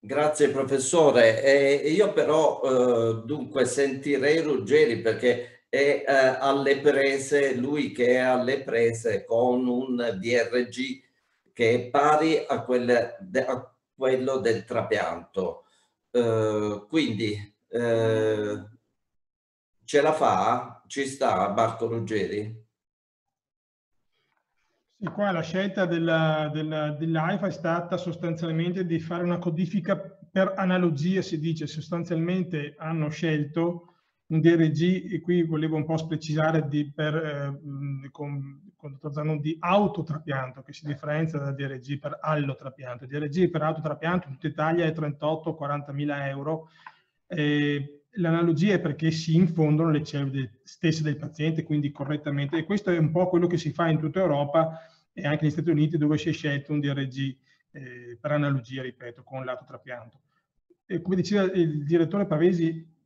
Grazie professore. E io però eh, dunque sentirei Ruggeri perché è eh, alle prese, lui che è alle prese con un DRG che è pari a, quelle, a quello del trapianto. Eh, quindi eh, ce la fa? Ci sta Marco Ruggeri? Sì, qua la scelta della, della, dell'AIFA è stata sostanzialmente di fare una codifica per analogia, si dice, sostanzialmente hanno scelto un DRG, e qui volevo un po' precisare di, per, eh, con, con Zanon, di autotrapianto, che si differenzia dal DRG per allotrapianto. Il DRG per autotrapianto in tutta Italia è 38-40 mila euro. L'analogia è perché si infondono le cellule stesse del paziente, quindi correttamente, e questo è un po' quello che si fa in tutta Europa e anche negli Stati Uniti dove si è scelto un DRG eh, per analogia, ripeto, con l'autotrapianto. E come diceva il direttore Pavesi,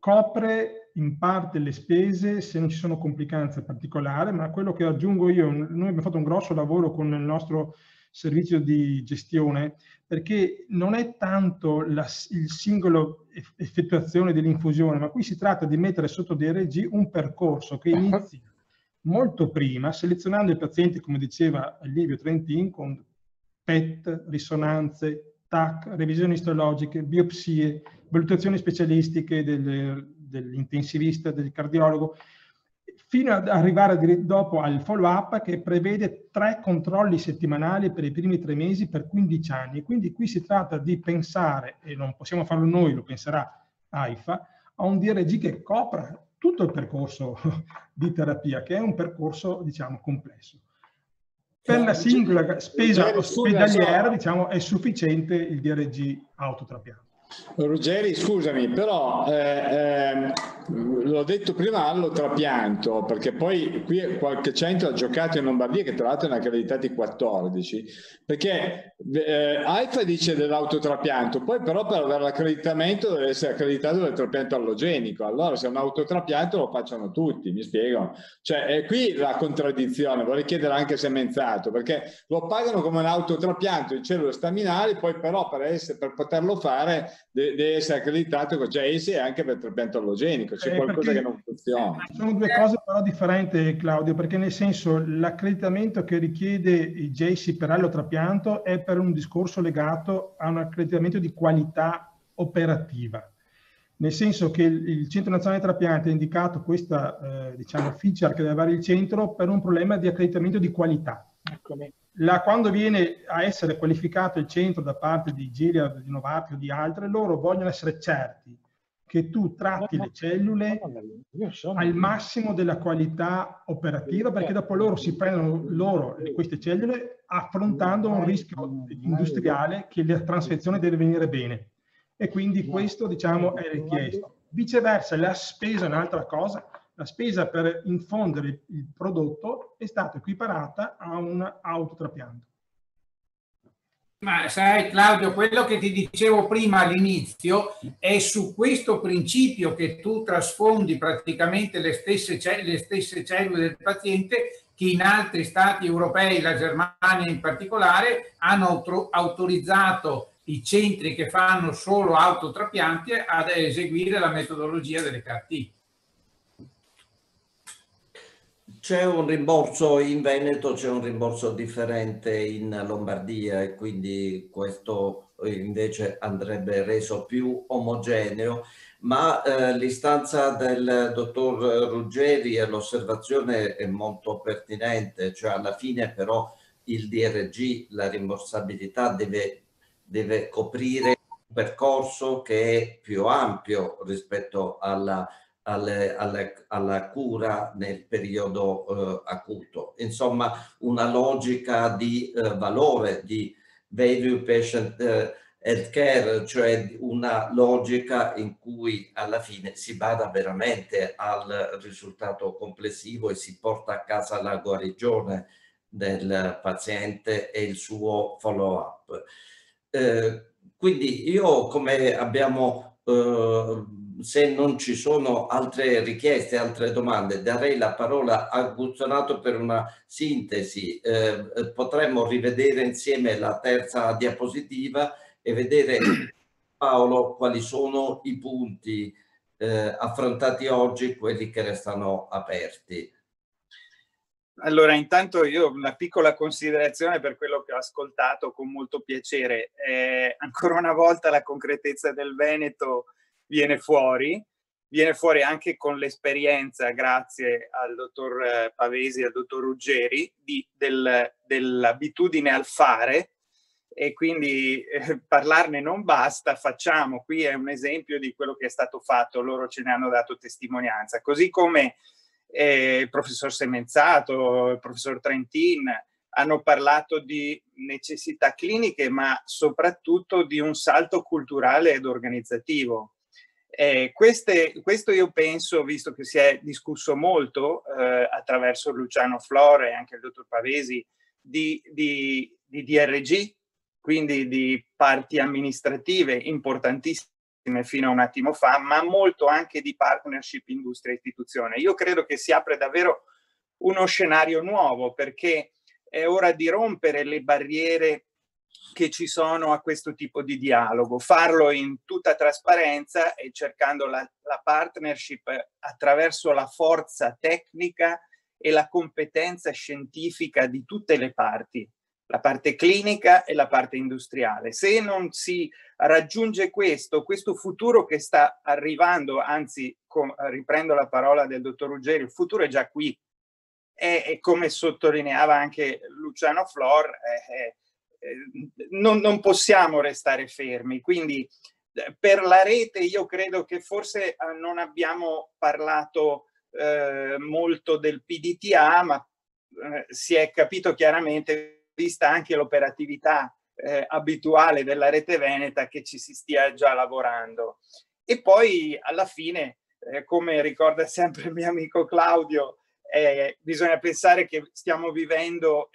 copre in parte le spese se non ci sono complicanze particolari, ma quello che aggiungo io, noi abbiamo fatto un grosso lavoro con il nostro servizio di gestione perché non è tanto la, il singolo effettuazione dell'infusione, ma qui si tratta di mettere sotto DRG un percorso che inizia molto prima, selezionando i pazienti, come diceva Livio Trentin, con PET, risonanze, TAC, revisioni istologiche, biopsie, valutazioni specialistiche del, dell'intensivista, del cardiologo, fino ad arrivare dopo al follow-up che prevede tre controlli settimanali per i primi tre mesi per 15 anni. Quindi qui si tratta di pensare, e non possiamo farlo noi, lo penserà AIFA, a un DRG che copra tutto il percorso (laughs) di terapia, che è un percorso, diciamo, complesso. Per la singola spesa ospedaliera, diciamo, è sufficiente il DRG autotrapianto. Ruggeri, scusami, però eh, eh, l'ho detto prima allo trapianto, perché poi qui qualche centro ha giocato in Lombardia, che tra l'altro ne ha accreditati 14, perché eh, AIFA dice dell'autotrapianto, poi però per avere l'accreditamento deve essere accreditato del trapianto allogenico, allora se è un autotrapianto lo facciano tutti, mi spiego? Cioè è qui la contraddizione, vorrei chiedere anche se è menzato, perché lo pagano come un autotrapianto in cellule staminali, poi però per, essere, per poterlo fare deve essere accreditato con JACE anche per trapianto allogenico, c'è qualcosa che non funziona. Sono due cose però differenti Claudio, perché nel senso l'accreditamento che richiede il JACE per allotrapianto è per un discorso legato a un accreditamento di qualità operativa. Nel senso che il Centro Nazionale Trapiante ha indicato questa eh, diciamo, feature che deve avere il centro per un problema di accreditamento di qualità. La, quando viene a essere qualificato il centro da parte di Gilead, di Novartis o di altre, loro vogliono essere certi che tu tratti le cellule al massimo della qualità operativa perché dopo loro si prendono loro queste cellule affrontando un rischio industriale che la trasfezione deve venire bene. E quindi questo diciamo è richiesto. Viceversa la spesa è un'altra cosa, la spesa per infondere il prodotto è stata equiparata a un autotrapianto. Ma sai Claudio, quello che ti dicevo prima all'inizio è su questo principio che tu trasfondi praticamente le stesse, le stesse cellule del paziente che in altri stati europei, la Germania in particolare, hanno autorizzato i centri che fanno solo autotrapianti ad eseguire la metodologia delle CAR-T. C'è un rimborso in Veneto, c'è un rimborso differente in Lombardia e quindi questo invece andrebbe reso più omogeneo, ma eh, l'istanza del dottor Ruggeri e l'osservazione è molto pertinente, cioè alla fine però il DRG, la rimborsabilità deve, deve coprire un percorso che è più ampio rispetto alla alle, alle, alla cura nel periodo eh, acuto. Insomma, una logica di eh, valore, di value patient eh, healthcare, cioè una logica in cui alla fine si bada veramente al risultato complessivo e si porta a casa la guarigione del paziente e il suo follow up. Eh, quindi io come abbiamo eh, se non ci sono altre richieste, altre domande, darei la parola a Guzzonato per una sintesi. Eh, potremmo rivedere insieme la terza diapositiva e vedere (coughs) Paolo quali sono i punti eh, affrontati oggi, quelli che restano aperti. Allora, intanto io una piccola considerazione per quello che ho ascoltato con molto piacere. Eh, ancora una volta la concretezza del Veneto viene fuori, viene fuori anche con l'esperienza, grazie al dottor eh, Pavesi e al dottor Ruggeri, di, del, dell'abitudine al fare. E quindi eh, parlarne non basta, facciamo, qui è un esempio di quello che è stato fatto, loro ce ne hanno dato testimonianza, così come eh, il professor Semenzato, il professor Trentin hanno parlato di necessità cliniche, ma soprattutto di un salto culturale ed organizzativo. Eh, queste, questo io penso, visto che si è discusso molto eh, attraverso Luciano Flore e anche il dottor Pavesi, di, di, di DRG, quindi di parti amministrative importantissime fino a un attimo fa, ma molto anche di partnership industria-istituzione. Io credo che si apre davvero uno scenario nuovo perché è ora di rompere le barriere che ci sono a questo tipo di dialogo, farlo in tutta trasparenza e cercando la, la partnership attraverso la forza tecnica e la competenza scientifica di tutte le parti, la parte clinica e la parte industriale. Se non si raggiunge questo, questo futuro che sta arrivando, anzi com, riprendo la parola del dottor Ruggeri, il futuro è già qui, e, come sottolineava anche Luciano Flor, è, non, non possiamo restare fermi. Quindi eh, per la rete io credo che forse eh, non abbiamo parlato eh, molto del PDTA, ma eh, si è capito chiaramente, vista anche l'operatività eh, abituale della rete veneta, che ci si stia già lavorando. E poi alla fine, eh, come ricorda sempre il mio amico Claudio, bisogna pensare che stiamo vivendo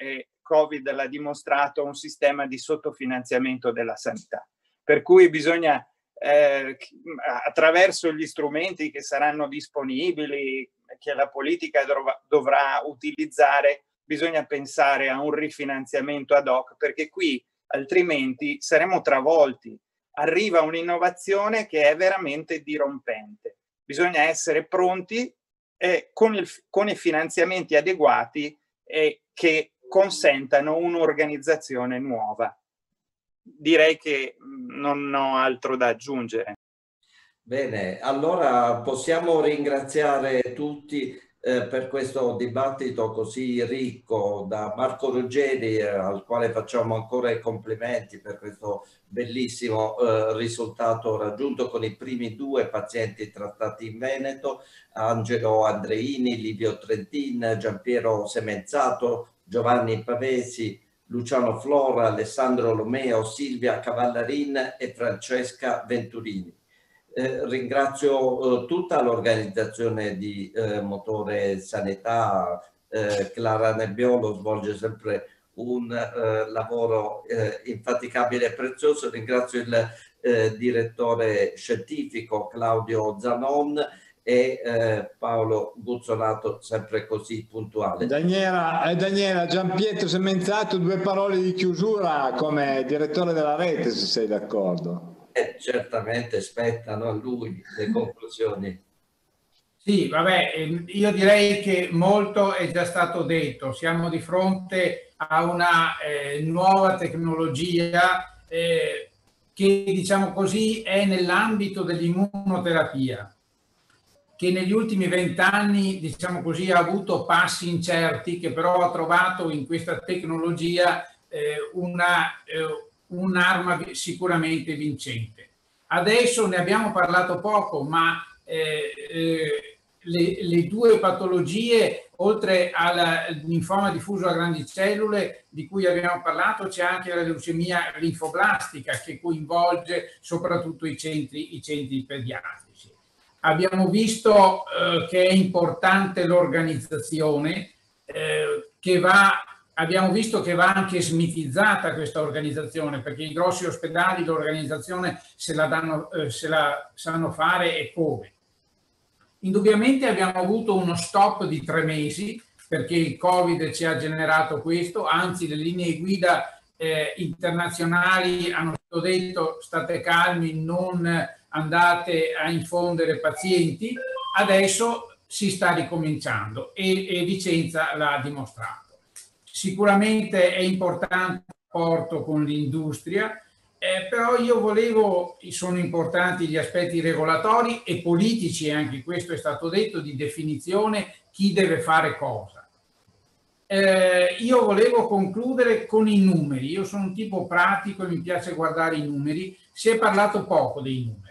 Covid l'ha dimostrato, un sistema di sottofinanziamento della sanità. Per cui bisogna, eh, attraverso gli strumenti che saranno disponibili, che la politica dovrà, dovrà utilizzare, bisogna pensare a un rifinanziamento ad hoc, perché qui altrimenti saremo travolti. Arriva un'innovazione che è veramente dirompente. Bisogna essere pronti e con, il, con i finanziamenti adeguati e che consentano un'organizzazione nuova. Direi che mm, non ho altro da aggiungere. Bene, allora possiamo ringraziare tutti eh, per questo dibattito così ricco da Marco Ruggeri eh, al quale facciamo ancora i complimenti per questo bellissimo eh, risultato raggiunto con i primi due pazienti trattati in Veneto, Angelo Andreini, Livio Trentin, Giampiero Semenzato, Giovanni Pavesi, Luciano Flora, Alessandro Lomeo, Silvia Cavallarin e Francesca Venturini. Eh, ringrazio eh, tutta l'organizzazione di eh, Motore Sanità, eh, Clara Nebbiolo svolge sempre un eh, lavoro eh, infaticabile e prezioso, ringrazio il direttore scientifico Claudio Zanon e eh, Paolo Guzzolato sempre così puntuale. Daniela, eh, Daniela Giampietro Semenzato, due parole di chiusura come direttore della rete se sei d'accordo. Eh, certamente spettano a lui le conclusioni. Sì, vabbè, ehm, io direi che molto è già stato detto. Siamo di fronte a una eh, nuova tecnologia eh, che, diciamo così, è nell'ambito dell'immunoterapia, che negli ultimi vent'anni, diciamo così, ha avuto passi incerti, che però ha trovato in questa tecnologia eh, una, eh, un'arma sicuramente vincente. Adesso ne abbiamo parlato poco, ma eh, eh le, le, due patologie, oltre al linfoma diffuso a grandi cellule di cui abbiamo parlato, c'è anche la leucemia linfoblastica che coinvolge soprattutto i centri, i centri pediatrici. Abbiamo visto eh, che è importante l'organizzazione, eh, che va, abbiamo visto che va anche smitizzata questa organizzazione, perché i grossi ospedali l'organizzazione se la, eh, se la sanno fare e come. Indubbiamente abbiamo avuto uno stop di tre mesi perché il Covid ci ha generato questo, anzi le linee guida eh, internazionali hanno detto state calmi, non andate a infondere pazienti, adesso si sta ricominciando e, e Vicenza l'ha dimostrato. Sicuramente è importante il rapporto con l'industria, eh, però io volevo, sono importanti gli aspetti regolatori e politici, anche questo è stato detto, di definizione chi deve fare cosa. Eh, io volevo concludere con i numeri, io sono un tipo pratico e mi piace guardare i numeri, si è parlato poco dei numeri.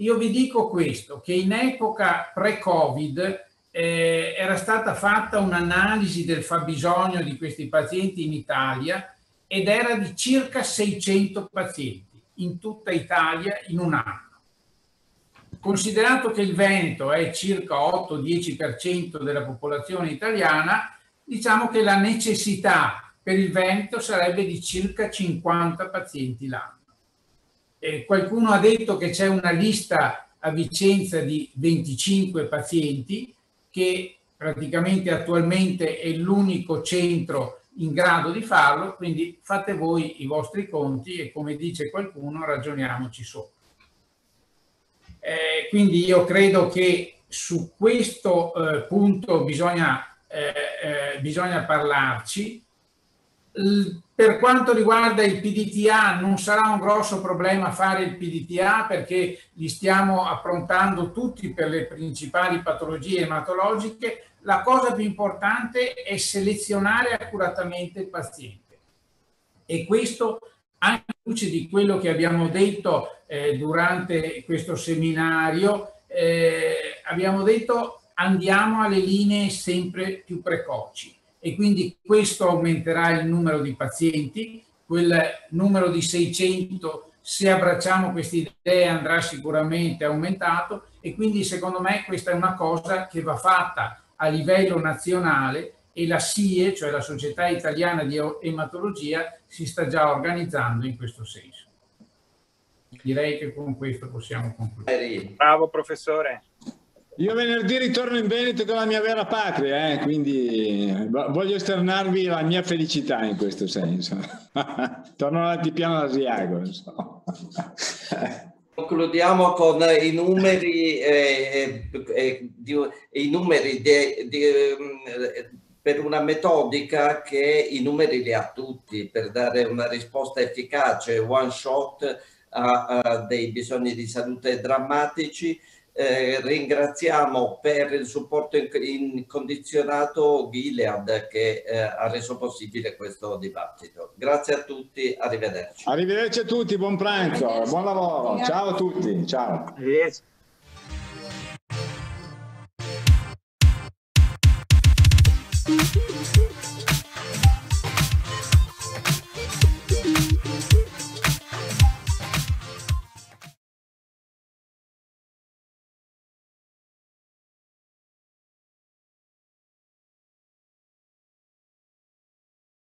Io vi dico questo, che in epoca pre-Covid eh, era stata fatta un'analisi del fabbisogno di questi pazienti in Italia ed era di circa 600 pazienti in tutta Italia in un anno. Considerato che il Veneto è circa 8-10% della popolazione italiana, diciamo che la necessità per il Veneto sarebbe di circa 50 pazienti l'anno. Eh, qualcuno ha detto che c'è una lista a Vicenza di 25 pazienti che praticamente attualmente è l'unico centro in grado di farlo, quindi fate voi i vostri conti e come dice qualcuno ragioniamoci sopra. Eh, quindi io credo che su questo eh, punto bisogna, eh, eh bisogna parlarci. Per quanto riguarda il PDTA non sarà un grosso problema fare il PDTA perché li stiamo approntando tutti per le principali patologie ematologiche, la cosa più importante è selezionare accuratamente il paziente. E questo anche in luce di quello che abbiamo detto eh, durante questo seminario, eh, abbiamo detto andiamo alle linee sempre più precoci e quindi questo aumenterà il numero di pazienti, quel numero di 600 se abbracciamo queste idee andrà sicuramente aumentato e quindi secondo me questa è una cosa che va fatta a livello nazionale e la SIE, cioè la Società Italiana di Ematologia, si sta già organizzando in questo senso. Direi che con questo possiamo concludere. Bravo professore. Io venerdì ritorno in Veneto con la mia vera patria, eh, quindi voglio esternarvi la mia felicità in questo senso. (laughs) Torno all'altipiano d'Asiago. So. (laughs) Concludiamo con i numeri, eh, eh, di, i numeri di, di, mm, per una metodica che i numeri li ha tutti per dare una risposta efficace, one shot a, a dei bisogni di salute drammatici eh, ringraziamo per il supporto incondizionato Gilead che eh, ha reso possibile questo dibattito. Grazie a tutti, arrivederci. Arrivederci a tutti, buon pranzo, buon lavoro. Ciao a tutti, ciao. Arrivederci.